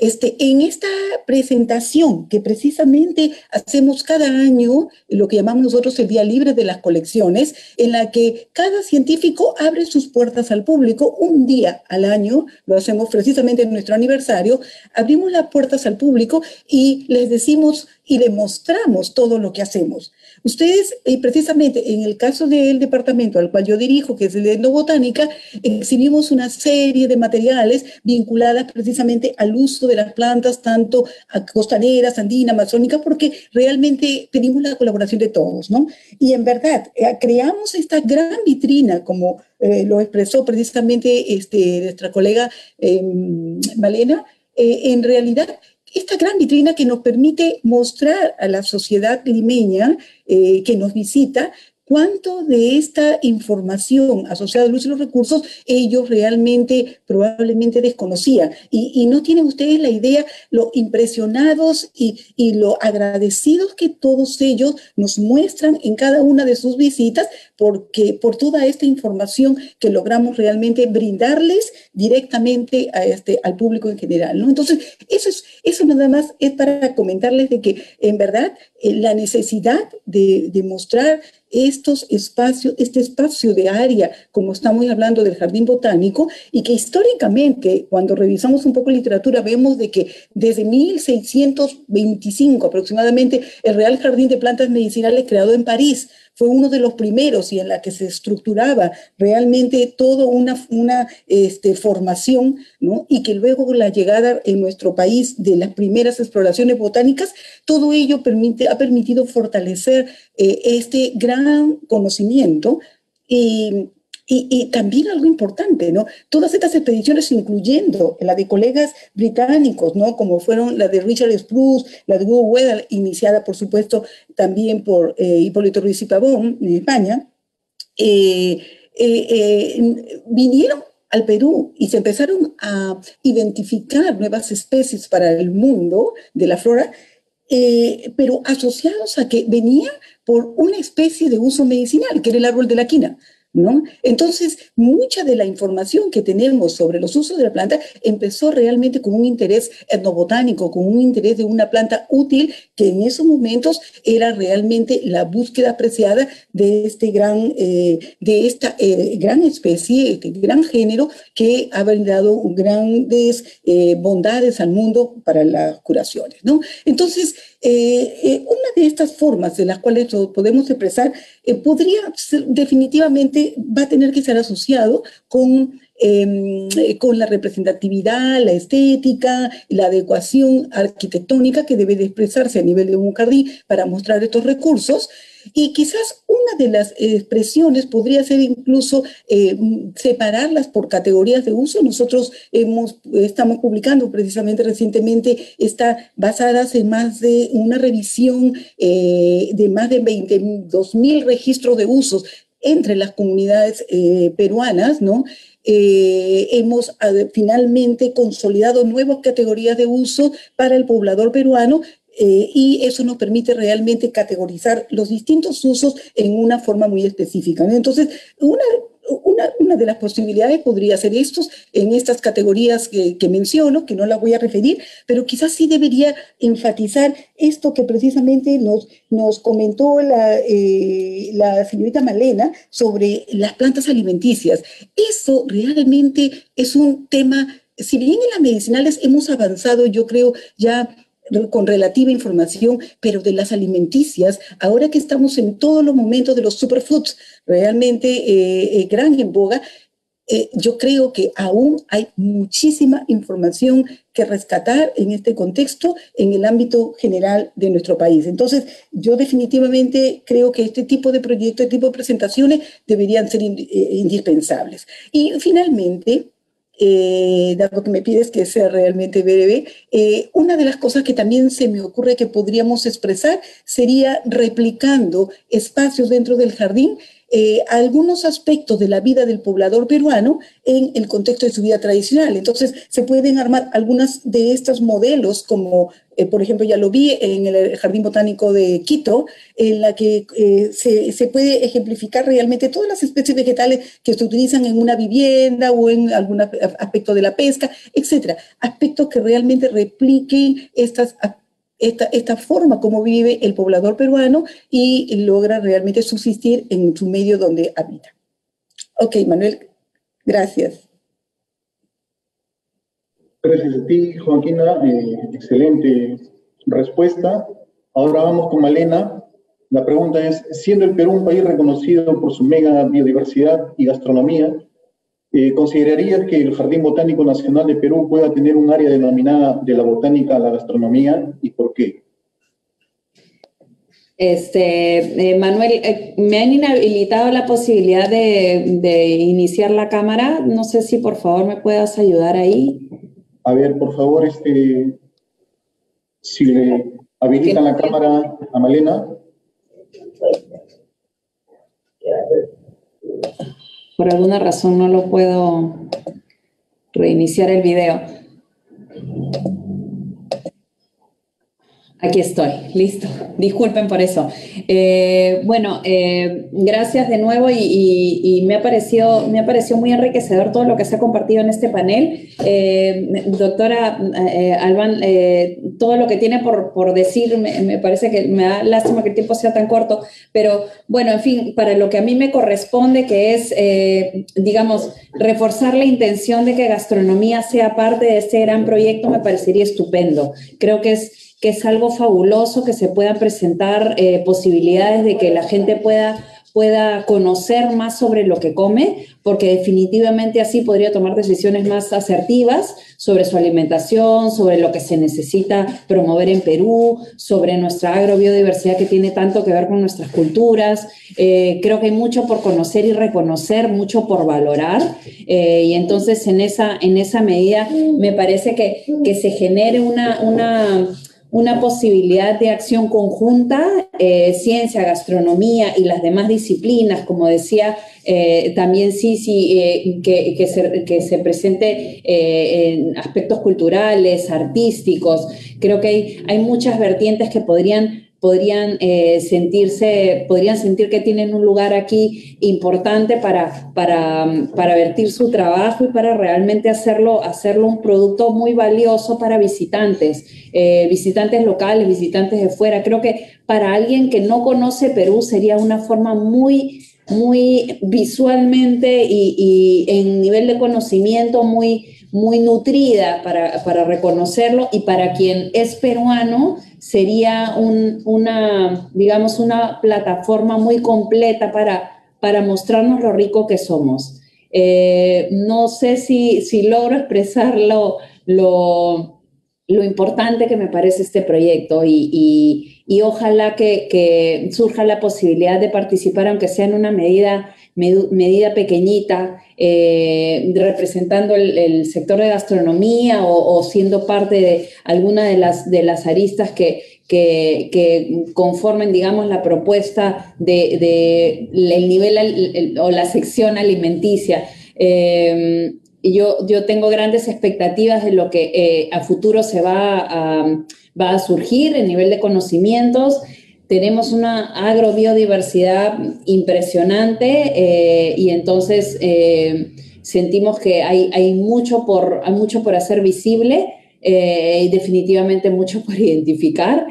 Este, en esta presentación que precisamente hacemos cada año, lo que llamamos nosotros el Día Libre de las Colecciones, en la que cada científico abre sus puertas al público un día al año, lo hacemos precisamente en nuestro aniversario, abrimos las puertas al público y les decimos y le mostramos todo lo que hacemos. Ustedes, y precisamente en el caso del departamento al cual yo dirijo, que es el de etnobotánica, exhibimos una serie de materiales vinculadas precisamente al uso de las plantas, tanto costaneras, andinas, amazónicas, porque realmente pedimos la colaboración de todos, ¿no? Y en verdad, eh, creamos esta gran vitrina, como eh, lo expresó precisamente este, nuestra colega em, Malena, eh, en realidad esta gran vitrina que nos permite mostrar a la sociedad limeña eh, que nos visita cuánto de esta información asociada al uso de los recursos ellos realmente probablemente desconocían. Y, no tienen ustedes la idea lo impresionados y, y, lo agradecidos que todos ellos nos muestran en cada una de sus visitas porque por toda esta información que logramos realmente brindarles directamente a este, al público en general. ¿no? Entonces, eso, es, eso nada más es para comentarles de que en verdad eh, la necesidad de, de mostrar estos espacios, este espacio de área, como estamos hablando del jardín botánico, y que históricamente, cuando revisamos un poco literatura, vemos de que desde 1625 aproximadamente, el Real Jardín de Plantas Medicinales creado en París fue uno de los primeros y en la que se estructuraba realmente toda una, una este, formación, ¿no? Y que luego la llegada en nuestro país de las primeras exploraciones botánicas, todo ello permite, ha permitido fortalecer eh, este gran conocimiento. Y, y, también algo importante, ¿no? Todas estas expediciones, incluyendo la de colegas británicos, ¿no? Como fueron la de Richard Spruce, la de Hugo Weddell, iniciada, por supuesto, también por eh, Hipólito Ruiz y Pavón, en España, eh, eh, vinieron al Perú y se empezaron a identificar nuevas especies para el mundo de la flora, pero asociados a que venía por una especie de uso medicinal, que era el árbol de la quina. Entonces, mucha de la información que tenemos sobre los usos de la planta empezó realmente con un interés etnobotánico, con un interés de una planta útil que en esos momentos era realmente la búsqueda apreciada de este gran, eh, de esta eh, gran especie, este gran género que ha brindado grandes eh, bondades al mundo para las curaciones, ¿no? Entonces, eh, eh, una de estas formas de las cuales podemos expresar eh, podría definitivamente va a tener que ser asociado con, em, con la representatividad, la estética, la adecuación arquitectónica que debe de expresarse a nivel de un jardín para mostrar estos recursos. Y quizás una de las expresiones podría ser incluso eh, separarlas por categorías de uso. Nosotros hemos, estamos publicando precisamente recientemente, está basadas en más de una revisión eh, de más de 22 mil registros de usos entre las comunidades eh, peruanas, ¿no? Hemos finalmente consolidado nuevas categorías de uso para el poblador peruano eh, y eso nos permite realmente categorizar los distintos usos en una forma muy específica. Entonces, una, una, una, de las posibilidades podría ser estos, en estas categorías que, que, menciono, que no las voy a referir, pero quizás sí debería enfatizar esto que precisamente nos, nos comentó la, eh, la señorita Malena sobre las plantas alimenticias. Eso realmente es un tema, si bien en las medicinales hemos avanzado, yo creo, ya con relativa información, pero de las alimenticias, ahora que estamos en todos los momentos de los superfoods realmente eh, eh, gran en boga, eh, yo creo que aún hay muchísima información que rescatar en este contexto en el ámbito general de nuestro país. Entonces, yo definitivamente creo que este tipo de proyectos, este tipo de presentaciones deberían ser indispensables. Y finalmente, eh, dado que me pides que sea realmente breve, eh, una de las cosas que también se me ocurre que podríamos expresar sería replicando espacios dentro del jardín eh, algunos aspectos de la vida del poblador peruano en el contexto de su vida tradicional. Entonces, se pueden armar algunas de estos modelos, como eh, por ejemplo ya lo vi en el Jardín Botánico de Quito, en la que eh, se, puede ejemplificar realmente todas las especies vegetales que se utilizan en una vivienda o en algún aspecto de la pesca, etcétera. Aspectos que realmente repliquen estas esta, esta forma como vive el poblador peruano y logra realmente subsistir en su medio donde habita. Ok, Manuel, gracias. Gracias a ti, Joaquina. Eh, excelente respuesta. Ahora vamos con Malena. La pregunta es, siendo el Perú un país reconocido por su mega biodiversidad y gastronomía, eh, ¿Considerarías que el Jardín Botánico Nacional de Perú pueda tener un área denominada de la botánica a la gastronomía y por qué? Este, eh, Manuel, eh, me han inhabilitado la posibilidad de, de, iniciar la cámara. No sé si por favor me puedas ayudar ahí. A ver, por favor, este, si le habilitan la cámara a Malena. Por alguna razón no lo puedo reiniciar el video. Aquí estoy, listo. Disculpen por eso. Eh, bueno, eh, gracias de nuevo y, me, ha parecido, me ha muy enriquecedor todo lo que se ha compartido en este panel. Eh, doctora Alban, todo lo que tiene por, decir, me, parece que me da lástima que el tiempo sea tan corto, pero bueno, en fin, para lo que a mí me corresponde, que es, digamos, reforzar la intención de que gastronomía sea parte de este gran proyecto, me parecería estupendo. Creo que es que es algo fabuloso que se puedan presentar eh, posibilidades de que la gente pueda pueda conocer más sobre lo que come, porque definitivamente así podría tomar decisiones más asertivas sobre su alimentación, sobre lo que se necesita promover en Perú, sobre nuestra agrobiodiversidad que tiene tanto que ver con nuestras culturas. Eh, creo que hay mucho por conocer y reconocer, mucho por valorar, eh, y entonces en esa, en esa medida me parece que, que se genere una, una una posibilidad de acción conjunta, eh, ciencia, gastronomía y las demás disciplinas, como decía eh, también sí, eh, que, que, se, presente en aspectos culturales, artísticos. Creo que hay, hay muchas vertientes que podrían podrían eh, sentirse, podrían sentir que tienen un lugar aquí importante para, para, para, vertir su trabajo y para realmente hacerlo, hacerlo un producto muy valioso para visitantes, eh, visitantes locales, visitantes de fuera. Creo que para alguien que no conoce Perú sería una forma muy muy visualmente y, y en nivel de conocimiento muy, muy nutrida para, para, reconocerlo y para quien es peruano sería una, digamos, una plataforma muy completa para, para mostrarnos lo rico que somos. Eh, no sé si, si logro expresar lo, lo, importante que me parece este proyecto y, y, ojalá que, que, surja la posibilidad de participar, aunque sea en una medida, medida pequeñita, eh, representando el, sector de gastronomía o, siendo parte de alguna de las, de las aristas que, que, conformen, digamos, la propuesta de, el nivel o la sección alimenticia. Em, yo, yo tengo grandes expectativas de lo que eh, a futuro se va a, va a surgir en nivel de conocimientos. Tenemos una agrobiodiversidad impresionante eh, y entonces eh, sentimos que hay, hay, mucho por, hay mucho por hacer visible eh, y definitivamente mucho por (laughs) identificar,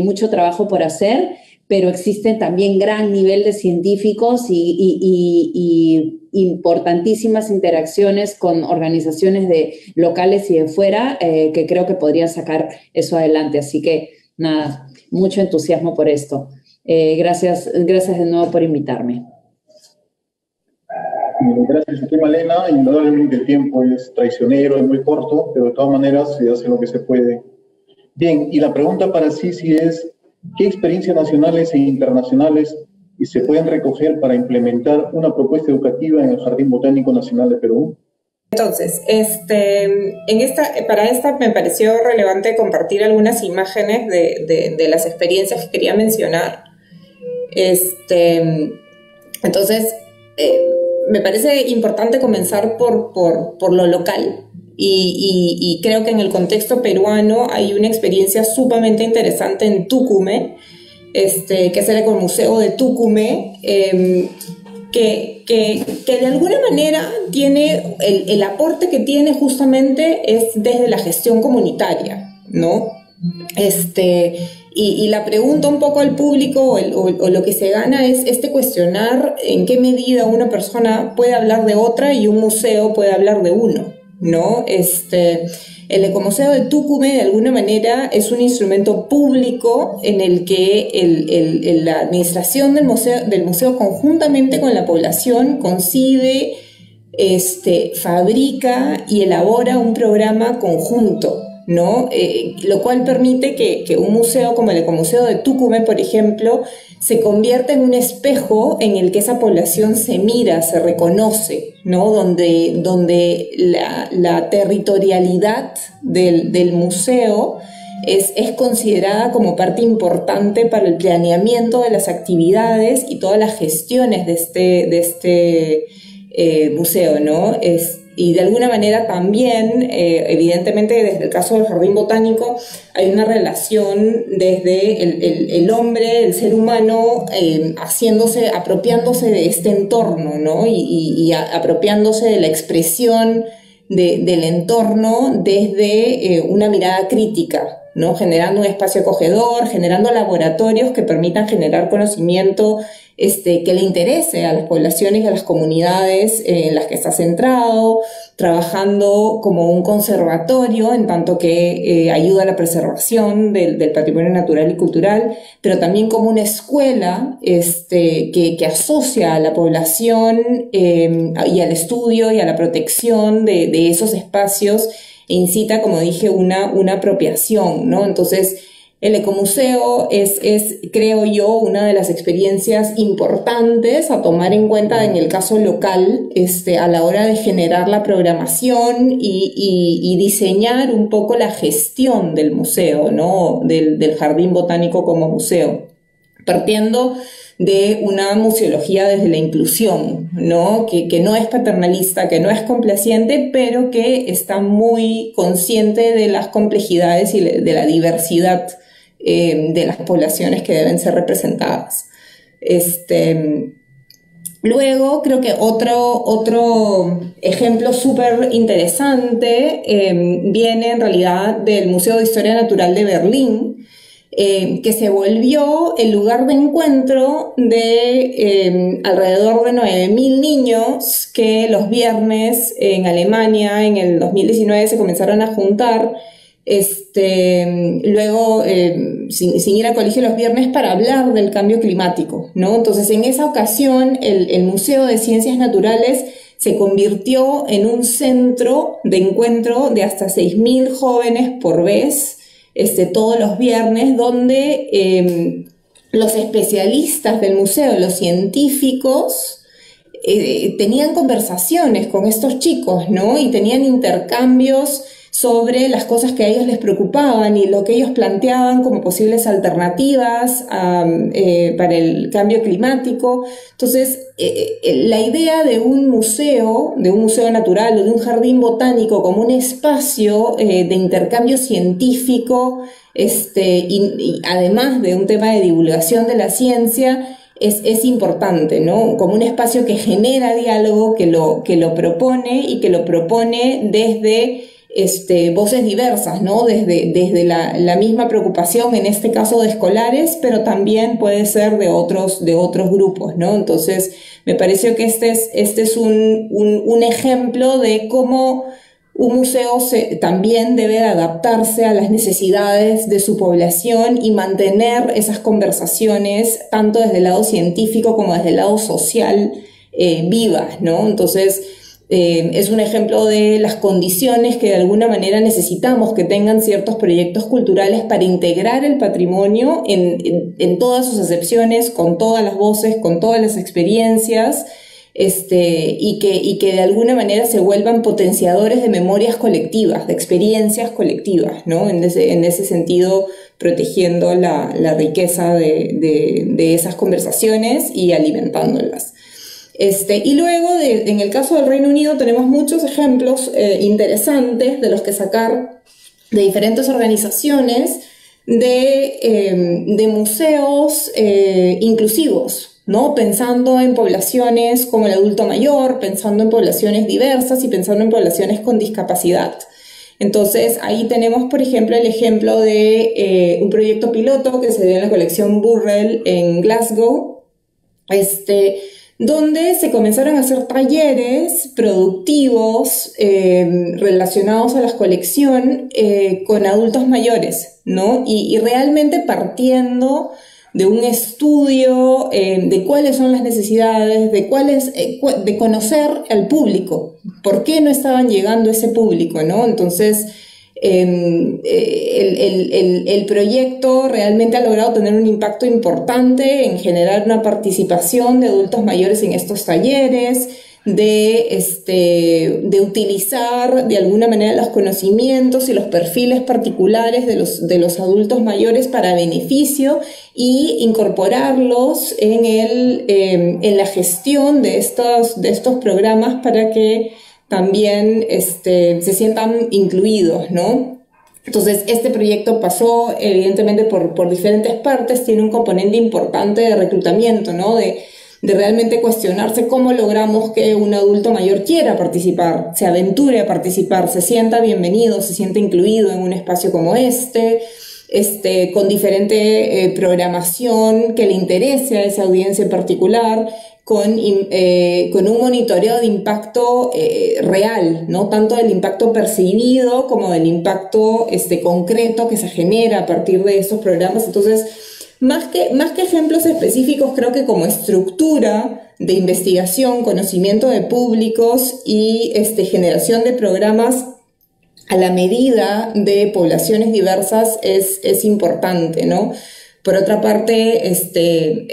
mucho trabajo por hacer, pero existen también gran nivel de científicos y, importantísimas interacciones con organizaciones de locales y de fuera que creo que podrían sacar eso adelante. Así que nada, mucho entusiasmo por esto. gracias, gracias de nuevo por invitarme. Gracias a ti, Malena. Indudablemente el tiempo es traicionero, es muy corto, pero de todas maneras se hace lo que se puede. Bien, y la pregunta para Sisi es, ¿qué experiencias nacionales e internacionales se pueden recoger para implementar una propuesta educativa en el Jardín Botánico Nacional de Perú? Entonces, este, para esta me pareció relevante compartir algunas imágenes de, las experiencias que quería mencionar. Este, entonces, eh, me parece importante comenzar por, lo local. Y, creo que en el contexto peruano hay una experiencia sumamente interesante en Tucume, este, que es el Ecomuseo de Tucume, em, que, que, que, de alguna manera tiene, el, el aporte que tiene justamente es desde la gestión comunitaria, ¿no? Este, y, la pregunta un poco al público o, lo que se gana es este cuestionar en qué medida una persona puede hablar de otra y un museo puede hablar de uno, ¿no? Este, el Ecomuseo de Tucumé, de alguna manera, es un instrumento público en el que la administración del museo, del museo, conjuntamente con la población, concibe, este, fabrica y elabora un programa conjunto. ¿No? Eh, lo cual permite que, un museo como el Ecomuseo de Tucumán, por ejemplo, se convierta en un espejo en el que esa población se mira, se reconoce, ¿no? Donde, donde la, territorialidad del, museo es, considerada como parte importante para el planeamiento de las actividades y todas las gestiones de este, de este eh, museo, ¿no? Es, y de alguna manera también, eh, evidentemente desde el caso del jardín botánico, hay una relación desde el, hombre, el ser humano, eh, haciéndose, apropiándose de este entorno, ¿no? Y, apropiándose de la expresión de, del entorno desde eh, una mirada crítica, ¿no? Generando un espacio acogedor, generando laboratorios que permitan generar conocimiento este, que le interese a las poblaciones y a las comunidades en las que está centrado, trabajando como un conservatorio en tanto que eh, ayuda a la preservación del, patrimonio natural y cultural, pero también como una escuela este, que, asocia a la población em, y al estudio y a la protección de, esos espacios e incita, como dije, una, una apropiación, ¿no? Entonces, el ecomuseo es, es, creo yo, una de las experiencias importantes a tomar en cuenta en el caso local este, a la hora de generar la programación y, y, diseñar un poco la gestión del museo, ¿no? del, del jardín botánico como museo, partiendo de una museología desde la inclusión, ¿no? Que, que, no es paternalista, que no es complaciente, pero que está muy consciente de las complejidades y de la diversidad eh, de las poblaciones que deben ser representadas. Este, luego, creo que otro, otro ejemplo súper interesante eh, viene en realidad del Museo de Historia Natural de Berlín, eh, que se volvió el lugar de encuentro de alrededor de 9.000 niños que los viernes en Alemania en el 2019 se comenzaron a juntar este, luego eh, sin, ir a colegio los viernes para hablar del cambio climático, ¿no? Entonces, en esa ocasión, el, Museo de Ciencias Naturales se convirtió en un centro de encuentro de hasta 6.000 jóvenes por vez, este, todos los viernes, donde em, los especialistas del museo, los científicos, eh, tenían conversaciones con estos chicos, ¿no? Y tenían intercambios sobre las cosas que a ellos les preocupaban y lo que ellos planteaban como posibles alternativas eh, para el cambio climático. Entonces, eh, eh, la idea de un museo, de un museo natural o de un jardín botánico como un espacio de intercambio científico, este, además de un tema de divulgación de la ciencia, es, es, importante, ¿no? Como un espacio que genera diálogo, que lo, que lo propone y que lo propone desde este, voces diversas, ¿no? Desde, desde la, misma preocupación, en este caso de escolares, pero también puede ser de otros, de otros grupos, ¿no? Entonces, me pareció que este es, este es un, ejemplo de cómo un museo también debe adaptarse a las necesidades de su población y mantener esas conversaciones, tanto desde el lado científico como desde el lado social, eh, vivas, ¿no? Entonces, eh, es un ejemplo de las condiciones que de alguna manera necesitamos que tengan ciertos proyectos culturales para integrar el patrimonio en, todas sus acepciones, con todas las voces, con todas las experiencias, este, y, que, y que de alguna manera se vuelvan potenciadores de memorias colectivas, de experiencias colectivas, ¿no? En ese, en ese sentido, protegiendo la, riqueza de esas conversaciones y alimentándolas. Este, y luego, en el caso del Reino Unido, tenemos muchos ejemplos eh, interesantes de los que sacar de diferentes organizaciones de, em, museos eh, inclusivos, ¿no? Pensando en poblaciones como el adulto mayor, pensando en poblaciones diversas y pensando en poblaciones con discapacidad. Entonces, ahí tenemos, por ejemplo, el ejemplo de eh, un proyecto piloto que se dio en la colección Burrell en Glasgow, este, donde se comenzaron a hacer talleres productivos eh, relacionados a la colección eh, con adultos mayores, ¿no? Y, realmente partiendo de un estudio eh, de cuáles son las necesidades, de cuáles, de conocer al público, por qué no estaban llegando ese público, ¿no? Entonces, Em, eh, el, proyecto realmente ha logrado tener un impacto importante en generar una participación de adultos mayores en estos talleres, de, este, de utilizar de alguna manera los conocimientos y los perfiles particulares de los, de los adultos mayores para beneficio y incorporarlos en, el, em, en la gestión de estos, de estos programas para que también este, se sientan incluidos, ¿no? Entonces, este proyecto pasó evidentemente por, por diferentes partes, tiene un componente importante de reclutamiento, ¿no? De, de realmente cuestionarse cómo logramos que un adulto mayor quiera participar, se aventure a participar, se sienta bienvenido, se sienta incluido en un espacio como este, este, con diferente eh, programación que le interese a esa audiencia en particular con, eh, con un monitoreo de impacto eh, real, ¿no? Tanto del impacto percibido como del impacto este, concreto que se genera a partir de estos programas. Entonces, más que, más que ejemplos específicos, creo que como estructura de investigación, conocimiento de públicos y este, generación de programas a la medida de poblaciones diversas es, es importante, ¿no? Por otra parte, este,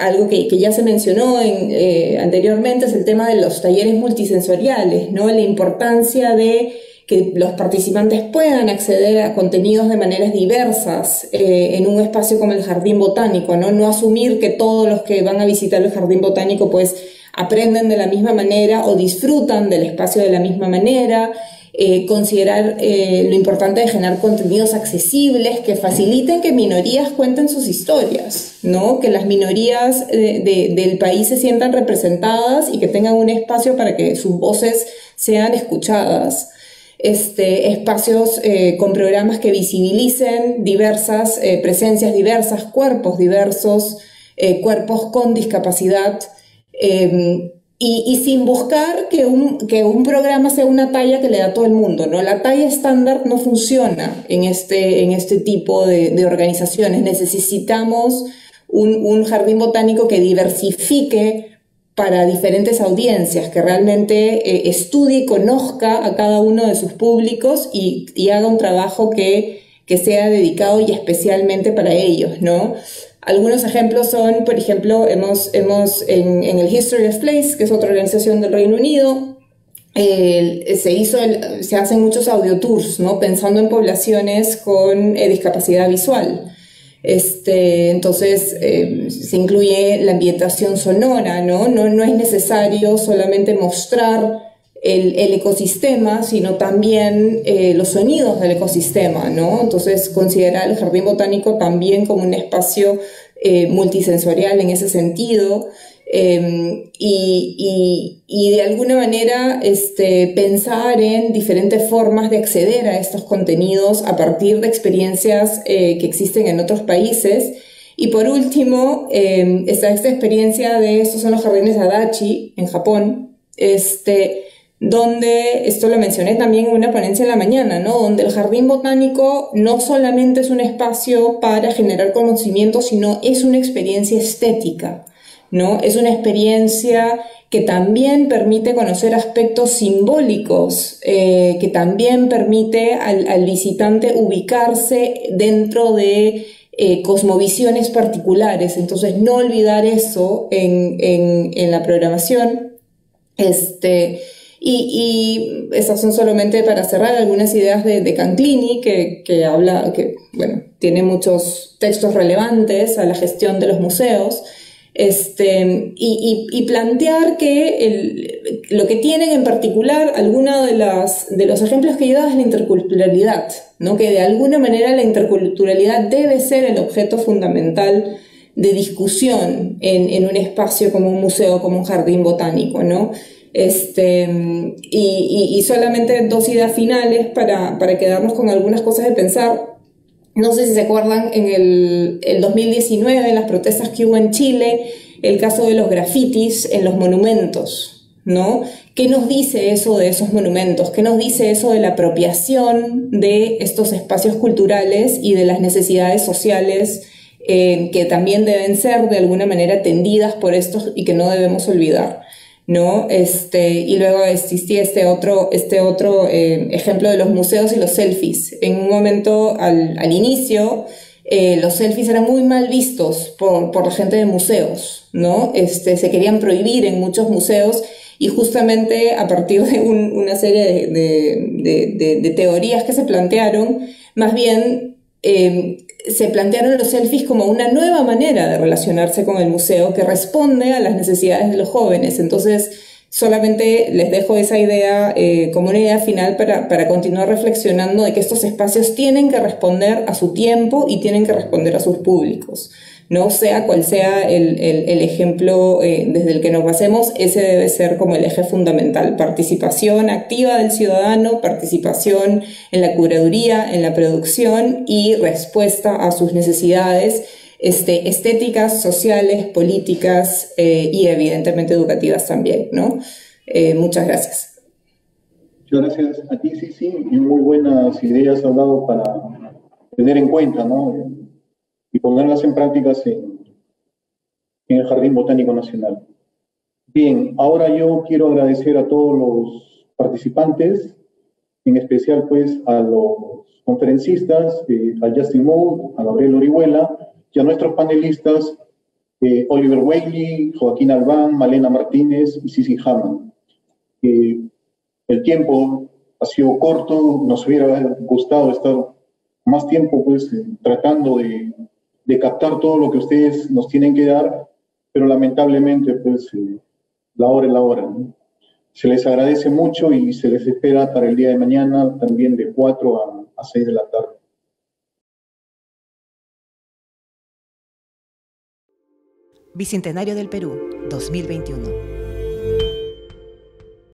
algo que, ya se mencionó eh, anteriormente es el tema de los talleres multisensoriales, ¿no? La importancia de que los participantes puedan acceder a contenidos de maneras diversas eh, en un espacio como el jardín botánico, ¿no? No asumir que todos los que van a visitar el jardín botánico pues aprenden de la misma manera o disfrutan del espacio de la misma manera, eh, considerar eh, lo importante de generar contenidos accesibles que faciliten que minorías cuenten sus historias, ¿no? que las minorías eh, del país se sientan representadas y que tengan un espacio para que sus voces sean escuchadas. Este, espacios con programas que visibilicen diversas presencias diversas, cuerpos diversos, cuerpos con discapacidad. Y, sin buscar que un, que un programa sea una talla que le da a todo el mundo, ¿no? La talla estándar no funciona en este, en este tipo de, de organizaciones. Necesitamos un, un, jardín botánico que diversifique para diferentes audiencias, que realmente eh, estudie y conozca a cada uno de sus públicos y, y haga un trabajo que, que sea dedicado y especialmente para ellos, ¿no? Algunos ejemplos son, por ejemplo, hemos, hemos en, el History of Place, que es otra organización del Reino Unido, se, hizo se hacen muchos audiotours, ¿no? Pensando en poblaciones con eh, discapacidad visual. Este, entonces eh, se incluye la ambientación sonora, ¿no? ¿no? No es necesario solamente mostrar el, ecosistema, sino también eh, los sonidos del ecosistema, ¿no? Entonces considerar el jardín botánico también como un espacio multisensorial en ese sentido. Em, y, y, de alguna manera este, pensar en diferentes formas de acceder a estos contenidos a partir de experiencias eh, que existen en otros países. Y por último, eh, está esta experiencia de estos son los jardines Adachi en Japón, este, donde, esto lo mencioné también en una ponencia en la mañana, ¿no? donde el jardín botánico no solamente es un espacio para generar conocimiento, sino es una experiencia estética. ¿no? Es una experiencia que también permite conocer aspectos simbólicos, eh, que también permite al, visitante ubicarse dentro de eh, cosmovisiones particulares. Entonces, no olvidar eso en, la programación. Este, y, esas son solamente para cerrar algunas ideas de, de Canclini, que, que habla, que, bueno, tiene muchos textos relevantes a la gestión de los museos. Este, y, plantear que lo que tienen en particular, algunos de, de los ejemplos que he dado es la interculturalidad, ¿no? que de alguna manera la interculturalidad debe ser el objeto fundamental de discusión en, un espacio como un museo, como un jardín botánico. ¿no? Este, y, solamente dos ideas finales para, para quedarnos con algunas cosas de pensar. No sé si se acuerdan, en el, 2019, en las protestas que hubo en Chile, el caso de los grafitis en los monumentos, ¿no? ¿Qué nos dice eso de esos monumentos? ¿Qué nos dice eso de la apropiación de estos espacios culturales y de las necesidades sociales eh, que también deben ser de alguna manera atendidas por estos y que no debemos olvidar? ¿No? Este, y luego existía este otro, este otro eh, ejemplo de los museos y los selfies. En un momento, al, al inicio, eh, los selfies eran muy mal vistos por, por, la gente de museos, ¿no? Este, se querían prohibir en muchos museos y justamente a partir de una serie de, de, teorías que se plantearon, más bien eh, se plantearon los selfies como una nueva manera de relacionarse con el museo que responde a las necesidades de los jóvenes. Entonces, solamente les dejo esa idea eh, como una idea final para, para continuar reflexionando de que estos espacios tienen que responder a su tiempo y tienen que responder a sus públicos no sea cual sea el, el, ejemplo eh, desde el que nos basemos, ese debe ser como el eje fundamental. Participación activa del ciudadano, participación en la curaduría, en la producción y respuesta a sus necesidades este, estéticas, sociales, políticas eh, y evidentemente educativas también. ¿no? Eh, muchas gracias. Muchas gracias a ti, sí, sí, muy buenas ideas has dado para tener en cuenta, ¿no? Y ponerlas en prácticas en, el Jardín Botánico Nacional. Bien, ahora yo quiero agradecer a todos los participantes, en especial pues a los conferencistas, eh, a Justin Moore, a Gabriel Orihuela y a nuestros panelistas eh, Oliver Whaley, Joaquín Albán, Malena Martínez y Sisi Hammond. Eh, el tiempo ha sido corto, nos hubiera gustado estar más tiempo pues tratando de de captar todo lo que ustedes nos tienen que dar, pero lamentablemente, pues, eh, la hora es la hora. Se les agradece mucho y se les espera para el día de mañana también de 4 a, a 6 de la tarde. Bicentenario del Perú, 2021.